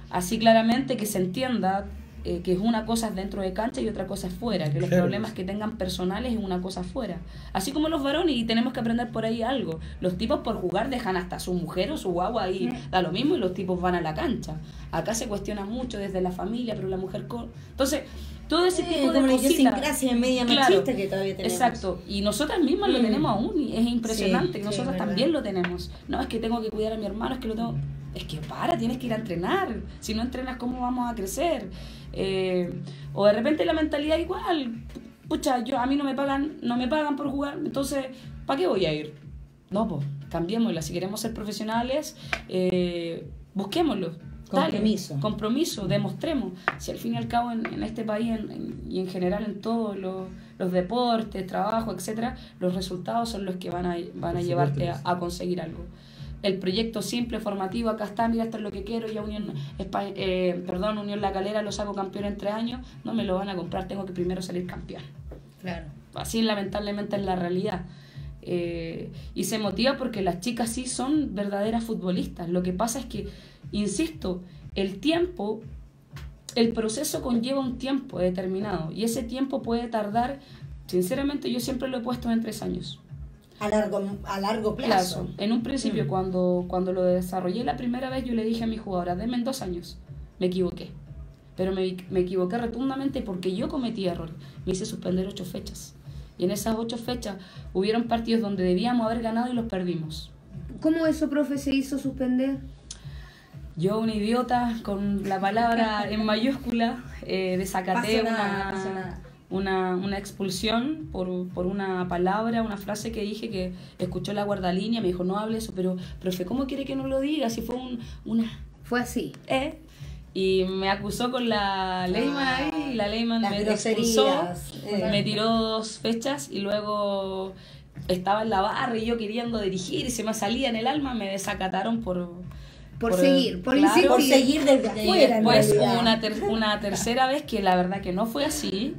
[SPEAKER 5] Así claramente que se entienda eh, que es una cosa dentro de cancha y otra cosa es fuera, que los problemas que tengan personales es una cosa fuera. Así como los varones, y tenemos que aprender por ahí algo. Los tipos por jugar dejan hasta su mujer o su guagua ahí, da lo mismo y los tipos van a la cancha. Acá se cuestiona mucho desde la familia, pero la mujer con... Entonces, todo ese tipo de
[SPEAKER 1] cositas. media machista que todavía tenemos.
[SPEAKER 5] Exacto, y nosotras mismas lo mm. tenemos aún, y es impresionante que nosotras también lo tenemos. No, es que tengo que cuidar a mi hermano, es que lo tengo... Es que para, tienes que ir a entrenar. Si no entrenas, ¿cómo vamos a crecer? Eh, o de repente la mentalidad igual, pucha, yo a mí no me pagan, no me pagan por jugar, entonces, ¿para qué voy a ir? No, pues, cambiémosla. Si queremos ser profesionales, eh, busquémoslo.
[SPEAKER 1] Compromiso.
[SPEAKER 5] compromiso, demostremos. Si al fin y al cabo en, este país y en general en todos los, deportes, trabajo, etcétera, los resultados son los que van a, van a llevarte a conseguir algo el proyecto simple, formativo, acá está, mira, esto es lo que quiero, ya Unión, eh, perdón, Unión La Calera lo saco campeón en tres años, no me lo van a comprar, tengo que primero salir campeón.
[SPEAKER 1] Claro.
[SPEAKER 5] Así lamentablemente es la realidad. Eh, y se motiva porque las chicas sí son verdaderas futbolistas. Lo que pasa es que, insisto, el tiempo, el proceso conlleva un tiempo determinado y ese tiempo puede tardar, sinceramente yo siempre lo he puesto en tres años
[SPEAKER 1] a largo, a largo plazo.
[SPEAKER 5] En un principio, mm. cuando, cuando lo desarrollé la primera vez, yo le dije a mi jugadora, denme en dos años. Me equivoqué. Pero me, me equivoqué rotundamente porque yo cometí error. Me hice suspender ocho fechas. Y en esas ocho fechas hubieron partidos donde debíamos haber ganado y los perdimos.
[SPEAKER 2] ¿Cómo eso, profe, se hizo suspender?
[SPEAKER 5] Yo, un idiota, con la palabra en mayúscula, eh, desacaté una, una, una expulsión por, por, una palabra, una frase que dije que escuchó la guardalínea, me dijo, no hable eso, pero, profe, ¿cómo quiere que no lo diga? Si fue un, una...
[SPEAKER 2] Fue así.
[SPEAKER 5] ¿Eh? Y me acusó con la Leyman ahí, y la Leyman me expulsó, eh. me tiró dos fechas y luego estaba en la barra y yo queriendo dirigir y se me salía en el alma, me desacataron por...
[SPEAKER 2] Por, seguir, por,
[SPEAKER 1] por seguir desde afuera.
[SPEAKER 5] después una, una tercera vez que la verdad que no fue así,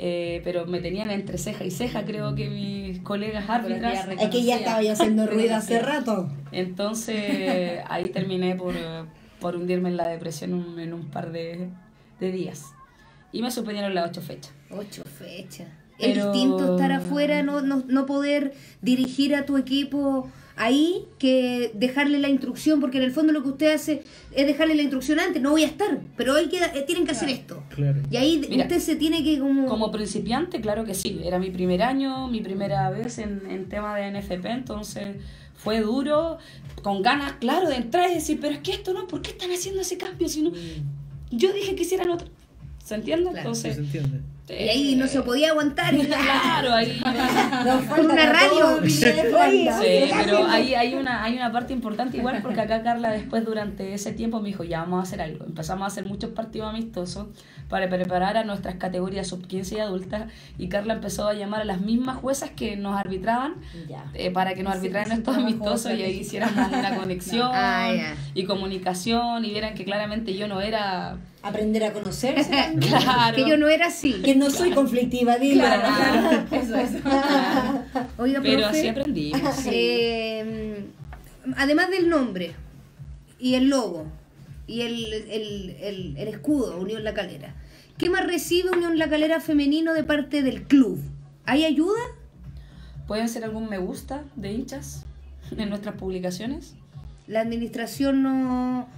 [SPEAKER 5] eh, pero me tenían entre ceja y ceja, creo que mis colegas árbitras.
[SPEAKER 1] Es que ya estaba ya haciendo ruido hace rato.
[SPEAKER 5] Entonces ahí terminé por, por hundirme en la depresión en un par de, de días. Y me suspendieron las ocho fechas.
[SPEAKER 2] Ocho fechas. Es distinto estar afuera, no, no, no poder dirigir a tu equipo ahí que dejarle la instrucción, porque en el fondo lo que usted hace es dejarle la instrucción antes, no voy a estar, pero hoy que, eh, tienen que hacer esto. Y ahí usted se tiene que como...
[SPEAKER 5] Como principiante, claro que sí, era mi primer año, mi primera vez en, en tema de NFP, entonces fue duro, con ganas, claro, de entrar y decir, pero es que esto no, ¿por qué están haciendo ese cambio? Si no, mm. yo dije que hicieran otro. ¿Se entiende?
[SPEAKER 3] Entonces, se entiende.
[SPEAKER 2] Y ahí no se podía aguantar.
[SPEAKER 5] Claro, ahí.
[SPEAKER 2] Por una radio.
[SPEAKER 5] Sí, pero ahí hay una, hay una parte importante igual porque acá Carla después durante ese tiempo me dijo, ya vamos a hacer algo. Empezamos a hacer muchos partidos amistosos para preparar a nuestras categorías sub 15 y adultas y Carla empezó a llamar a las mismas juezas que nos arbitraban eh, para que nos arbitraran estos amistosos y ahí hiciéramos una conexión ah, y comunicación y vieran que claramente yo no era
[SPEAKER 1] aprender a conocerse.
[SPEAKER 2] claro. Que yo no era así.
[SPEAKER 1] Que no soy conflictiva, dile. Claro.
[SPEAKER 5] eso, eso. Oiga, Pero así aprendí.
[SPEAKER 2] Eh, además del nombre y el logo y el, el, el, el, escudo Unión La Calera, ¿qué más recibe Unión La Calera femenino de parte del club? ¿Hay ayuda?
[SPEAKER 5] ¿Pueden ser algún me gusta de hinchas en nuestras publicaciones?
[SPEAKER 2] La administración no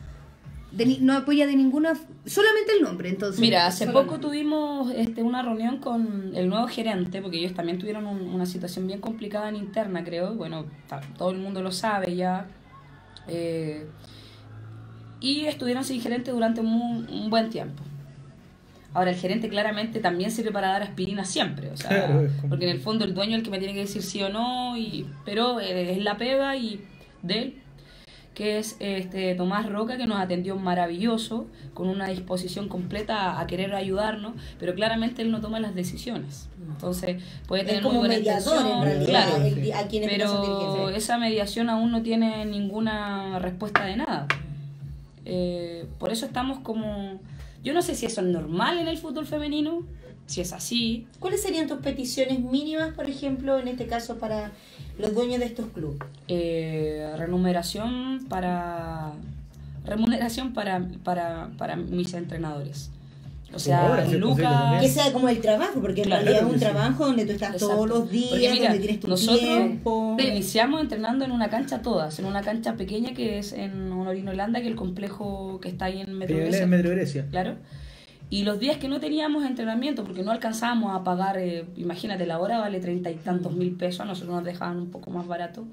[SPEAKER 2] no apoya de ninguna, solamente el nombre, entonces.
[SPEAKER 5] Mira, hace poco tuvimos este, una reunión con el nuevo gerente, porque ellos también tuvieron una situación bien complicada en interna, creo, bueno, todo el mundo lo sabe ya. Eh, y estuvieron sin gerente durante un, buen tiempo. Ahora, el gerente claramente también sirve para dar aspirina siempre, o sea, porque en el fondo el dueño es el que me tiene que decir sí o no, y, pero es la pega y de él que es este Tomás Roca, que nos atendió maravilloso, con una disposición completa a querer ayudarnos, pero claramente él no toma las decisiones. Entonces puede tener muy buena mediador, en realidad, claro, pero esa mediación aún no tiene ninguna respuesta de nada. Eh, por eso estamos como... Yo no sé si eso es normal en el fútbol femenino, si es así.
[SPEAKER 1] ¿Cuáles serían tus peticiones mínimas, por ejemplo, en este caso para los dueños de estos clubes?
[SPEAKER 5] Eh, remuneración para remuneración para, para, para mis entrenadores. O sea,
[SPEAKER 1] Lucas. Que sea como el trabajo, porque en realidad es un trabajo donde tú estás todos los días, donde tienes tu nosotros tiempo.
[SPEAKER 5] Iniciamos entrenando en una cancha todas, en una cancha pequeña que es en Honorino Holanda, que es el complejo que está ahí en Metro
[SPEAKER 3] Grecia.
[SPEAKER 5] Claro. Y los días que no teníamos entrenamiento, porque no alcanzábamos a pagar, eh, imagínate, la hora vale treinta y tantos mil pesos, a nosotros nos dejaban un poco más barato.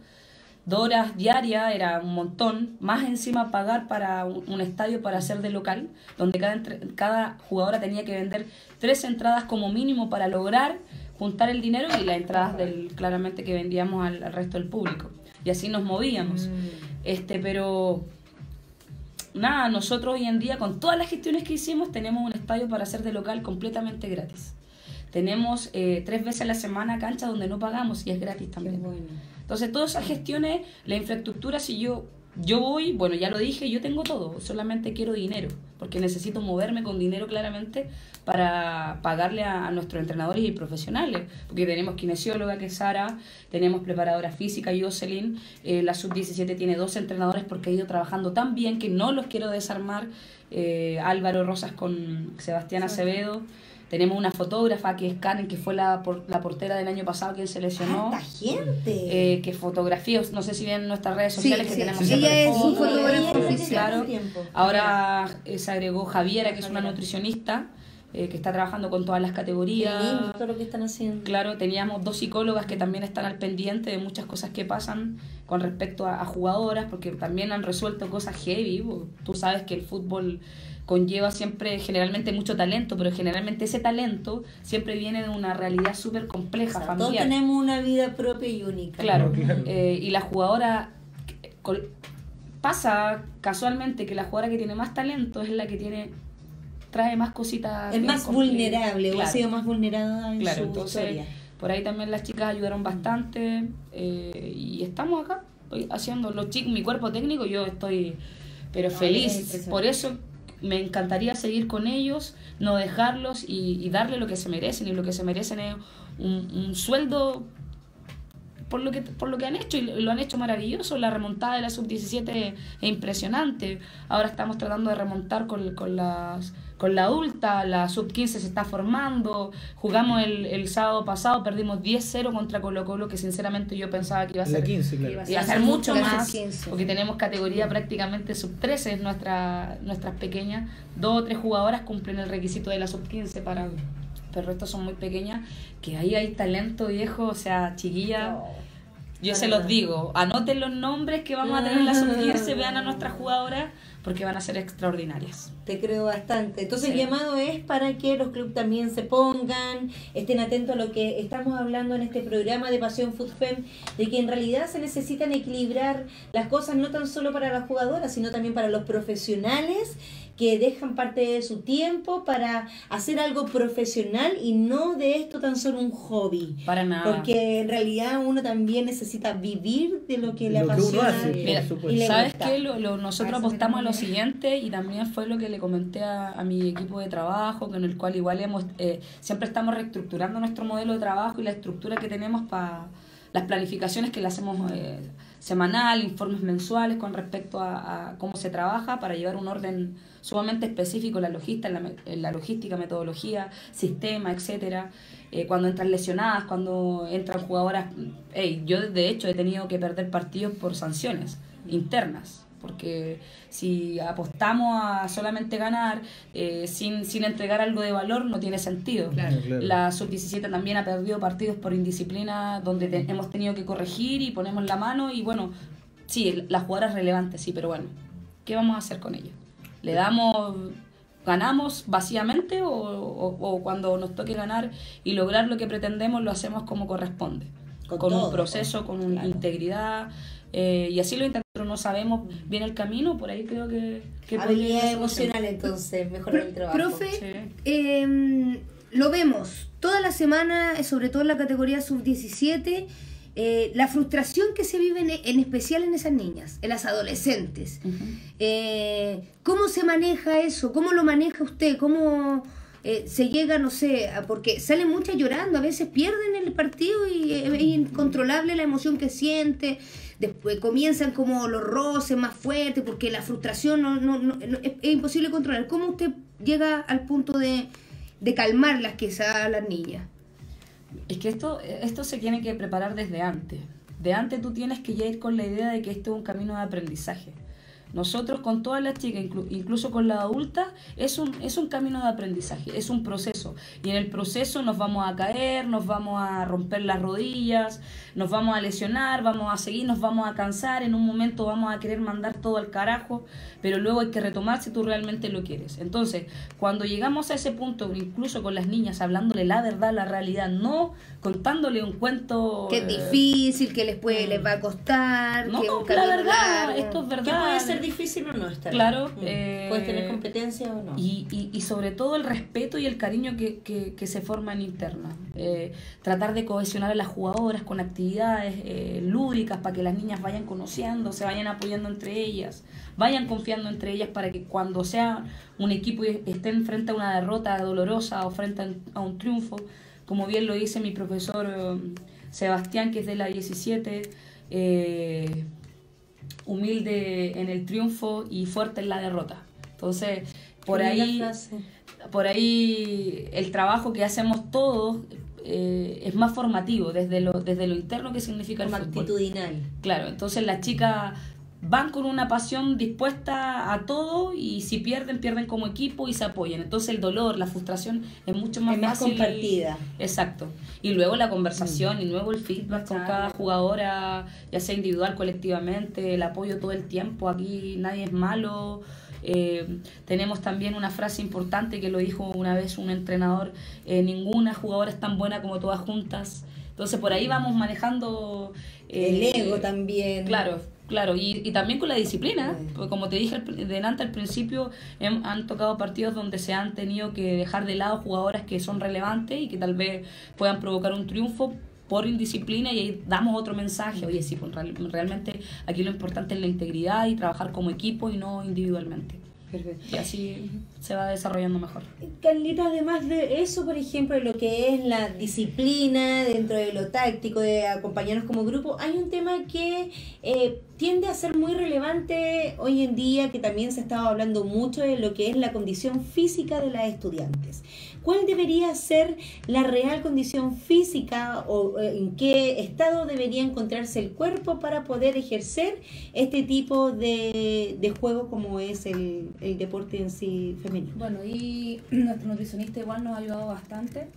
[SPEAKER 5] Dos horas diarias era un montón, más encima pagar para un, estadio para hacer de local, donde cada, cada jugadora tenía que vender tres entradas como mínimo para lograr juntar el dinero y las entradas del claramente que vendíamos al, al resto del público. Y así nos movíamos. Mm. Este, pero nada, nosotros hoy en día con todas las gestiones que hicimos tenemos un estadio para hacer de local completamente gratis. Tenemos eh, tres veces a la semana cancha donde no pagamos y es gratis también. Entonces todas esas gestiones, la infraestructura, si yo yo voy, bueno, ya lo dije, yo tengo todo, solamente quiero dinero, porque necesito moverme con dinero claramente para pagarle a, nuestros entrenadores y profesionales, porque tenemos kinesióloga que es Sara, tenemos preparadora física Jocelyn, eh, la sub-17 tiene dos entrenadores porque ha ido trabajando tan bien que no los quiero desarmar, eh, Álvaro Rosas con Sebastián Acevedo. Tenemos una fotógrafa que es Karen, que fue la, la portera del año pasado quien se lesionó.
[SPEAKER 1] gente!
[SPEAKER 5] Eh, que fotografía, no sé si ven nuestras redes sociales que tenemos.
[SPEAKER 2] Ella es un fotógrafo.
[SPEAKER 5] Ahora eh, se agregó Javiera, que es una nutricionista. Eh, que está trabajando con todas las categorías.
[SPEAKER 1] todo lo que están haciendo.
[SPEAKER 5] Claro, teníamos dos psicólogas que también están al pendiente de muchas cosas que pasan con respecto a, a jugadoras, porque también han resuelto cosas heavy. Tú sabes que el fútbol conlleva siempre generalmente mucho talento, pero generalmente ese talento siempre viene de una realidad súper compleja, familiar.
[SPEAKER 1] Todos tenemos una vida propia y única.
[SPEAKER 5] Claro, eh, y la jugadora pasa casualmente que la jugadora que tiene más talento es la que tiene trae más cositas.
[SPEAKER 1] Es más vulnerable, o ha sido más vulnerada en
[SPEAKER 5] claro, entonces, Por ahí también las chicas ayudaron bastante eh, y estamos acá haciendo los chicos, mi cuerpo técnico, yo estoy pero feliz. Por eso me encantaría seguir con ellos, no dejarlos y, darle lo que se merecen. Y lo que se merecen es un, sueldo por, lo que, por lo que han hecho y lo han hecho maravilloso. La remontada de la sub-17 es impresionante. Ahora estamos tratando de remontar con, con, las, con la adulta, la sub-15 se está formando. Jugamos el, el sábado pasado, perdimos 10-0 contra Colo Colo, que sinceramente yo pensaba que iba a ser,
[SPEAKER 3] 15,
[SPEAKER 5] iba a ser mucho más,
[SPEAKER 2] 15.
[SPEAKER 5] porque tenemos categoría prácticamente sub-13, nuestra, nuestras pequeñas. Dos o tres jugadoras cumplen el requisito de la sub-15 para pero estos son muy pequeñas, que ahí hay talento viejo, o sea, chiquilla. Yo se los digo, anoten los nombres que vamos a tener en la sub-15, vean a nuestras jugadoras, porque van a ser extraordinarias.
[SPEAKER 1] Te creo bastante. Entonces
[SPEAKER 5] Sí.
[SPEAKER 1] el llamado es para que los clubes también se pongan, estén atentos a lo que estamos hablando en este programa de Pasión Food Fem, de que en realidad se necesitan equilibrar las cosas no tan solo para las jugadoras, sino también para los profesionales que dejan parte de su tiempo para hacer algo profesional y no de esto tan solo un hobby.
[SPEAKER 5] Para nada.
[SPEAKER 1] Porque en realidad uno también necesita vivir de lo que le
[SPEAKER 3] Lo que uno
[SPEAKER 1] apasiona.
[SPEAKER 3] hace,
[SPEAKER 5] Mira,
[SPEAKER 3] por supuesto.
[SPEAKER 1] y le
[SPEAKER 5] ¿Sabes qué? Lo, lo- nosotros apostamos a lo siguiente y también fue lo que le comenté a, a mi equipo de trabajo, con el cual igual hemos, eh, siempre estamos reestructurando nuestro modelo de trabajo y la estructura que tenemos para las planificaciones que le hacemos eh, semanal, informes mensuales con respecto a, cómo se trabaja para llevar un orden sumamente específico en la logística, en la, en la logística, metodología, sistema, etcétera. Eh, cuando entran lesionadas, cuando entran jugadoras, hey, yo de hecho he tenido que perder partidos por sanciones internas, porque si apostamos a solamente ganar eh, sin, sin entregar algo de valor no tiene sentido.
[SPEAKER 3] Claro, claro.
[SPEAKER 5] La sub-17 también ha perdido partidos por indisciplina donde te- hemos tenido que corregir y ponemos la mano y bueno, sí, la jugadora es relevante, sí, pero bueno, ¿qué vamos a hacer con ella? ¿Le damos, ganamos vacíamente o, o- o cuando nos toque ganar y lograr lo que pretendemos lo hacemos como corresponde?
[SPEAKER 1] Con
[SPEAKER 5] Con,
[SPEAKER 1] todo,
[SPEAKER 5] un proceso, con una
[SPEAKER 1] claro.
[SPEAKER 5] integridad eh, y así lo intentamos, no sabemos bien el camino, por ahí creo que... que
[SPEAKER 1] Habilidad emocional entonces, mejorar el trabajo.
[SPEAKER 2] Profe,
[SPEAKER 5] Sí.
[SPEAKER 2] eh, lo vemos toda la semana, sobre todo en la categoría sub-17, eh, la frustración que se vive en, en especial en esas niñas, en las adolescentes. Eh, ¿Cómo se maneja eso? ¿Cómo lo maneja usted? ¿Cómo eh, se llega, no sé, porque salen muchas llorando, a veces pierden el partido y eh, es incontrolable la emoción que siente. Después comienzan como los roces más fuertes porque la frustración no, no- no- no- es, es imposible controlar. ¿Cómo usted llega al punto de, de calmarlas quizás a las niñas?
[SPEAKER 5] Es que esto, esto se tiene que preparar desde antes. De antes tú tienes que ya ir con la idea de que esto es un camino de aprendizaje. Nosotros con todas las chicas, inclu- incluso con la adulta, es un, es un camino de aprendizaje, es un proceso. Y en el proceso nos vamos a caer, nos vamos a romper las rodillas, nos vamos a lesionar, vamos a seguir, nos vamos a cansar, en un momento vamos a querer mandar todo al carajo, pero luego hay que retomar si tú realmente lo quieres. Entonces, cuando llegamos a ese punto, incluso con las niñas, hablándole la verdad, la realidad, no contándole un cuento...
[SPEAKER 2] Que es
[SPEAKER 5] eh,
[SPEAKER 2] difícil, que les puede, les va a costar,
[SPEAKER 5] No,
[SPEAKER 2] que
[SPEAKER 5] la verdad,
[SPEAKER 2] largo.
[SPEAKER 5] esto es verdad.
[SPEAKER 1] Que puede ser difícil o no estar.
[SPEAKER 5] Claro,
[SPEAKER 1] Mm.
[SPEAKER 5] eh,
[SPEAKER 1] Puedes tener competencia o no.
[SPEAKER 5] Y, y, y sobre todo el respeto y el cariño que, que, que se forma en interna. Eh, tratar de cohesionar a las jugadoras con actividades eh, lúdicas para que las niñas vayan conociendo, se vayan apoyando entre ellas, vayan confiando entre ellas para que cuando sea un equipo y estén frente a una derrota dolorosa o frente a un- triunfo, como bien lo dice mi profesor eh, Sebastián, que es de la 17, eh, humilde en el triunfo y fuerte en la derrota. Entonces, por ahí, por ahí el trabajo que hacemos todos eh, es más formativo desde lo, desde lo interno que significa el fútbol.
[SPEAKER 1] actitudinal.
[SPEAKER 5] Claro, entonces las chicas van con una pasión dispuesta a todo y si pierden, pierden como equipo y se apoyan. Entonces el dolor, la frustración es mucho más
[SPEAKER 1] Es más
[SPEAKER 5] fácil.
[SPEAKER 1] compartida.
[SPEAKER 5] Exacto. Y luego la conversación y luego el feedback con cada jugadora, ya sea individual, colectivamente, el apoyo todo el tiempo. Aquí nadie es malo. Eh, tenemos también una frase importante que lo dijo una vez un entrenador, eh, ninguna jugadora es tan buena como todas juntas. Entonces por ahí vamos manejando... eh,
[SPEAKER 1] El ego también.
[SPEAKER 5] Claro, claro, y, y también con la disciplina,
[SPEAKER 1] Sí.
[SPEAKER 5] porque como te dije delante al principio, hem- han tocado partidos donde se han tenido que dejar de lado jugadoras que son relevantes y que tal vez puedan provocar un triunfo por indisciplina y ahí damos otro mensaje, oye, sí, pues real- realmente aquí lo importante es la integridad y trabajar como equipo y no individualmente. Y así se va desarrollando mejor.
[SPEAKER 1] Carlita, además de eso, por ejemplo, lo que es la disciplina dentro de lo táctico, de acompañarnos como grupo, hay un tema que eh, tiende a ser muy relevante hoy en día, que también se ha estado hablando mucho de lo que es la condición física de las estudiantes. ¿Cuál debería ser la real condición física o eh, en qué estado debería encontrarse el cuerpo para poder ejercer este tipo de, de juego como es el, el deporte en sí femenino?
[SPEAKER 6] Bueno, y nuestro nutricionista igual nos ha ayudado bastante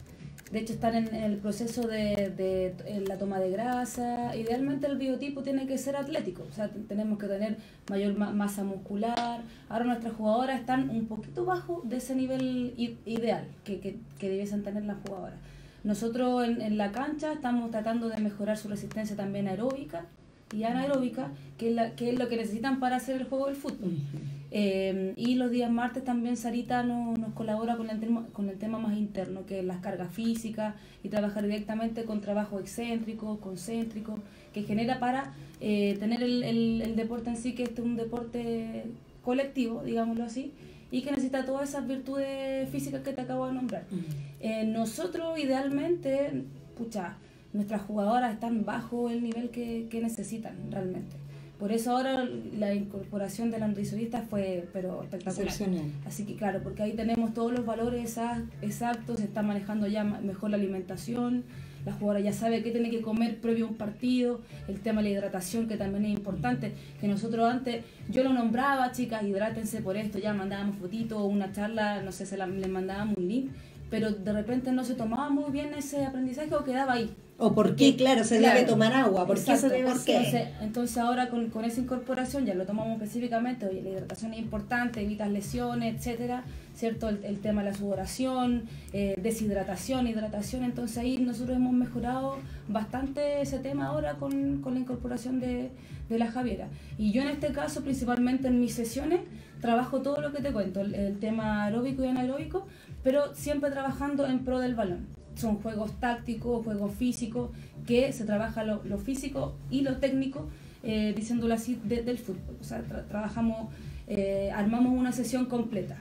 [SPEAKER 6] de hecho, están en, el proceso de, de la toma de grasa. Idealmente el biotipo tiene que ser atlético, o sea, tenemos que tener mayor masa muscular. Ahora nuestras jugadoras están un poquito bajo de ese nivel ideal que, que, que debiesen tener las jugadoras. Nosotros en, en, la cancha estamos tratando de mejorar su resistencia también aeróbica y anaeróbica, que es, la, que es lo que necesitan para hacer el juego del fútbol. Eh, y los días martes también Sarita nos, nos colabora con el, tema, con el tema más interno, que es las cargas físicas y trabajar directamente con trabajo excéntrico, concéntrico, que genera para eh, tener el, el, el, deporte en sí, que es un deporte colectivo, digámoslo así, y que necesita todas esas virtudes físicas que te acabo de nombrar. Eh, nosotros idealmente, pucha, nuestras jugadoras están bajo el nivel que, que necesitan realmente. Por eso ahora la incorporación del nutricionista fue pero espectacular. Así que claro, porque ahí tenemos todos los valores exactos, se está manejando ya mejor la alimentación, la jugadora ya sabe qué tiene que comer previo a un partido, el tema de la hidratación que también es importante, que nosotros antes, yo lo nombraba, chicas, hidrátense por esto, ya mandábamos fotitos, una charla, no sé, se la, le mandábamos un link, pero de repente no se tomaba muy bien ese aprendizaje o quedaba ahí.
[SPEAKER 1] O por qué, claro, se debe tomar agua, ¿por qué
[SPEAKER 6] se debe Entonces, entonces ahora con, con, esa incorporación ya lo tomamos específicamente, oye, la hidratación es importante, evitas lesiones, etcétera, ¿cierto? El, el tema de la sudoración, eh, deshidratación, hidratación, entonces ahí nosotros hemos mejorado bastante ese tema ahora con, con la incorporación de, de, la Javiera. Y yo en este caso, principalmente en mis sesiones, trabajo todo lo que te cuento, el, el tema aeróbico y anaeróbico, pero siempre trabajando en pro del balón son juegos tácticos, juegos físicos, que se trabaja lo, lo físico y lo técnico, eh, diciéndolo así, de, del fútbol. O sea, tra trabajamos, eh, armamos una sesión completa,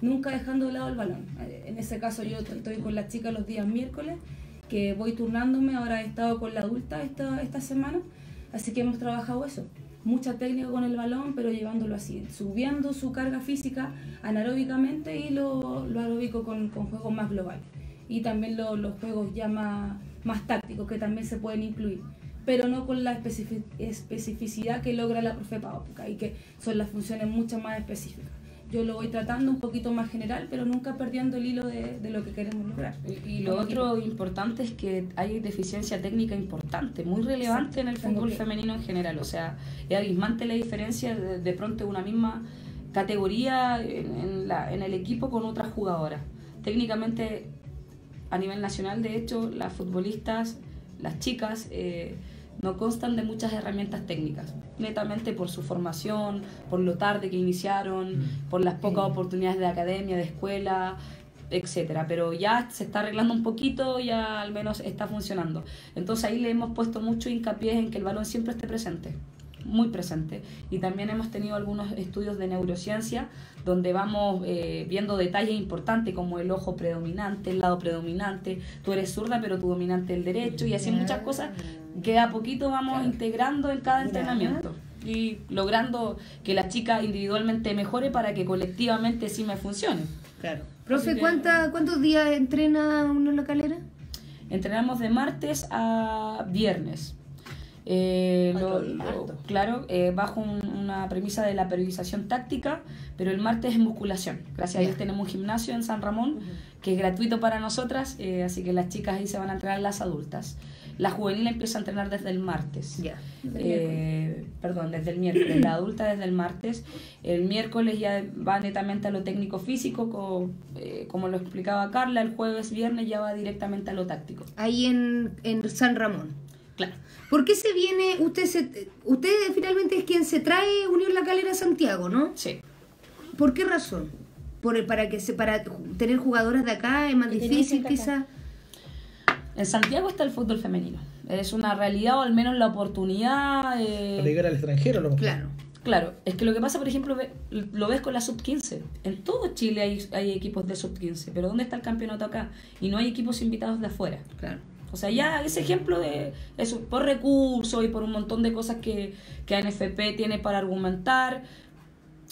[SPEAKER 6] nunca dejando de lado el balón. Eh, en ese caso yo estoy con la chica los días miércoles, que voy turnándome, ahora he estado con la adulta esta, esta semana, así que hemos trabajado eso. Mucha técnica con el balón, pero llevándolo así, subiendo su carga física anaeróbicamente y lo, lo aeróbico con, juegos más globales y también lo, los juegos ya más, tácticos que también se pueden incluir pero no con la especificidad que logra la profe y que son las funciones mucho más específicas. Yo lo voy tratando un poquito más general, pero nunca perdiendo el hilo de, de lo que queremos lograr.
[SPEAKER 5] Y, y lo otro importante es que hay deficiencia técnica importante, muy relevante en el fútbol femenino en general. O sea, es abismante la diferencia de, de pronto una misma categoría en, en, la, en el equipo con otras jugadoras. Técnicamente a nivel nacional, de hecho, las futbolistas, las chicas, eh, no constan de muchas herramientas técnicas, netamente por su formación, por lo tarde que iniciaron, mm. por las pocas oportunidades de academia, de escuela, etcétera, pero ya se está arreglando un poquito, ya al menos está funcionando. Entonces ahí le hemos puesto mucho hincapié en que el balón siempre esté presente muy presente. Y también hemos tenido algunos estudios de neurociencia donde vamos eh, viendo detalles importantes como el ojo predominante, el lado predominante, tú eres zurda pero tu dominante es el derecho y así muchas cosas que a poquito vamos integrando en cada entrenamiento y logrando que la chica individualmente mejore para que colectivamente sí me funcione.
[SPEAKER 2] Claro. Profe, ¿cuánta, ¿cuántos días entrena uno en la calera?
[SPEAKER 5] Entrenamos de martes a viernes. Eh, lo, lo, claro, eh, bajo un, una premisa de la periodización táctica, pero el martes es musculación. Gracias a Dios tenemos un gimnasio en San Ramón uh -huh. que es gratuito para nosotras, eh, así que las chicas ahí se van a entrenar las adultas. La juvenil empieza a entrenar desde el martes.
[SPEAKER 2] Yeah.
[SPEAKER 5] Eh, perdón, desde el miércoles. La adulta desde el martes. El miércoles ya va netamente a lo técnico físico, como, eh, como lo explicaba Carla. El jueves, viernes ya va directamente a lo táctico.
[SPEAKER 2] Ahí en, en San Ramón.
[SPEAKER 5] Claro.
[SPEAKER 2] ¿Por qué se viene, usted se, usted finalmente es quien se trae Unión La Calera a Santiago, ¿no?
[SPEAKER 5] Sí.
[SPEAKER 2] ¿Por qué razón? Por, para que se, para tener jugadoras de acá es más difícil quizá.
[SPEAKER 5] En Santiago está el fútbol femenino. Es una realidad o al menos la oportunidad.
[SPEAKER 3] Eh... Para llegar al extranjero, lo
[SPEAKER 2] Claro.
[SPEAKER 5] Claro, es que lo que pasa, por ejemplo, lo ves con la sub-15. En todo Chile hay, hay equipos de sub-15, pero ¿dónde está el campeonato acá? Y no hay equipos invitados de afuera.
[SPEAKER 2] Claro.
[SPEAKER 5] O sea, ya ese ejemplo de eso, por recursos y por un montón de cosas que, que ANFP tiene para argumentar,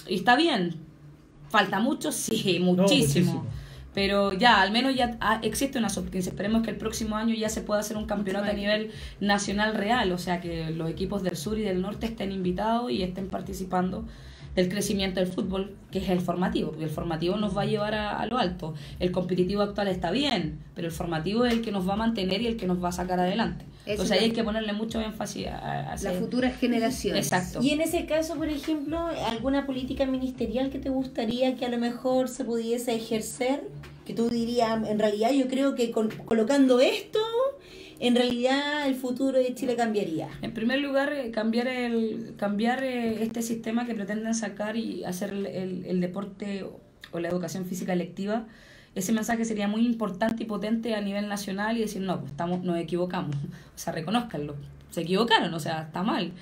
[SPEAKER 5] y está bien. ¿Falta mucho? Sí, muchísimo. Pero ya, al menos ya existe una sub-15. Esperemos que el próximo año ya se pueda hacer un campeonato a nivel nacional real. O sea, que los equipos del sur y del norte estén invitados y estén participando del crecimiento del fútbol, que es el formativo, porque el formativo nos va a llevar a, lo alto. El competitivo actual está bien, pero el formativo es el que nos va a mantener y el que nos va a sacar adelante. Entonces ahí hay que ponerle mucho énfasis a,
[SPEAKER 2] a las futuras generaciones.
[SPEAKER 5] Exacto.
[SPEAKER 1] Y en ese caso, por ejemplo, alguna política ministerial que te gustaría que a lo mejor se pudiese ejercer, que tú dirías, en realidad yo creo que colocando esto en realidad el futuro de Chile cambiaría?
[SPEAKER 5] En primer lugar, eh, cambiar el cambiar eh, este sistema que pretenden sacar y hacer el, el, deporte o la educación física electiva. Ese mensaje sería muy importante y potente a nivel nacional y decir, no, pues estamos, nos equivocamos. O sea, reconozcanlo. Se equivocaron, o sea, está mal.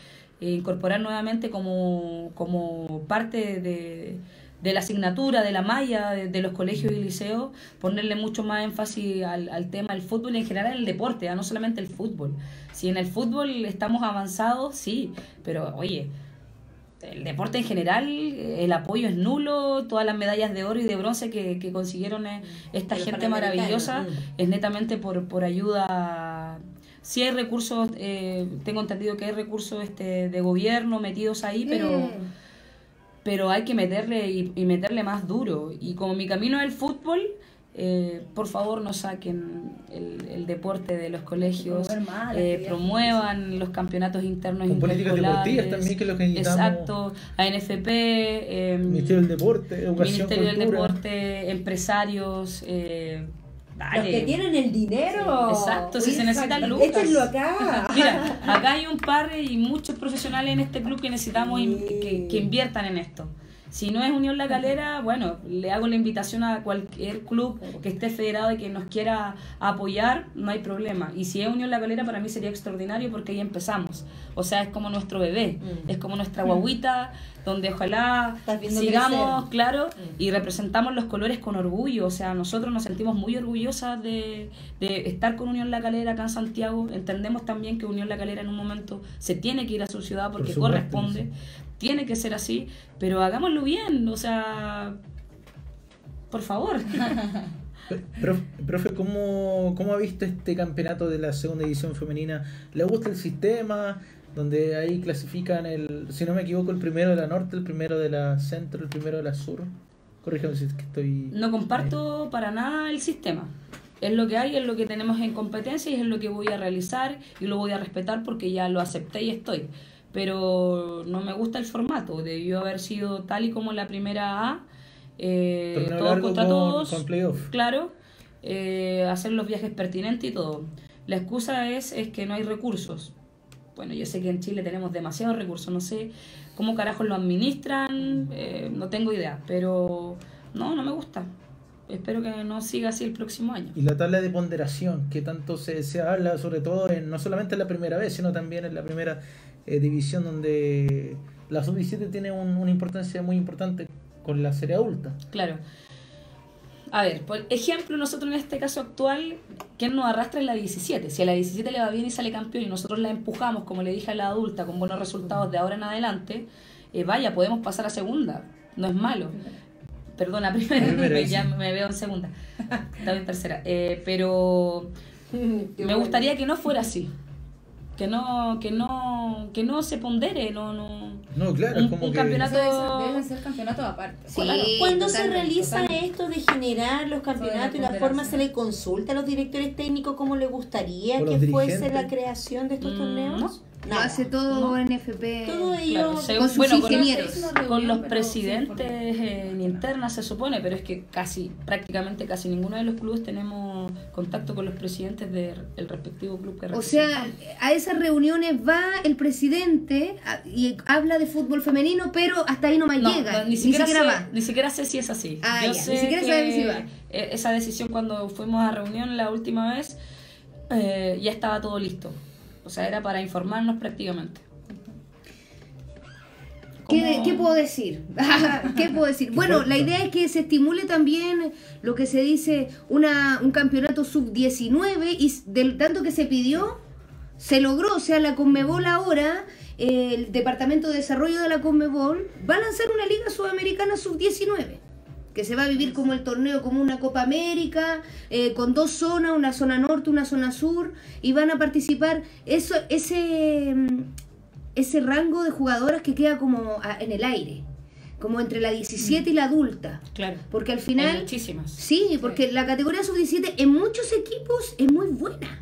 [SPEAKER 5] E incorporar nuevamente como, como parte de de la asignatura, de la malla de, los colegios y liceos, ponerle mucho más énfasis al, al tema del fútbol y en general el deporte, ¿ah? no solamente el fútbol. Si en el fútbol estamos avanzados, sí, pero oye, el deporte en general, el apoyo es nulo, todas las medallas de oro y de bronce que, que consiguieron eh, esta gente maravillosa es netamente por, por ayuda. Sí hay recursos, eh, tengo entendido que hay recursos este, de gobierno metidos ahí, pero... Mm pero hay que meterle y, meterle más duro. Y como mi camino es el fútbol, eh, por favor no saquen el, deporte de los colegios, eh, promuevan los campeonatos internos
[SPEAKER 3] Con políticas deportivas también que es lo que necesitamos.
[SPEAKER 5] Exacto, ANFP, eh,
[SPEAKER 3] Ministerio del Deporte, Educación,
[SPEAKER 5] Ministerio del Deporte, empresarios,
[SPEAKER 1] los que tienen el dinero.
[SPEAKER 5] Exacto, si se necesitan lucas.
[SPEAKER 1] Échenlo acá.
[SPEAKER 5] Mira, acá hay un par y muchos profesionales en este club que necesitamos que, que inviertan en esto. Si no es Unión La Calera, bueno, le hago la invitación a cualquier club que esté federado y que nos quiera apoyar, no hay problema. Y si es Unión La Calera, para mí sería extraordinario porque ahí empezamos. O sea, es como nuestro bebé, mm. es como nuestra guaguita, donde ojalá sigamos, claro, mm. y representamos los colores con orgullo. O sea, nosotros nos sentimos muy orgullosas de, de estar con Unión La Calera acá en Santiago. Entendemos también que Unión La Calera en un momento se tiene que ir a su ciudad porque corresponde tiene que ser así, pero hagámoslo bien, o sea, por favor.
[SPEAKER 3] Profe, ¿cómo, ¿cómo ha visto este campeonato de la segunda edición femenina? ¿Le gusta el sistema? Donde ahí clasifican el, si no me equivoco, el primero de la norte, el primero de la centro, el primero de la sur. Corrígeme si es que estoy.
[SPEAKER 5] No comparto para nada el sistema. Es lo que hay, es lo que tenemos en competencia y es lo que voy a realizar y lo voy a respetar porque ya lo acepté y estoy pero no me gusta el formato. Debió haber sido tal y como la primera A, eh, todos contra todos, claro, eh, hacer los viajes pertinentes y todo. La excusa es, es que no hay recursos. Bueno, yo sé que en Chile tenemos demasiados recursos, no sé cómo carajos lo administran, eh, no tengo idea, pero no, no me gusta. Espero que no siga así el próximo año.
[SPEAKER 3] Y la tabla de ponderación, que tanto se, se habla, sobre todo en, no solamente en la primera vez, sino también en la primera eh, división donde la sub-17 tiene una importancia muy importante con la serie adulta.
[SPEAKER 5] Claro. A ver, por ejemplo, nosotros en este caso actual, ¿quién nos arrastra es la 17? Si a la 17 le va bien y sale campeón y nosotros la empujamos, como le dije a la adulta, con buenos resultados de ahora en adelante, eh, vaya, podemos pasar a segunda, no es malo. Perdona, primera, ya me veo en segunda, en tercera. Eh, pero me gustaría que no fuera así que no que no que no se pondere no no
[SPEAKER 3] no claro un, como
[SPEAKER 6] un campeonato deben ser campeonatos aparte.
[SPEAKER 1] Sí, cuando se realiza esto de generar los campeonatos y la forma se le consulta a los directores técnicos cómo le gustaría que fuese la creación de estos mm, torneos
[SPEAKER 2] lo hace todo NFP.
[SPEAKER 1] Todo ello
[SPEAKER 2] con sus ingenieros.
[SPEAKER 5] Con, los presidentes en interna se supone, pero es que casi, prácticamente casi ninguno de los clubes tenemos contacto con los presidentes del respectivo club que
[SPEAKER 2] O sea, a esas reuniones va el presidente y habla de fútbol femenino, pero hasta ahí no más llega.
[SPEAKER 5] ni, siquiera va. Ni siquiera sé si es así.
[SPEAKER 2] Ah, Yo sé ni siquiera sabe si va.
[SPEAKER 5] E, esa decisión cuando fuimos a reunión la última vez, eh, ya estaba todo listo. O sea, era para informarnos prácticamente.
[SPEAKER 2] ¿Qué, puedo decir? ¿Qué puedo decir? Bueno, la idea es que se estimule también lo que se dice una, un campeonato sub-19 y del tanto que se pidió, se logró. O sea, la Conmebol ahora, el Departamento de Desarrollo de la Conmebol, va a lanzar una Liga Sudamericana sub-19 que se va a vivir como el torneo, como una Copa América, eh, con dos zonas, una zona norte, una zona sur, y van a participar eso, ese, ese rango de jugadoras que queda como en el aire como entre la 17 y la adulta.
[SPEAKER 5] Claro.
[SPEAKER 2] Porque al final...
[SPEAKER 5] Hay muchísimas.
[SPEAKER 2] Sí, porque la categoría sub-17 en muchos equipos es muy buena.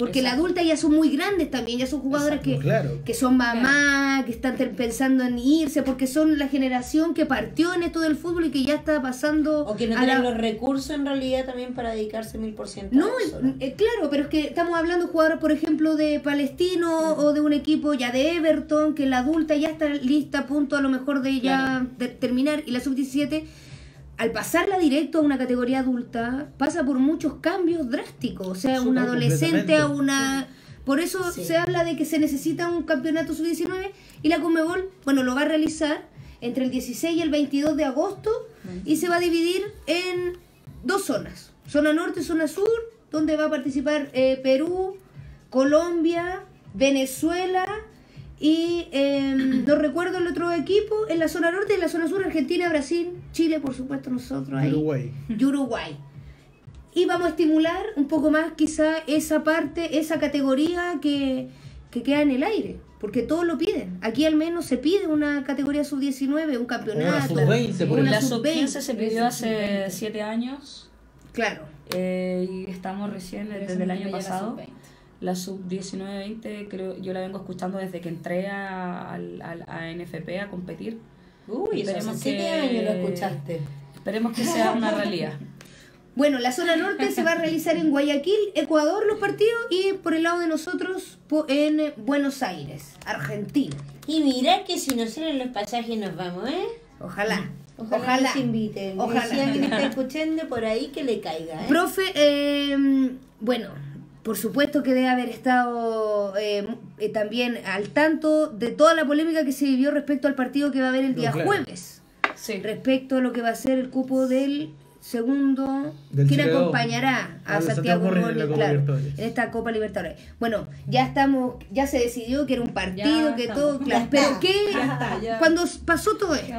[SPEAKER 2] Porque la adulta ya son muy grandes también, ya son jugadoras que, que son mamás, que están pensando en irse, porque son la generación que partió en esto del fútbol y que ya está pasando...
[SPEAKER 1] O que no tienen los recursos en realidad también para dedicarse mil por ciento.
[SPEAKER 2] No, eh, claro, pero es que estamos hablando de jugadores, por ejemplo, de Palestino o de un equipo ya de Everton, que la adulta ya está lista a punto a lo mejor de ya terminar y la sub-17 al pasarla directo a una categoría adulta, pasa por muchos cambios drásticos. O sea, un adolescente a una... Por eso se habla de que se necesita un campeonato sub-19 y la Conmebol, bueno, lo va a realizar entre el 16 y el 22 de agosto y se va a dividir en dos zonas. Zona norte y zona sur, donde va a participar eh, Perú, Colombia, Venezuela y eh, no recuerdo el otro equipo, en la zona norte, en la zona sur, Argentina, Brasil, Chile, por supuesto, nosotros ahí.
[SPEAKER 3] Uruguay.
[SPEAKER 2] Y Uruguay. Y vamos a estimular un poco más quizá esa parte, esa categoría que, que queda en el aire. Porque todos lo piden. Aquí al menos se pide una categoría sub-19, un campeonato.
[SPEAKER 3] Una sub-20,
[SPEAKER 5] La sub-15 se pidió hace 7 años.
[SPEAKER 2] Claro.
[SPEAKER 5] Eh, y estamos recién desde el año pasado la sub-19-20, creo, yo la vengo escuchando desde que entré a, a, NFP a competir.
[SPEAKER 1] Uy, esperemos hace que, años lo escuchaste.
[SPEAKER 5] Esperemos que sea una realidad.
[SPEAKER 2] Bueno, la zona norte se va a realizar en Guayaquil, Ecuador, los partidos, y por el lado de nosotros en Buenos Aires, Argentina.
[SPEAKER 1] Y mira que si nos salen los pasajes nos vamos, ¿eh?
[SPEAKER 2] Ojalá.
[SPEAKER 1] Ojalá, Ojalá. nos inviten. Ojalá. que está escuchando por ahí que le caiga. ¿eh?
[SPEAKER 2] Profe, eh, bueno, por supuesto que debe haber estado eh, eh, también al tanto de toda la polémica que se vivió respecto al partido que va a haber el día jueves. Respecto a lo que va a ser el cupo del segundo quién acompañará a, Santiago Morning, en, esta Copa Libertadores. Bueno, ya estamos, ya se decidió que era un partido, que todo, claro, pero qué cuando pasó todo esto,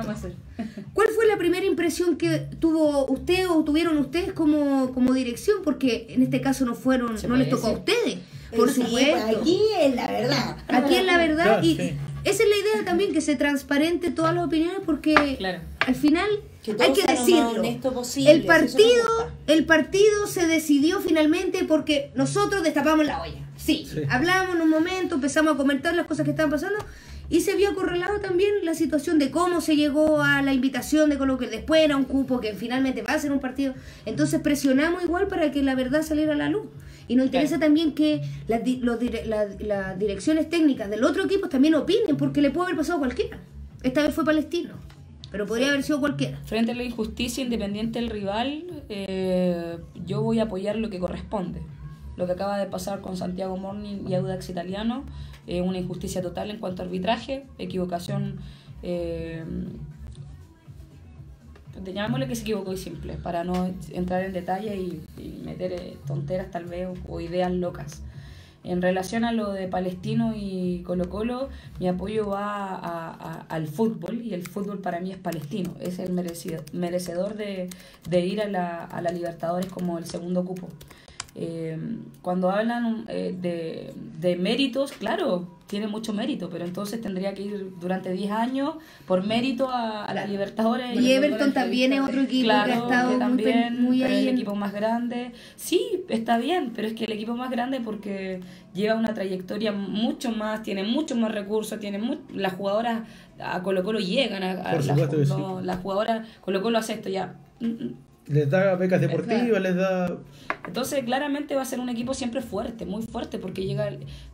[SPEAKER 2] ¿cuál fue la primera impresión que tuvo usted o tuvieron ustedes como, como dirección? Porque en este caso no fueron, no les tocó a ustedes, por supuesto.
[SPEAKER 1] Aquí es la verdad.
[SPEAKER 2] Aquí es la verdad y esa es la idea también que se transparente todas las opiniones porque al final hay que decirlo. el partido, el partido se decidió finalmente porque nosotros destapamos la olla. Sí, hablamos en un momento, empezamos a comentar las cosas que estaban pasando y se vio correlado también la situación de cómo se llegó a la invitación de Colo que después era un cupo que finalmente va a ser un partido. Entonces presionamos igual para que la verdad saliera a la luz. Y nos interesa también que las, las direcciones técnicas del otro equipo también opinen, porque le puede haber pasado a cualquiera. Esta vez fue Palestino pero podría haber sido cualquiera.
[SPEAKER 5] Frente a la injusticia independiente del rival, eh, yo voy a apoyar lo que corresponde. Lo que acaba de pasar con Santiago Morning y Audax Italiano, eh, una injusticia total en cuanto a arbitraje, equivocación, eh, llamémosle que se equivocó y simple, para no entrar en detalle y, meter eh, tonteras tal vez o ideas locas. En relación a lo de Palestino y Colo Colo, mi apoyo va al fútbol y el fútbol para mí es palestino. Es el merecedor de, ir a la, a la Libertadores como el segundo cupo. Eh, cuando hablan eh, de, de, méritos, claro, tiene mucho mérito, pero entonces tendría que ir durante 10 años por mérito a, la Libertadores.
[SPEAKER 2] Y Everton también es otro equipo que ha estado también, muy, ahí.
[SPEAKER 5] el equipo más grande. Sí, está bien, pero es que el equipo más grande porque lleva una trayectoria mucho más, tiene mucho más recursos, tiene las jugadoras a Colo Colo llegan, a, a las jugadoras Colo Colo hace esto ya.
[SPEAKER 3] Les da becas deportivas, les da...
[SPEAKER 5] Entonces, claramente va a ser un equipo siempre fuerte, muy fuerte, porque llega...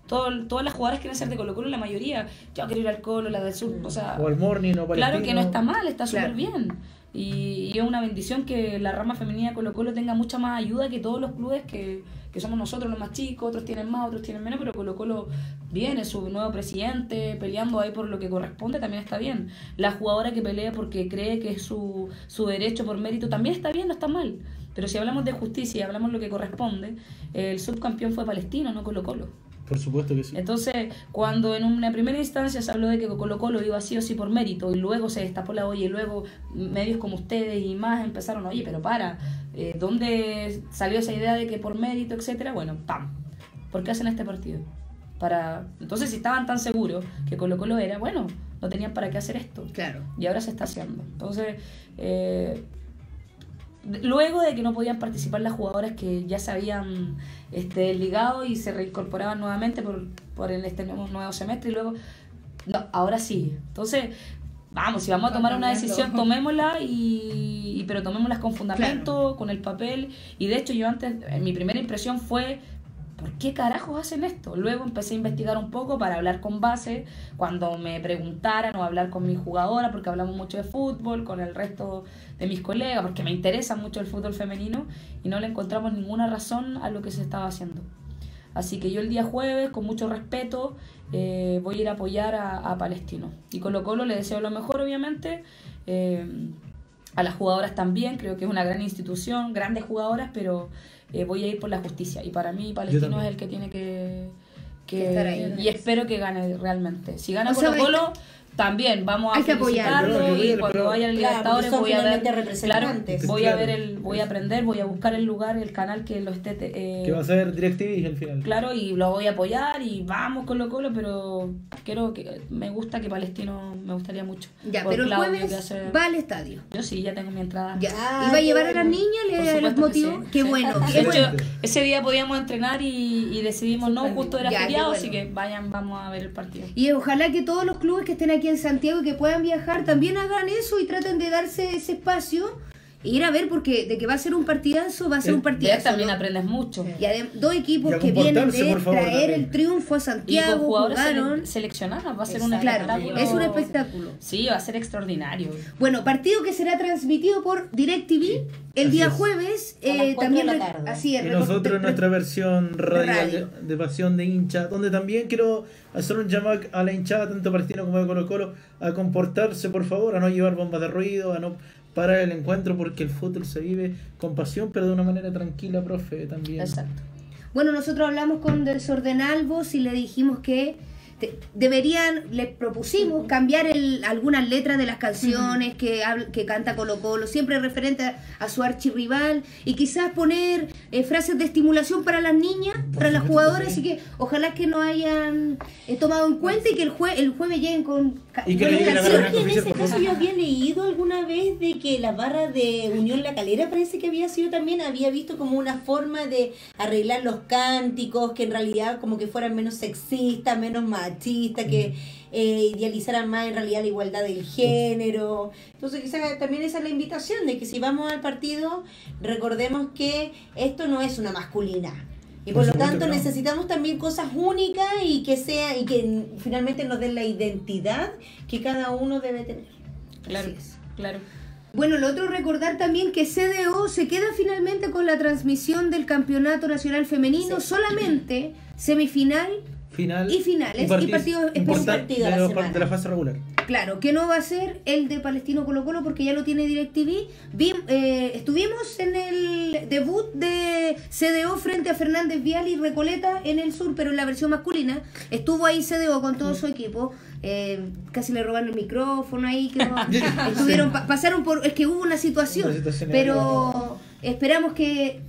[SPEAKER 5] Todo, todas las jugadoras quieren ser de Colo Colo, la mayoría. Yo quiero ir al Colo, la del Sur, o sea...
[SPEAKER 3] O al Morning, o
[SPEAKER 5] Claro que no está mal, está súper bien. y, es una bendición que la rama femenina de Colo Colo tenga mucha más ayuda que todos los clubes que, que somos nosotros los más chicos, otros tienen más, otros tienen menos, pero Colo Colo viene, su nuevo presidente, peleando ahí por lo que corresponde, también está bien. La jugadora que pelea porque cree que es su, su derecho por mérito, también está bien, no está mal. Pero si hablamos de justicia y hablamos lo que corresponde, el subcampeón fue Palestino, no Colo Colo.
[SPEAKER 3] Por supuesto que sí.
[SPEAKER 5] Entonces, cuando en una primera instancia se habló de que Colo Colo iba así o sí por mérito, y luego se destapó la olla, y luego medios como ustedes y más empezaron, oye, pero para, eh, ¿dónde salió esa idea de que por mérito, etcétera? Bueno, ¡pam! ¿Por qué hacen este partido? Para... Entonces, si estaban tan seguros que Colo Colo era, bueno, no tenían para qué hacer esto.
[SPEAKER 2] Claro.
[SPEAKER 5] Y ahora se está haciendo. Entonces, eh, luego de que no podían participar las jugadoras que ya se habían este, ligado y se reincorporaban nuevamente por, por el, este nuevo, nuevo semestre y luego, no, ahora sí. Entonces, vamos, si vamos a tomar una decisión, tomémosla, y, pero tomémosla con fundamento, con el papel. Y de hecho yo antes, mi primera impresión fue ¿por qué carajos hacen esto? Luego empecé a investigar un poco para hablar con base, cuando me preguntaran o hablar con mi jugadora, porque hablamos mucho de fútbol, con el resto de mis colegas, porque me interesa mucho el fútbol femenino y no le encontramos ninguna razón a lo que se estaba haciendo. Así que yo el día jueves, con mucho respeto, eh, voy a ir a apoyar a, Palestino. Y Colo Colo le deseo lo mejor, obviamente. Eh, a las jugadoras también, creo que es una gran institución, grandes jugadoras, pero eh, voy a ir por la justicia. Y para mí Palestino es el que tiene que... que, y espero que gane realmente. Si gana Colo Colo también vamos a
[SPEAKER 2] que
[SPEAKER 5] felicitarlo y cuando vaya al Libertadores voy a ver claro, voy a ver el voy a aprender voy a buscar el lugar el canal que lo esté
[SPEAKER 3] eh, que va a ser DirecTV al final.
[SPEAKER 5] Claro y lo voy a apoyar y vamos con lo colo pero quiero que me gusta que Palestino me gustaría mucho
[SPEAKER 2] ya pero el jueves va al estadio.
[SPEAKER 5] Yo sí ya tengo mi entrada.
[SPEAKER 2] Ya y va a llevar a las niñas le los motivos. qué bueno
[SPEAKER 5] de hecho ese día podíamos entrenar y, decidimos no justo era feriado así que vayan vamos a ver el partido.
[SPEAKER 2] Y ojalá que todos los clubes que estén aquí en Santiago que puedan viajar también hagan eso y traten de darse ese espacio ir a ver porque de que va a ser un partidazo va a ser un partidazo
[SPEAKER 5] también aprendes mucho.
[SPEAKER 2] Y dos equipos que vienen de traer el triunfo a Santiago y
[SPEAKER 5] jugaron. seleccionados va a ser un espectáculo.
[SPEAKER 2] Es un espectáculo.
[SPEAKER 5] Sí va a ser extraordinario.
[SPEAKER 2] Bueno partido que será transmitido por DirecTV el día jueves eh, también así es
[SPEAKER 3] y nosotros en nuestra versión radial de, pasión de hincha donde también quiero hacer un llamado a la hinchada tanto Palestino como de Colo Colo a comportarse por favor a no llevar bombas de ruido a no para el encuentro porque el fútbol se vive con pasión, pero de una manera tranquila, profe, también.
[SPEAKER 2] Exacto. Bueno, nosotros hablamos con Desordenalvos y le dijimos que deberían, le propusimos cambiar el, algunas letras de las canciones que, que canta Colo Colo, siempre referente a, su archirrival, y quizás poner eh, frases de estimulación para las niñas, para las jugadoras, así que ojalá que no hayan eh, tomado en cuenta y que el, jue, el jueves lleguen con
[SPEAKER 1] y que en ese caso yo había leído alguna vez de que la barra de Unión La Calera parece que había sido también, había visto como una forma de arreglar los cánticos, que en realidad como que fueran menos sexistas, menos machistas, que eh, idealizaran más en realidad la igualdad del género. Entonces quizás también esa es la invitación de que si vamos al partido, recordemos que esto no es una masculina y por, lo tanto necesitamos también cosas únicas y que sea y que finalmente nos den la identidad que cada uno debe tener.
[SPEAKER 5] Claro, claro.
[SPEAKER 2] Bueno, lo otro recordar también que CDO se queda finalmente con la transmisión del Campeonato Nacional Femenino, solamente semifinal
[SPEAKER 3] final
[SPEAKER 2] y finales y,
[SPEAKER 3] partidos especiales de, la fase regular.
[SPEAKER 2] Claro, que no va a ser el de Palestino Colo Colo porque ya lo tiene DirecTV. eh, estuvimos en el debut de CDO frente a Fernández Vial y Recoleta en el sur, pero en la versión masculina. Estuvo ahí CDO con todo su equipo. Eh, casi le robaron el micrófono ahí. Que estuvieron, pasaron por. Es que hubo una situación pero esperamos que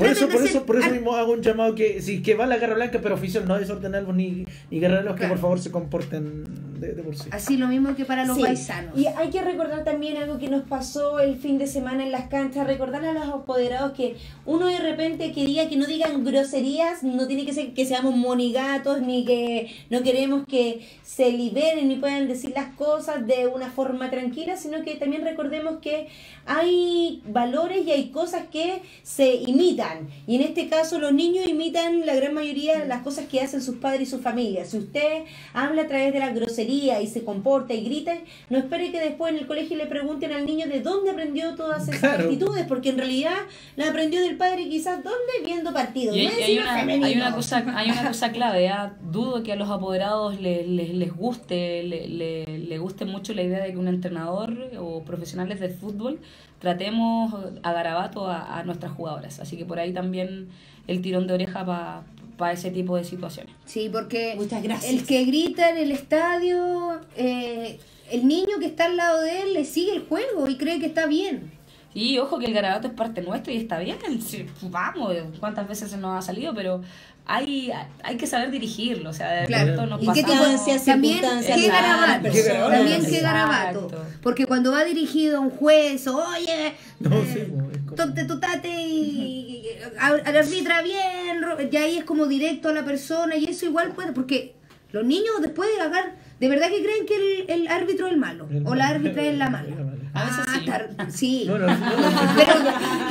[SPEAKER 3] por eso, por eso, por eso mismo hago un llamado que si que va la Guerra Blanca, pero oficial, no desordenarlos ni, ni guerreros que por favor se comporten de, por sí.
[SPEAKER 2] Así lo mismo que para los paisanos.
[SPEAKER 1] Y hay que recordar también algo que nos pasó el fin de semana en las canchas, recordar a los apoderados que uno de repente que diga que no digan groserías, no tiene que ser que seamos monigatos, ni que no queremos que se liberen ni puedan decir las cosas de una forma tranquila, sino que también recordemos que hay valores y hay cosas que se imitan. Y en este caso los niños imitan la gran mayoría de las cosas que hacen sus padres y sus familias. Si usted habla a través de la grosería, grosería y se comporta y grita, no espere que después en el colegio le pregunten al niño de dónde aprendió todas esas
[SPEAKER 3] Claro.
[SPEAKER 1] actitudes, porque en realidad la aprendió del padre quizás dónde viendo partidos.
[SPEAKER 5] Y hay,
[SPEAKER 1] no
[SPEAKER 5] y hay una, hay una cosa hay una cosa clave ¿ah? dudo que a los apoderados les, les, les guste le, le- le guste mucho la idea de que un entrenador o profesionales del fútbol tratemos a garabato a, a nuestras jugadoras así que por ahí también el tirón de oreja para ese tipo de situaciones
[SPEAKER 2] Sí, porque
[SPEAKER 1] Muchas gracias.
[SPEAKER 2] el que grita en el estadio, eh, el niño que está al lado de él le sigue el juego y cree que está bien.
[SPEAKER 5] Y ojo que el garabato es parte nuestra y está bien. sí, vamos, cuántas veces se nos ha salido, pero hay, hay que saber dirigirlo. O sea, de
[SPEAKER 2] Claro.
[SPEAKER 5] pronto nos
[SPEAKER 2] ¿Y qué tipo
[SPEAKER 1] Circunstancias,
[SPEAKER 2] también qué garabato?
[SPEAKER 3] Qué garabato.
[SPEAKER 2] También qué
[SPEAKER 5] Exacto.
[SPEAKER 2] garabato. Porque cuando va dirigido a un juez, oye,
[SPEAKER 3] No,
[SPEAKER 2] eh,
[SPEAKER 3] sí, pues,
[SPEAKER 2] tonte tu tate y, y- al al arbitra bien, ro- y ahí es como directo a la persona y eso igual puede, porque los niños después de agarrar, de verdad que creen que el, el árbitro es el malo
[SPEAKER 3] El
[SPEAKER 2] o la árbitra es la
[SPEAKER 3] La
[SPEAKER 2] mala.
[SPEAKER 5] A veces
[SPEAKER 2] Ah,
[SPEAKER 5] sí.
[SPEAKER 2] tar- sí.
[SPEAKER 3] No, no, no,
[SPEAKER 2] Pero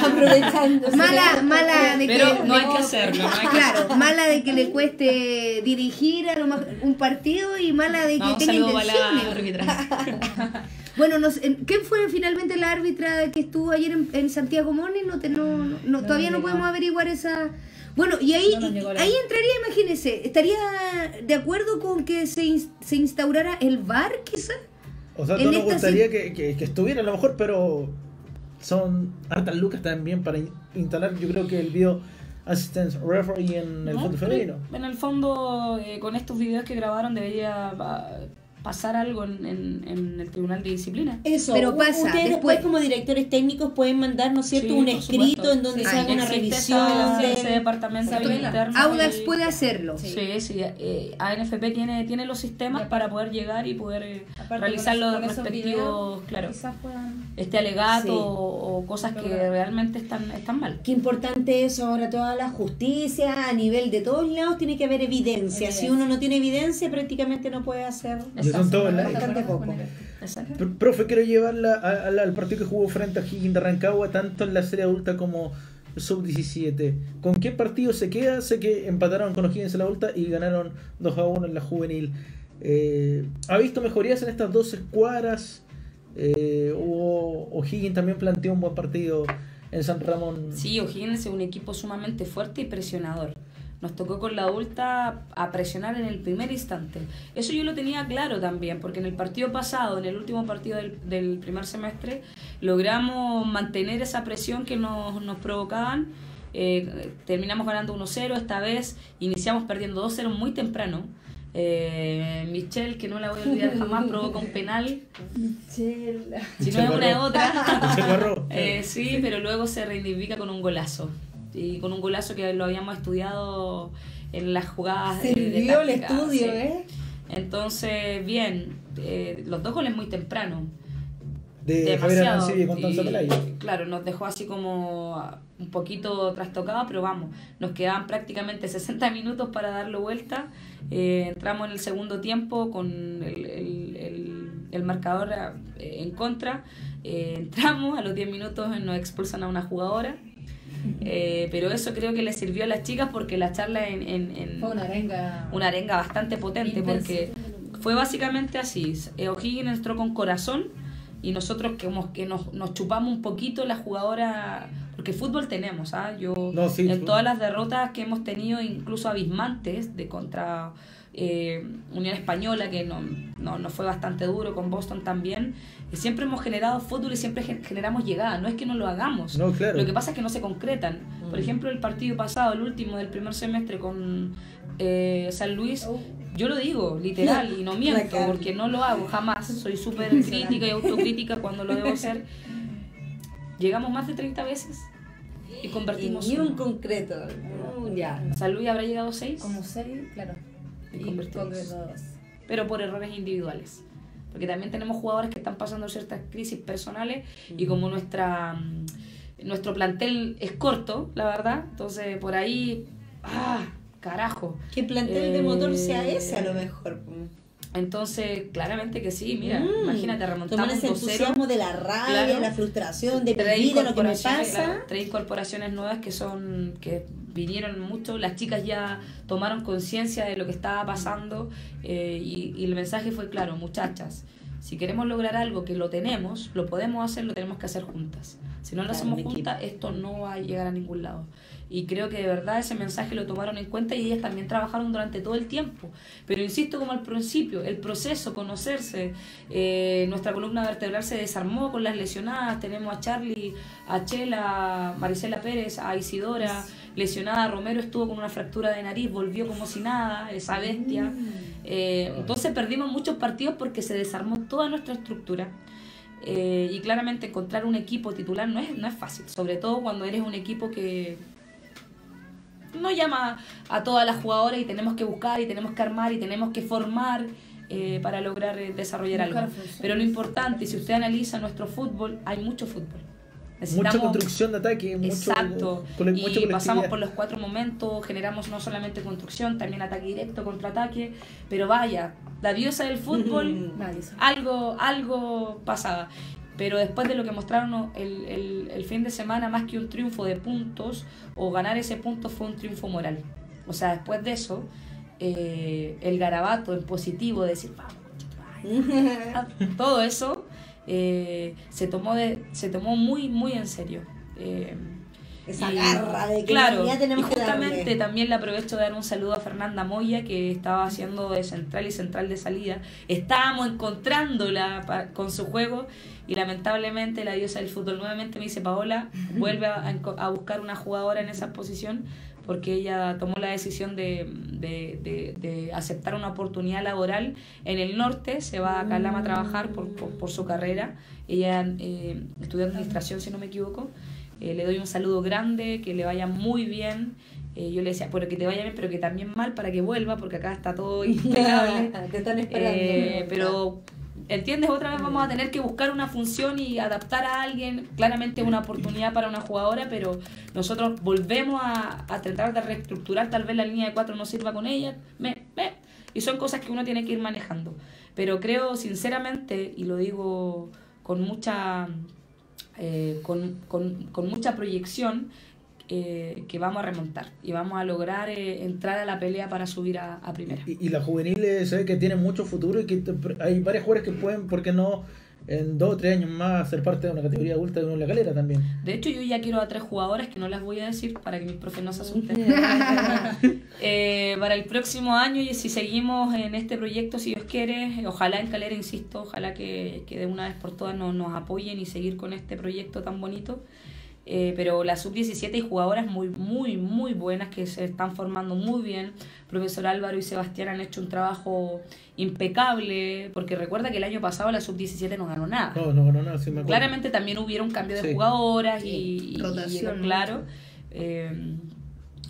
[SPEAKER 1] aprovechando.
[SPEAKER 2] mala, mala de
[SPEAKER 5] Pero
[SPEAKER 2] que
[SPEAKER 5] no hay que hacerlo. No hay que
[SPEAKER 2] Claro, mala de que le cueste dirigir a lo más- un partido y mala de que tenga
[SPEAKER 5] saludo para la
[SPEAKER 2] intenciones. Bueno, no sé, ¿en- ¿quién fue finalmente la árbitra que estuvo ayer en, en Santiago Moni? No, te- no, no- no, todavía no podemos averiguar esa... Bueno, y ahí,
[SPEAKER 6] No
[SPEAKER 2] ahí entraría, imagínese, ¿estaría de acuerdo con que se, se instaurara el VAR quizá?
[SPEAKER 3] O sea, no nos gustaría que, que, que estuviera a lo mejor, pero son hartas lucas también para in- instalar, yo creo que el video assistance referee en el
[SPEAKER 5] No, pero
[SPEAKER 3] femenino.
[SPEAKER 5] En el fondo, eh, con estos videos que grabaron, debería pasar algo en, en- en el Tribunal de Disciplina.
[SPEAKER 1] Eso,
[SPEAKER 2] Pero pasa,
[SPEAKER 1] ustedes
[SPEAKER 2] después-
[SPEAKER 1] después como directores técnicos pueden mandar, ¿no es cierto?,
[SPEAKER 5] Sí,
[SPEAKER 1] un escrito en donde
[SPEAKER 6] Sí,
[SPEAKER 1] se haga una revisión
[SPEAKER 5] esa-
[SPEAKER 1] de...
[SPEAKER 5] ese departamento
[SPEAKER 2] Audax
[SPEAKER 5] y-
[SPEAKER 2] puede hacerlo.
[SPEAKER 5] Sí, sí, eh, ANFP tiene, tiene los sistemas para poder llegar y poder eh,
[SPEAKER 6] Aparte,
[SPEAKER 5] realizar
[SPEAKER 6] con
[SPEAKER 5] los respectivos,
[SPEAKER 6] videos,
[SPEAKER 5] claro,
[SPEAKER 6] Quizás puedan.
[SPEAKER 5] este alegato
[SPEAKER 1] Sí.
[SPEAKER 5] o, o cosas que realmente están, están mal.
[SPEAKER 1] Qué importante eso ahora, toda la justicia a nivel de todos lados tiene que haber evidencia. Si uno no tiene evidencia, prácticamente no puede hacer
[SPEAKER 3] Son todos la-
[SPEAKER 1] bastante poco.
[SPEAKER 3] Profe, quiero llevarla a- a la- al partido que jugó frente a Higgins de Rancagua, tanto en la serie adulta como sub-17. ¿Con qué partido se queda? Sé que empataron con los Higgins en la adulta y ganaron 2 a 1 en la juvenil. Eh, ¿Ha visto mejorías en estas dos escuadras? Eh, o o Higgins también planteó un buen partido en San Ramón.
[SPEAKER 5] Sí, O'Higgins es un equipo sumamente fuerte y presionador. Nos tocó con la adulta a presionar en el primer instante. Eso yo lo tenía claro también, porque en el partido pasado, en el último partido del, del primer semestre, logramos mantener esa presión que nos, nos provocaban. Eh, terminamos ganando 1-0, esta vez iniciamos perdiendo 2-0 muy temprano. Eh, Michelle, que no la voy a olvidar jamás, provoca un penal. Si no es
[SPEAKER 3] Michelle
[SPEAKER 5] una es
[SPEAKER 3] Barro.
[SPEAKER 5] otra.
[SPEAKER 3] Michelle.
[SPEAKER 5] Eh, sí, pero luego se reivindica con un golazo. Y con un golazo que lo habíamos estudiado en las jugadas de- de
[SPEAKER 1] Sirvió el estudio,
[SPEAKER 5] sí.
[SPEAKER 1] ¿eh?
[SPEAKER 5] Entonces, bien, eh, los dos goles muy temprano.
[SPEAKER 3] de Javier
[SPEAKER 5] demasiado.
[SPEAKER 3] Y Constanza
[SPEAKER 5] Y. Claro, nos dejó así como un poquito trastocados, pero vamos, nos quedaban prácticamente 60 minutos para darlo vuelta. Eh, entramos en el segundo tiempo con el, el- el- el marcador eh, en contra. Eh, entramos, a los 10 minutos nos expulsan a una jugadora. Eh, pero eso creo que le sirvió a las chicas porque la charla en, en- en-
[SPEAKER 6] Fue una arenga.
[SPEAKER 5] una arenga bastante potente
[SPEAKER 6] Intensa.
[SPEAKER 5] porque fue básicamente así. Eh, O'Higgins entró con corazón y nosotros que, hemos- que nos, nos chupamos un poquito la jugadora, porque fútbol tenemos, ¿ah? Yo
[SPEAKER 3] No, sí,
[SPEAKER 5] en
[SPEAKER 3] sí.
[SPEAKER 5] todas las derrotas que hemos tenido, incluso abismantes, de contra eh, Unión Española, que no, no, no fue bastante duro, con Boston también, siempre hemos generado fútbol y siempre gen- generamos llegada, no es que no lo hagamos.
[SPEAKER 3] No, claro.
[SPEAKER 5] Lo que pasa es que no se concretan. Por
[SPEAKER 1] Mm.
[SPEAKER 5] ejemplo, el partido pasado, el último del primer semestre con eh, San Luis,
[SPEAKER 6] Oh.
[SPEAKER 5] yo lo digo, literal, y no miento, porque no lo hago jamás. Soy súper crítica y autocrítica cuando lo debo hacer. Llegamos más de 30 veces y
[SPEAKER 1] Y
[SPEAKER 5] convertimos
[SPEAKER 1] ni un
[SPEAKER 5] uno.
[SPEAKER 1] concreto. Mm, ya.
[SPEAKER 5] San Luis habrá llegado 6,
[SPEAKER 6] Como seis, claro.
[SPEAKER 5] Pero por errores individuales. Porque también tenemos jugadores que están pasando ciertas crisis personales y como nuestra mm, nuestro plantel es corto, la verdad, entonces por ahí, ah, carajo.
[SPEAKER 1] Que el plantel de
[SPEAKER 5] Eh,
[SPEAKER 1] motor sea ese a lo mejor.
[SPEAKER 5] Entonces, claramente que sí, mira, mm, imagínate, remontamos
[SPEAKER 1] ese entusiasmo de la rabia, la frustración, de vida, lo que me pasa.
[SPEAKER 5] tres incorporaciones nuevas que son, que vinieron mucho, las chicas ya tomaron conciencia de lo que estaba pasando eh, y, y el mensaje fue claro, muchachas, si queremos lograr algo que lo tenemos, lo podemos hacer, lo tenemos que hacer juntas. Si no lo hacemos juntas, esto no va a llegar a ningún lado. Y creo que de verdad ese mensaje lo tomaron en cuenta y ellas también trabajaron durante todo el tiempo. Pero insisto, como al principio, el proceso, conocerse, eh, nuestra columna vertebral se desarmó con las lesionadas. Tenemos a Charlie, a Chela, a Marisela Pérez, a Isidora lesionada. Romero estuvo con una fractura de nariz, volvió como si nada, esa bestia. Mm. Eh, entonces perdimos muchos partidos porque se desarmó toda nuestra estructura. Eh, y claramente encontrar un equipo titular no es, no es fácil, sobre todo cuando eres un equipo que, no llama a todas las jugadoras y tenemos que buscar y tenemos que armar y tenemos que formar eh, para lograr eh, desarrollar algo. Pero lo importante, si usted analiza nuestro fútbol, hay mucho fútbol.
[SPEAKER 3] mucha construcción de ataque,
[SPEAKER 5] exacto. y pasamos por los cuatro momentos, generamos no solamente construcción, también ataque directo, contraataque, pero vaya, la diosa del fútbol, algo, algo pasaba. Pero después de lo que mostraron el, el, fin de semana, más que un triunfo de puntos o ganar ese punto fue un triunfo moral. O sea, después de eso, eh, el garabato en positivo, de decir, vamos, todo eso eh, se, tomó de, se tomó muy, muy en serio.
[SPEAKER 1] Eh, esa garra de que
[SPEAKER 5] claro, ya tenemos y justamente también le aprovecho de dar un saludo a Fernanda Moya que estaba haciendo de central y central de salida estábamos encontrándola con su juego y lamentablemente la diosa del fútbol nuevamente me dice Paola vuelve a, buscar una jugadora en esa posición porque ella tomó la decisión de, de, de, aceptar una oportunidad laboral en el norte, se va a Calama a trabajar por, por, su carrera, ella eh, estudió administración si no me equivoco, eh, le doy un saludo grande, que le vaya muy bien. Eh, yo le decía, pero que te vaya bien, pero que también mal para que vuelva, porque acá está todo impecable.
[SPEAKER 1] te están esperando.
[SPEAKER 5] Eh, pero, ¿entiendes? Otra vez vamos a tener que buscar una función y adaptar a alguien. Claramente una oportunidad para una jugadora, pero nosotros volvemos a, a tratar de reestructurar. Tal vez la línea de cuatro no sirva con ella. Me, me. Y son cosas que uno tiene que ir manejando. Pero creo sinceramente, y lo digo con mucha eh, con, con, con, mucha proyección eh, que vamos a remontar y vamos a lograr eh, entrar a la pelea para subir a, a primera.
[SPEAKER 3] Y, y la juvenil se ve que tiene mucho futuro y que hay varios jugadores que pueden, ¿por qué no? en dos o tres años más ser parte de una categoría adulta de una calera también.
[SPEAKER 5] De hecho, yo ya quiero a tres jugadoras que no las voy a decir para que mis profes no se asusten. eh, para el próximo año, y si seguimos en este proyecto, si Dios quiere, ojalá en Calera, insisto, ojalá que, que de una vez por todas nos, nos apoyen y seguir con este proyecto tan bonito. Eh, pero la sub-17 hay jugadoras muy, muy, muy buenas que se están formando muy bien. Profesor Álvaro y Sebastián han hecho un trabajo impecable, porque recuerda que el año pasado la sub-17 no ganó nada.
[SPEAKER 3] No, no ganó nada, sí me
[SPEAKER 5] Claramente también hubiera un cambio de jugadoras y, rotación, claro. Eh,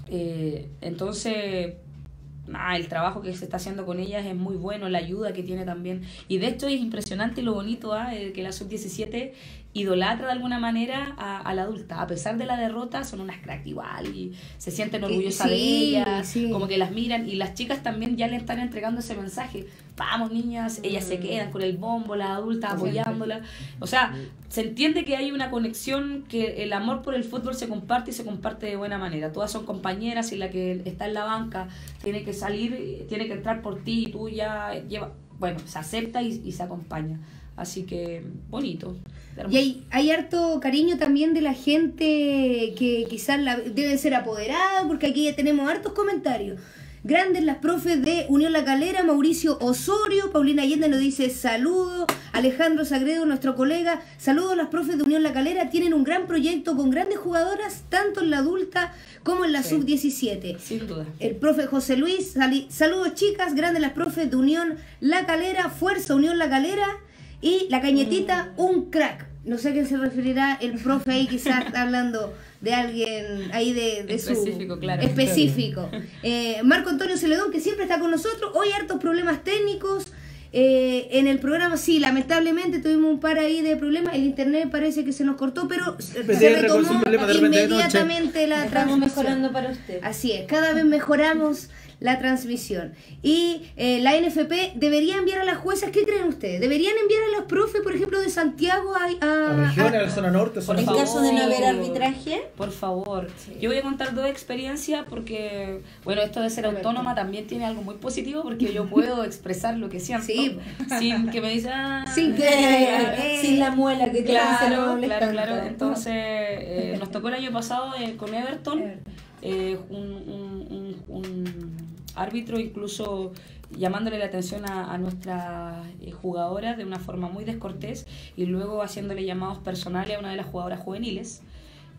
[SPEAKER 5] eh, entonces, el trabajo que se está haciendo con ellas es muy bueno, la ayuda que tiene también. Y de hecho es impresionante lo bonito ¿ah? que la sub-17 idolatra de alguna manera a, la adulta. A pesar de la derrota, son unas crack igual y se sienten orgullosas de ellas, como que las miran y las chicas también ya le están entregando ese mensaje. Vamos niñas, ellas se mm. quedan con el bombo, las adultas apoyándolas. O sea, se entiende que hay una conexión, que el amor por el fútbol se comparte y se comparte de buena manera. Todas son compañeras y la que está en la banca tiene que salir, tiene que entrar por ti y tú ya lleva, bueno, se acepta y se acompaña. Así que bonito.
[SPEAKER 2] Y hay, hay, harto cariño también de la gente que quizás la, debe ser apoderada, porque aquí ya tenemos hartos comentarios. Grandes las profes de Unión La Calera, Mauricio Osorio, Paulina Allende nos dice saludos, Alejandro Sagredo, nuestro colega, saludos las profes de Unión La Calera, tienen un gran proyecto con grandes jugadoras, tanto en la adulta como en la sub-17.
[SPEAKER 5] Sin duda.
[SPEAKER 2] El profe José Luis, saludos chicas, grandes las profes de Unión La Calera, Fuerza Unión La Calera y la cañetita, un crack. No sé a qué se referirá el profe ahí, quizás está hablando de alguien ahí de, de
[SPEAKER 5] específico,
[SPEAKER 2] su
[SPEAKER 5] claro.
[SPEAKER 2] específico. Eh, Marco Antonio Celedón, que siempre está con nosotros. Hoy hartos problemas técnicos. Eh, en el programa, sí, lamentablemente tuvimos un par ahí de problemas. El internet parece que se nos cortó, pero se retomó inmediatamente la
[SPEAKER 1] Estamos mejorando para usted.
[SPEAKER 2] Así es, cada vez mejoramos la transmisión. Y eh, la NFP debería enviar a las juezas, ¿qué creen ustedes? ¿Deberían enviar a los profes, por ejemplo, de Santiago a...
[SPEAKER 3] A
[SPEAKER 2] a-
[SPEAKER 3] regiones,
[SPEAKER 2] a-
[SPEAKER 3] a la zona norte, zona
[SPEAKER 1] En caso de no haber
[SPEAKER 5] favor.
[SPEAKER 1] arbitraje.
[SPEAKER 5] Por favor. Yo voy a contar dos experiencias porque, bueno, esto de ser autónoma también tiene algo muy positivo porque yo puedo expresar lo que siento
[SPEAKER 2] Sí.
[SPEAKER 5] sin que me digan... "Ah,
[SPEAKER 2] Sin que-
[SPEAKER 5] eh,
[SPEAKER 1] Sin la muela que
[SPEAKER 5] Claro, claro, claro. Entonces, eh, nos tocó el año pasado eh, con Everton,
[SPEAKER 6] Everton.
[SPEAKER 5] eh, un, un- un- un árbitro incluso llamándole la atención a, a nuestra eh, jugadora de una forma muy descortés y luego haciéndole llamados personales a una de las jugadoras juveniles.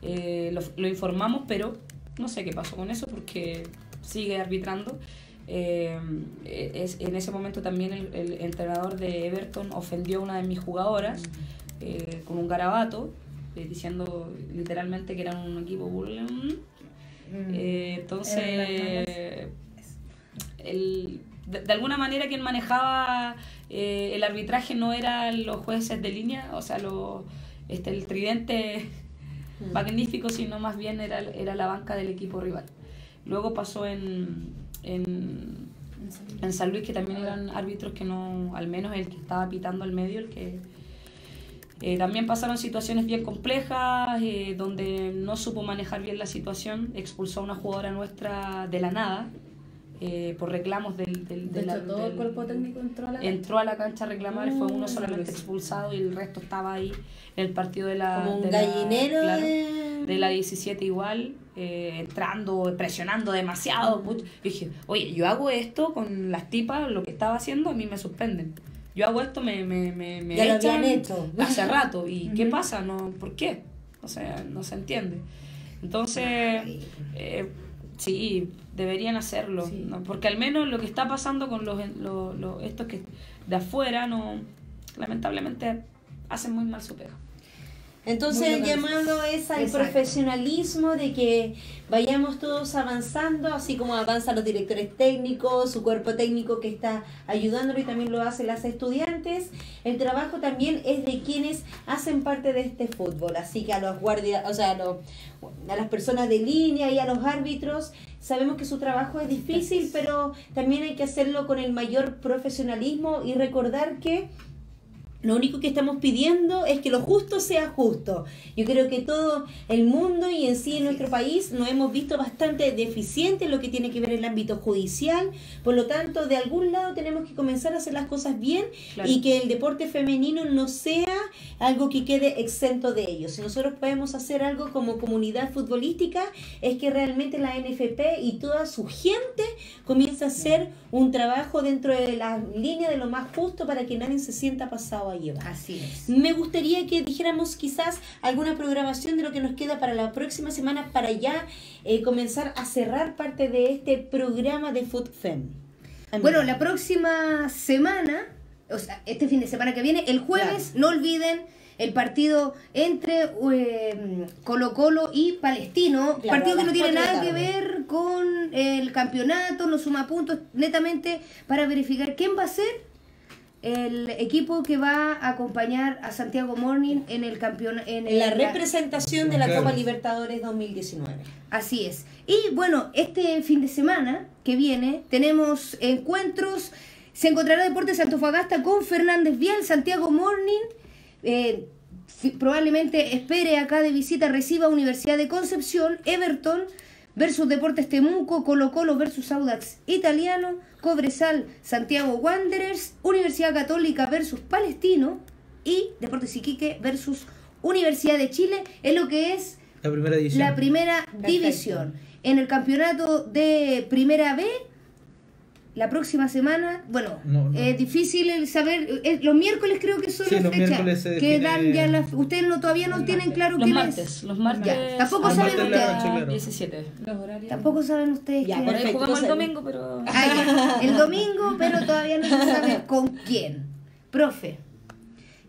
[SPEAKER 5] Eh, lo, lo informamos, pero no sé qué pasó con eso porque sigue arbitrando. Eh, es, en ese momento también el, el entrenador de Everton ofendió a una de mis jugadoras eh, con un garabato, diciendo literalmente que eran un equipo bullying. Eh, entonces, el- de, de alguna manera quien manejaba eh, el arbitraje no eran los jueces de línea, o sea, lo, este, el tridente magnífico, sino más bien era, era la banca del equipo rival. Luego pasó en, en, en San Luis, que también eran árbitros que no, al menos el que estaba pitando al medio, el que eh, también pasaron situaciones bien complejas, eh, donde no supo manejar bien la situación, expulsó a una jugadora nuestra de la nada, eh, por reclamos del... del,
[SPEAKER 6] De
[SPEAKER 5] de la-
[SPEAKER 6] hecho, todo el cuerpo técnico entró a la
[SPEAKER 5] entró a la cancha a reclamar, fue uno
[SPEAKER 6] Mm,
[SPEAKER 5] solamente expulsado y el resto estaba ahí en el partido de la...
[SPEAKER 1] Como un
[SPEAKER 5] de la-
[SPEAKER 1] gallinero
[SPEAKER 5] claro,
[SPEAKER 1] de-
[SPEAKER 5] de la 17 igual, eh, entrando, presionando demasiado. Yo dije, oye, yo hago esto con las tipas, lo que estaba haciendo, a mí me suspenden. Yo hago esto, me, me, me, me
[SPEAKER 1] Ya lo
[SPEAKER 5] echan
[SPEAKER 1] habían hecho.
[SPEAKER 5] hace rato. ¿Y qué pasa? No, ¿Por qué? O sea, no se entiende. Entonces, eh, sí, deberían hacerlo.
[SPEAKER 6] Sí.
[SPEAKER 5] ¿no? Porque al menos lo que está pasando con los, los, los- estos que de afuera, no lamentablemente hacen muy mal su pega.
[SPEAKER 1] Entonces el llamado es al
[SPEAKER 2] Exacto.
[SPEAKER 1] profesionalismo de que vayamos todos avanzando, así como avanzan los directores técnicos, su cuerpo técnico que está ayudándolo y también lo hacen las estudiantes. El trabajo también es de quienes hacen parte de este fútbol, así que a los guardias, o sea, a, los- a las personas de línea y a los árbitros, sabemos que su trabajo es difícil, pero también hay que hacerlo con el mayor profesionalismo y recordar que lo único que estamos pidiendo es que lo justo sea justo. Yo creo que todo el mundo y en sí en nuestro país nos hemos visto bastante deficientes en lo que tiene que ver el ámbito judicial. Por lo tanto, de algún lado tenemos que comenzar a hacer las cosas bien
[SPEAKER 5] Claro.
[SPEAKER 1] y que el deporte femenino no sea algo que quede exento de ello. Si nosotros podemos hacer algo como comunidad futbolística, es que realmente la NFP y toda su gente comienza a hacer un trabajo dentro de la línea de lo más justo para que nadie se sienta pasado a llevar.
[SPEAKER 2] Así es.
[SPEAKER 1] Me gustaría que dijéramos quizás alguna programación de lo que nos queda para la próxima semana para ya eh, comenzar a cerrar parte de este programa de Food Fem.
[SPEAKER 2] Bueno, la próxima semana, o sea, este fin de semana que viene, el jueves, no olviden el partido entre eh, Colo Colo y Palestino,
[SPEAKER 1] Claro,
[SPEAKER 2] partido que no tiene nada que ver con el campeonato, no suma puntos, netamente para verificar quién va a ser el equipo que va a acompañar a Santiago Morning en el campeonato. En,
[SPEAKER 1] En la
[SPEAKER 2] el-
[SPEAKER 1] representación de la
[SPEAKER 3] Claro.
[SPEAKER 1] Copa Libertadores 2019.
[SPEAKER 2] Así es. Y bueno, este fin de semana que viene tenemos encuentros. Se encontrará Deportes Antofagasta con Fernández Vial, Santiago Morning. eh, probablemente espere acá de visita, reciba Universidad de Concepción, Everton versus Deportes Temuco, Colo Colo versus Audax Italiano, Cobresal, Santiago Wanderers, Universidad Católica versus Palestino y Deportes Iquique versus Universidad de Chile, es lo que es
[SPEAKER 3] La primera edición.
[SPEAKER 2] la primera división. En el campeonato de Primera B, la próxima semana, bueno,
[SPEAKER 3] No, no.
[SPEAKER 2] es difícil el saber, eh, los miércoles creo que son
[SPEAKER 3] Sí,
[SPEAKER 2] las fechas que dan ya las, ustedes no todavía no tienen claro
[SPEAKER 5] Los
[SPEAKER 2] qué
[SPEAKER 5] martes, los martes.
[SPEAKER 2] Ya, tampoco
[SPEAKER 3] Los
[SPEAKER 2] saben
[SPEAKER 3] martes
[SPEAKER 2] ustedes.
[SPEAKER 3] noche, claro.
[SPEAKER 5] 17.
[SPEAKER 6] Los horarios.
[SPEAKER 2] Tampoco saben ustedes
[SPEAKER 1] Ya,
[SPEAKER 2] qué-
[SPEAKER 5] Por ahí jugamos el domingo, pero.
[SPEAKER 2] Ah, ya, el domingo, pero todavía no se sabe con quién. Profe,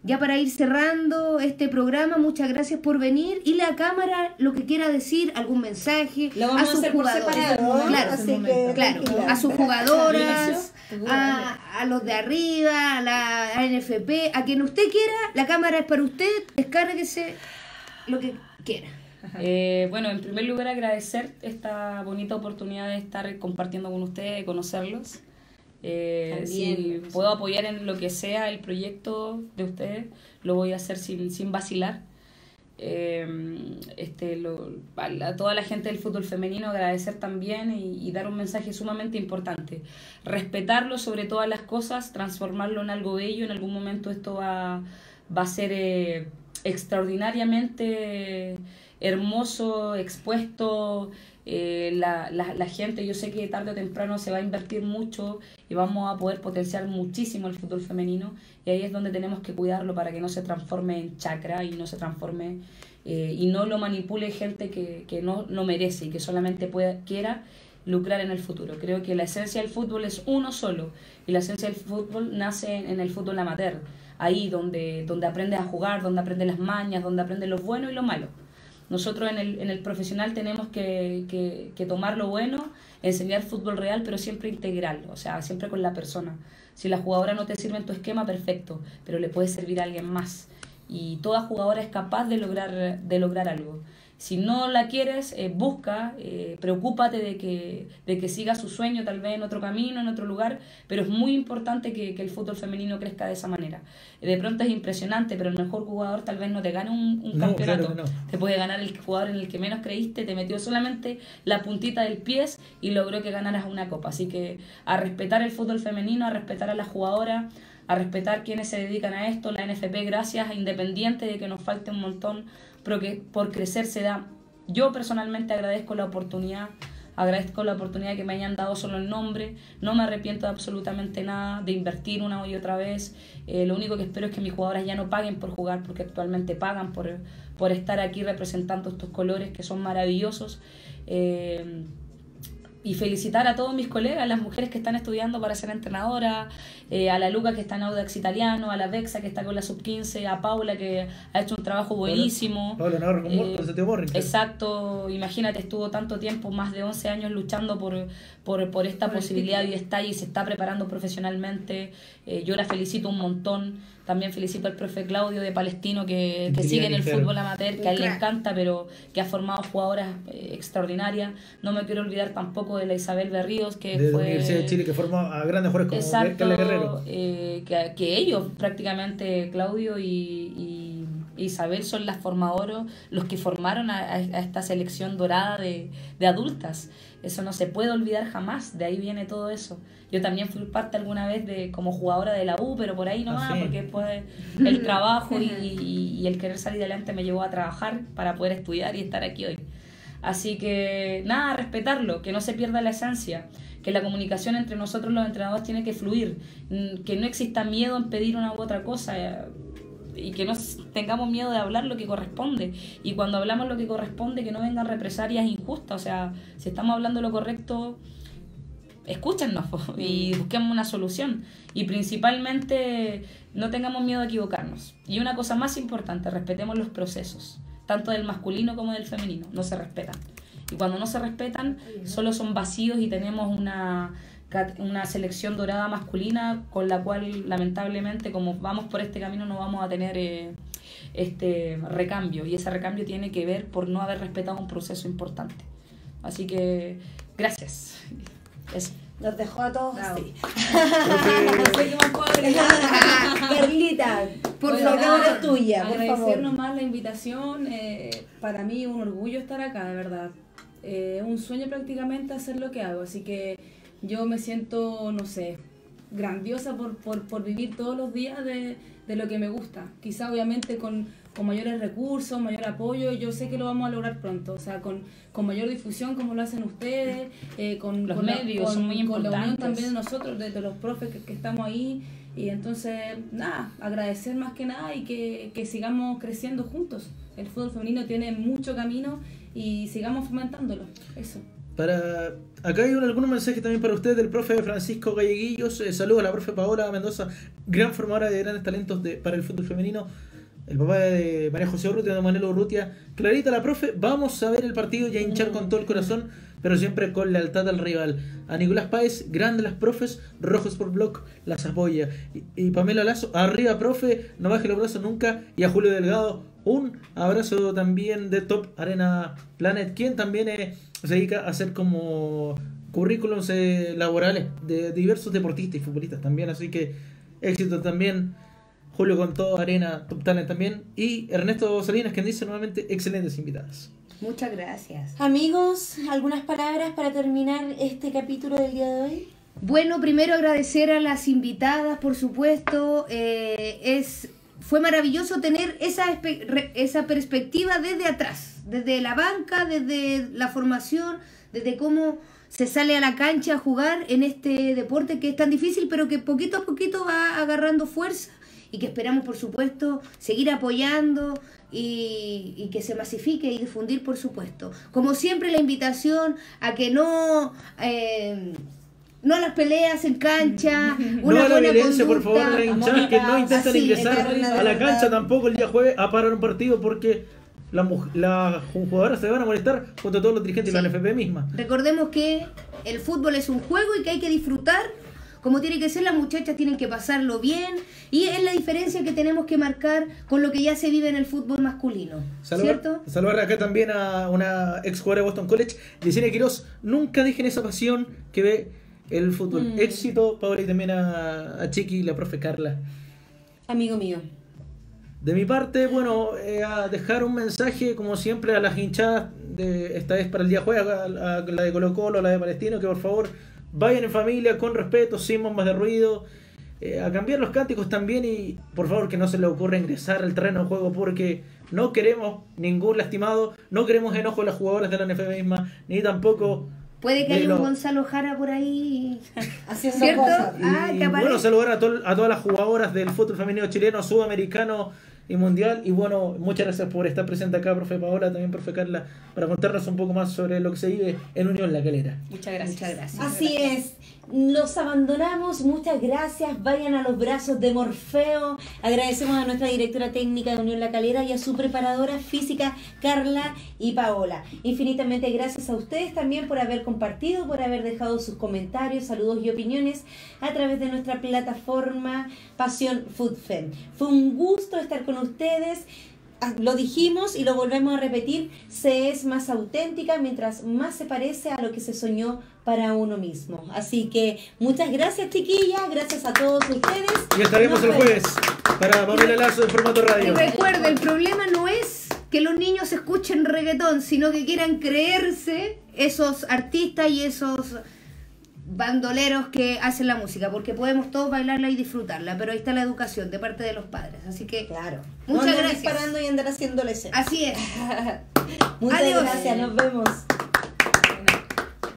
[SPEAKER 2] ya para ir cerrando este programa, muchas gracias por venir. Y la cámara, lo que quiera decir, algún mensaje
[SPEAKER 1] Lo vamos
[SPEAKER 2] a
[SPEAKER 1] a
[SPEAKER 2] sus jugadores. Claro,
[SPEAKER 1] Así que
[SPEAKER 2] claro,
[SPEAKER 1] tranquila.
[SPEAKER 2] a sus jugadoras, a, a los de arriba, a la ANFP, a quien usted quiera, la cámara es para usted, descárguese lo que quiera.
[SPEAKER 5] Eh, bueno, en primer lugar agradecer esta bonita oportunidad de estar compartiendo con ustedes, de conocerlos. Eh, si puedo apoyar en lo que sea el proyecto de ustedes, lo voy a hacer sin, sin vacilar. Eh, este, lo, a toda la gente del fútbol femenino agradecer también y, dar un mensaje sumamente importante. Respetarlo sobre todas las cosas, transformarlo en algo bello. En algún momento esto va, va a ser eh, extraordinariamente hermoso, expuesto. Eh, la, la, la, gente, yo sé que tarde o temprano se va a invertir mucho y vamos a poder potenciar muchísimo el fútbol femenino y ahí es donde tenemos que cuidarlo para que no se transforme en chacra y no se transforme eh, y no lo manipule gente que, que no lo merece y que solamente pueda, quiera lucrar en el futuro. Creo que la esencia del fútbol es uno solo y la esencia del fútbol nace en el fútbol amateur, ahí donde, donde aprendes a jugar, donde aprendes las mañas, donde aprendes lo bueno y lo malo. Nosotros en el, en el profesional tenemos que, que, tomar lo bueno, enseñar fútbol real, pero siempre integral, o sea, siempre con la persona. Si la jugadora no te sirve en tu esquema, perfecto, pero le puede servir a alguien más. Y toda jugadora es capaz de lograr, de lograr algo. Si no la quieres, eh, busca, eh, preocúpate de que, de que siga su sueño tal vez en otro camino, en otro lugar, pero es muy importante que, que el fútbol femenino crezca de esa manera. De pronto es impresionante, pero el mejor jugador tal vez no te gane un, un
[SPEAKER 3] No,
[SPEAKER 5] campeonato.
[SPEAKER 3] claro que no.
[SPEAKER 5] Te puede ganar el jugador en el que menos creíste, te metió solamente la puntita del pie y logró que ganaras una copa. Así que a respetar el fútbol femenino, a respetar a la jugadora, a respetar quienes se dedican a esto, la NFP, gracias, independiente de que nos falte un montón, pero que por crecer se da. Yo personalmente agradezco la oportunidad, agradezco la oportunidad que me hayan dado solo el nombre, no me arrepiento de absolutamente nada, de invertir una y otra vez. Eh, lo único que espero es que mis jugadoras ya no paguen por jugar, porque actualmente pagan por, por estar aquí representando estos colores que son maravillosos. Eh, y felicitar a todos mis colegas, las mujeres que están estudiando para ser entrenadora, eh, a la Luca que está en Audax Italiano, a la Bexa que está con la Sub-15, a Paula que ha hecho un trabajo buenísimo.
[SPEAKER 3] Paula con,
[SPEAKER 5] Eh. Exacto, imagínate, estuvo tanto tiempo, más de 11 años luchando por, por, por esta posibilidad y está ahí y se está preparando profesionalmente. Eh, yo la felicito un montón. También felicito al profe Claudio de Palestino que, que sigue en el fútbol amateur, que a él le encanta, pero que ha formado jugadoras eh, extraordinarias. No me quiero olvidar tampoco de la Isabel Berríos, que
[SPEAKER 3] de la
[SPEAKER 5] fue...
[SPEAKER 3] Universidad de Chile que forma a grandes jugadores como
[SPEAKER 5] Exacto,
[SPEAKER 3] Carla Guerrero.
[SPEAKER 5] eh, que, que ellos prácticamente, Claudio y, y Isabel, son las formadoras, los que formaron a, a- a esta selección dorada de, de adultas. Eso no se puede olvidar jamás, de ahí viene todo eso. Yo también fui parte alguna vez de como jugadora de la U, pero por ahí nomás,
[SPEAKER 3] Ah, sí.
[SPEAKER 5] porque después el trabajo y, y- y el querer salir adelante me llevó a trabajar para poder estudiar y estar aquí hoy. Así que nada, respetarlo, que no se pierda la esencia, que la comunicación entre nosotros los entrenadores tiene que fluir, que no exista miedo en pedir una u otra cosa eh, y que no tengamos miedo de hablar lo que corresponde. Y cuando hablamos lo que corresponde, que no vengan represalias injustas, o sea, si estamos hablando lo correcto, escúchennos y busquemos una solución. Y principalmente no tengamos miedo a equivocarnos. Y una cosa más importante, respetemos los procesos, tanto del masculino como del femenino, no se respetan. Y cuando no se respetan, solo son vacíos y tenemos una, una selección dorada masculina con la cual lamentablemente como vamos por este camino no vamos a tener eh, este recambio y ese recambio tiene que ver por no haber respetado un proceso importante. Así que gracias. Eso.
[SPEAKER 1] Nos dejó a todos así. Carlita, por
[SPEAKER 6] Bueno,
[SPEAKER 1] favor,
[SPEAKER 6] nada,
[SPEAKER 1] es tuya, por
[SPEAKER 6] agradecer
[SPEAKER 1] favor.
[SPEAKER 6] nomás la invitación. eh, para mí un orgullo estar acá, de verdad. Eh, un sueño prácticamente hacer lo que hago. Así que yo me siento, no sé, grandiosa por, por, por vivir todos los días de, de lo que me gusta. Quizá obviamente con, con mayores recursos, mayor apoyo, yo sé que lo vamos a lograr pronto. O sea, con, con mayor difusión como lo hacen ustedes, eh, con,
[SPEAKER 5] Los
[SPEAKER 6] con la-
[SPEAKER 5] medios
[SPEAKER 6] con-
[SPEAKER 5] son muy
[SPEAKER 6] con la unión
[SPEAKER 5] importantes.
[SPEAKER 6] también de nosotros, de, de los profes que, que estamos ahí. Y entonces, nada, agradecer más que nada y que, que sigamos creciendo juntos. El fútbol femenino tiene mucho camino y sigamos fomentándolo. Eso.
[SPEAKER 3] Para acá hay un- algunos mensajes también para usted del profe Francisco Galleguillos. Eh, saludos a la profe Paola Mendoza, gran formadora de grandes talentos de, para el fútbol femenino. El papá de María José Urrutia, de Manuel Urrutia. Clarita la profe, vamos a ver el partido y a hinchar con todo el corazón, pero siempre con lealtad al rival. A Nicolás Páez, grande las profes, rojos por block, las apoya. Y, y Pamela Lazo, arriba profe, no baje los brazos nunca. Y a Julio Delgado, Un abrazo también de Top Arena Planet, quien también eh, se dedica a hacer como currículums eh, laborales de diversos deportistas y futbolistas también. Así que éxito también. Julio con todo, Arena, Top Talent también. Y Ernesto Salinas, quien dice nuevamente excelentes invitadas.
[SPEAKER 2] Muchas gracias.
[SPEAKER 1] Amigos, ¿algunas palabras para terminar este capítulo del día de hoy?
[SPEAKER 2] Bueno, primero agradecer a las invitadas, por supuesto. Eh, es, fue maravilloso tener esa, esa perspectiva desde atrás, desde la banca, desde la formación, desde cómo se sale a la cancha a jugar en este deporte que es tan difícil, pero que poquito a poquito va agarrando fuerza y que esperamos, por supuesto, seguir apoyando y, que se masifique y difundir, por supuesto. Como siempre, la invitación a que no... Eh, no a las peleas en cancha, una
[SPEAKER 3] no a la violencia, por favor,
[SPEAKER 2] la
[SPEAKER 3] hinchada que no intentan ingresar a la cancha tampoco el día jueves a parar un partido porque las la jugadoras se van a molestar contra todos los dirigentes de la NFP misma.
[SPEAKER 2] Recordemos que el fútbol es un juego y que hay que disfrutar como tiene que ser, las muchachas tienen que pasarlo bien y es la diferencia que tenemos que marcar con lo que ya se vive en el fútbol masculino.
[SPEAKER 3] Saludar,
[SPEAKER 2] ¿cierto?
[SPEAKER 3] saludar acá también a una ex jugadora de Boston College, Yesenia Quiroz, nunca dejen esa pasión que ve el fútbol. Mm. Éxito, Paola, y también a, Chiqui y la profe Carla.
[SPEAKER 1] Amigo mío.
[SPEAKER 3] De mi parte, bueno, eh, a dejar un mensaje, como siempre, a las hinchadas, de, esta vez para el día jueves, a, la de Colo Colo, a la de Palestino, que por favor Vayan en familia, con respeto, sin bombas de ruido. Eh, a cambiar los cánticos también y por favor que no se le ocurra ingresar al terreno de juego porque no queremos ningún lastimado, no queremos enojo de las jugadoras de la NFL misma, ni tampoco...
[SPEAKER 2] Puede que haya un Gonzalo Jara por ahí
[SPEAKER 1] haciendo ¿Cierto? cosas.
[SPEAKER 3] Ah, bueno, saludar a, a todas las jugadoras del fútbol femenino chileno, sudamericano, y mundial. Y bueno, muchas gracias por estar presente acá, profe Paola, también profe Carla, para contarnos un poco más sobre lo que se vive en Unión La Calera.
[SPEAKER 5] Muchas gracias. Muchas gracias.
[SPEAKER 1] Así es. Los abandonamos, muchas gracias. Vayan a los brazos de Morfeo. Agradecemos a nuestra directora técnica de Unión La Calera y a su preparadora física Carla y Paola. Infinitamente gracias a ustedes también por haber compartido, por haber dejado sus comentarios, saludos y opiniones a través de nuestra plataforma Pasión Food Fem. Fue un gusto estar con ustedes. Ah, lo dijimos y lo volvemos a repetir, se es más auténtica mientras más se parece a lo que se soñó para uno mismo. Así que muchas gracias chiquillas, gracias a todos ustedes.
[SPEAKER 3] Y estaremos el jueves para Pamela Lazo en formato radio.
[SPEAKER 2] Y recuerda, el problema no es que los niños escuchen reggaetón, sino que quieran creerse esos artistas y esos bandoleros que hacen la música, porque podemos todos bailarla y disfrutarla, pero ahí está la educación de parte de los padres, así que
[SPEAKER 1] claro.
[SPEAKER 2] Muchas
[SPEAKER 1] gracias. disparando y andar haciéndole
[SPEAKER 2] Así es.
[SPEAKER 1] Muchas gracias, nos vemos.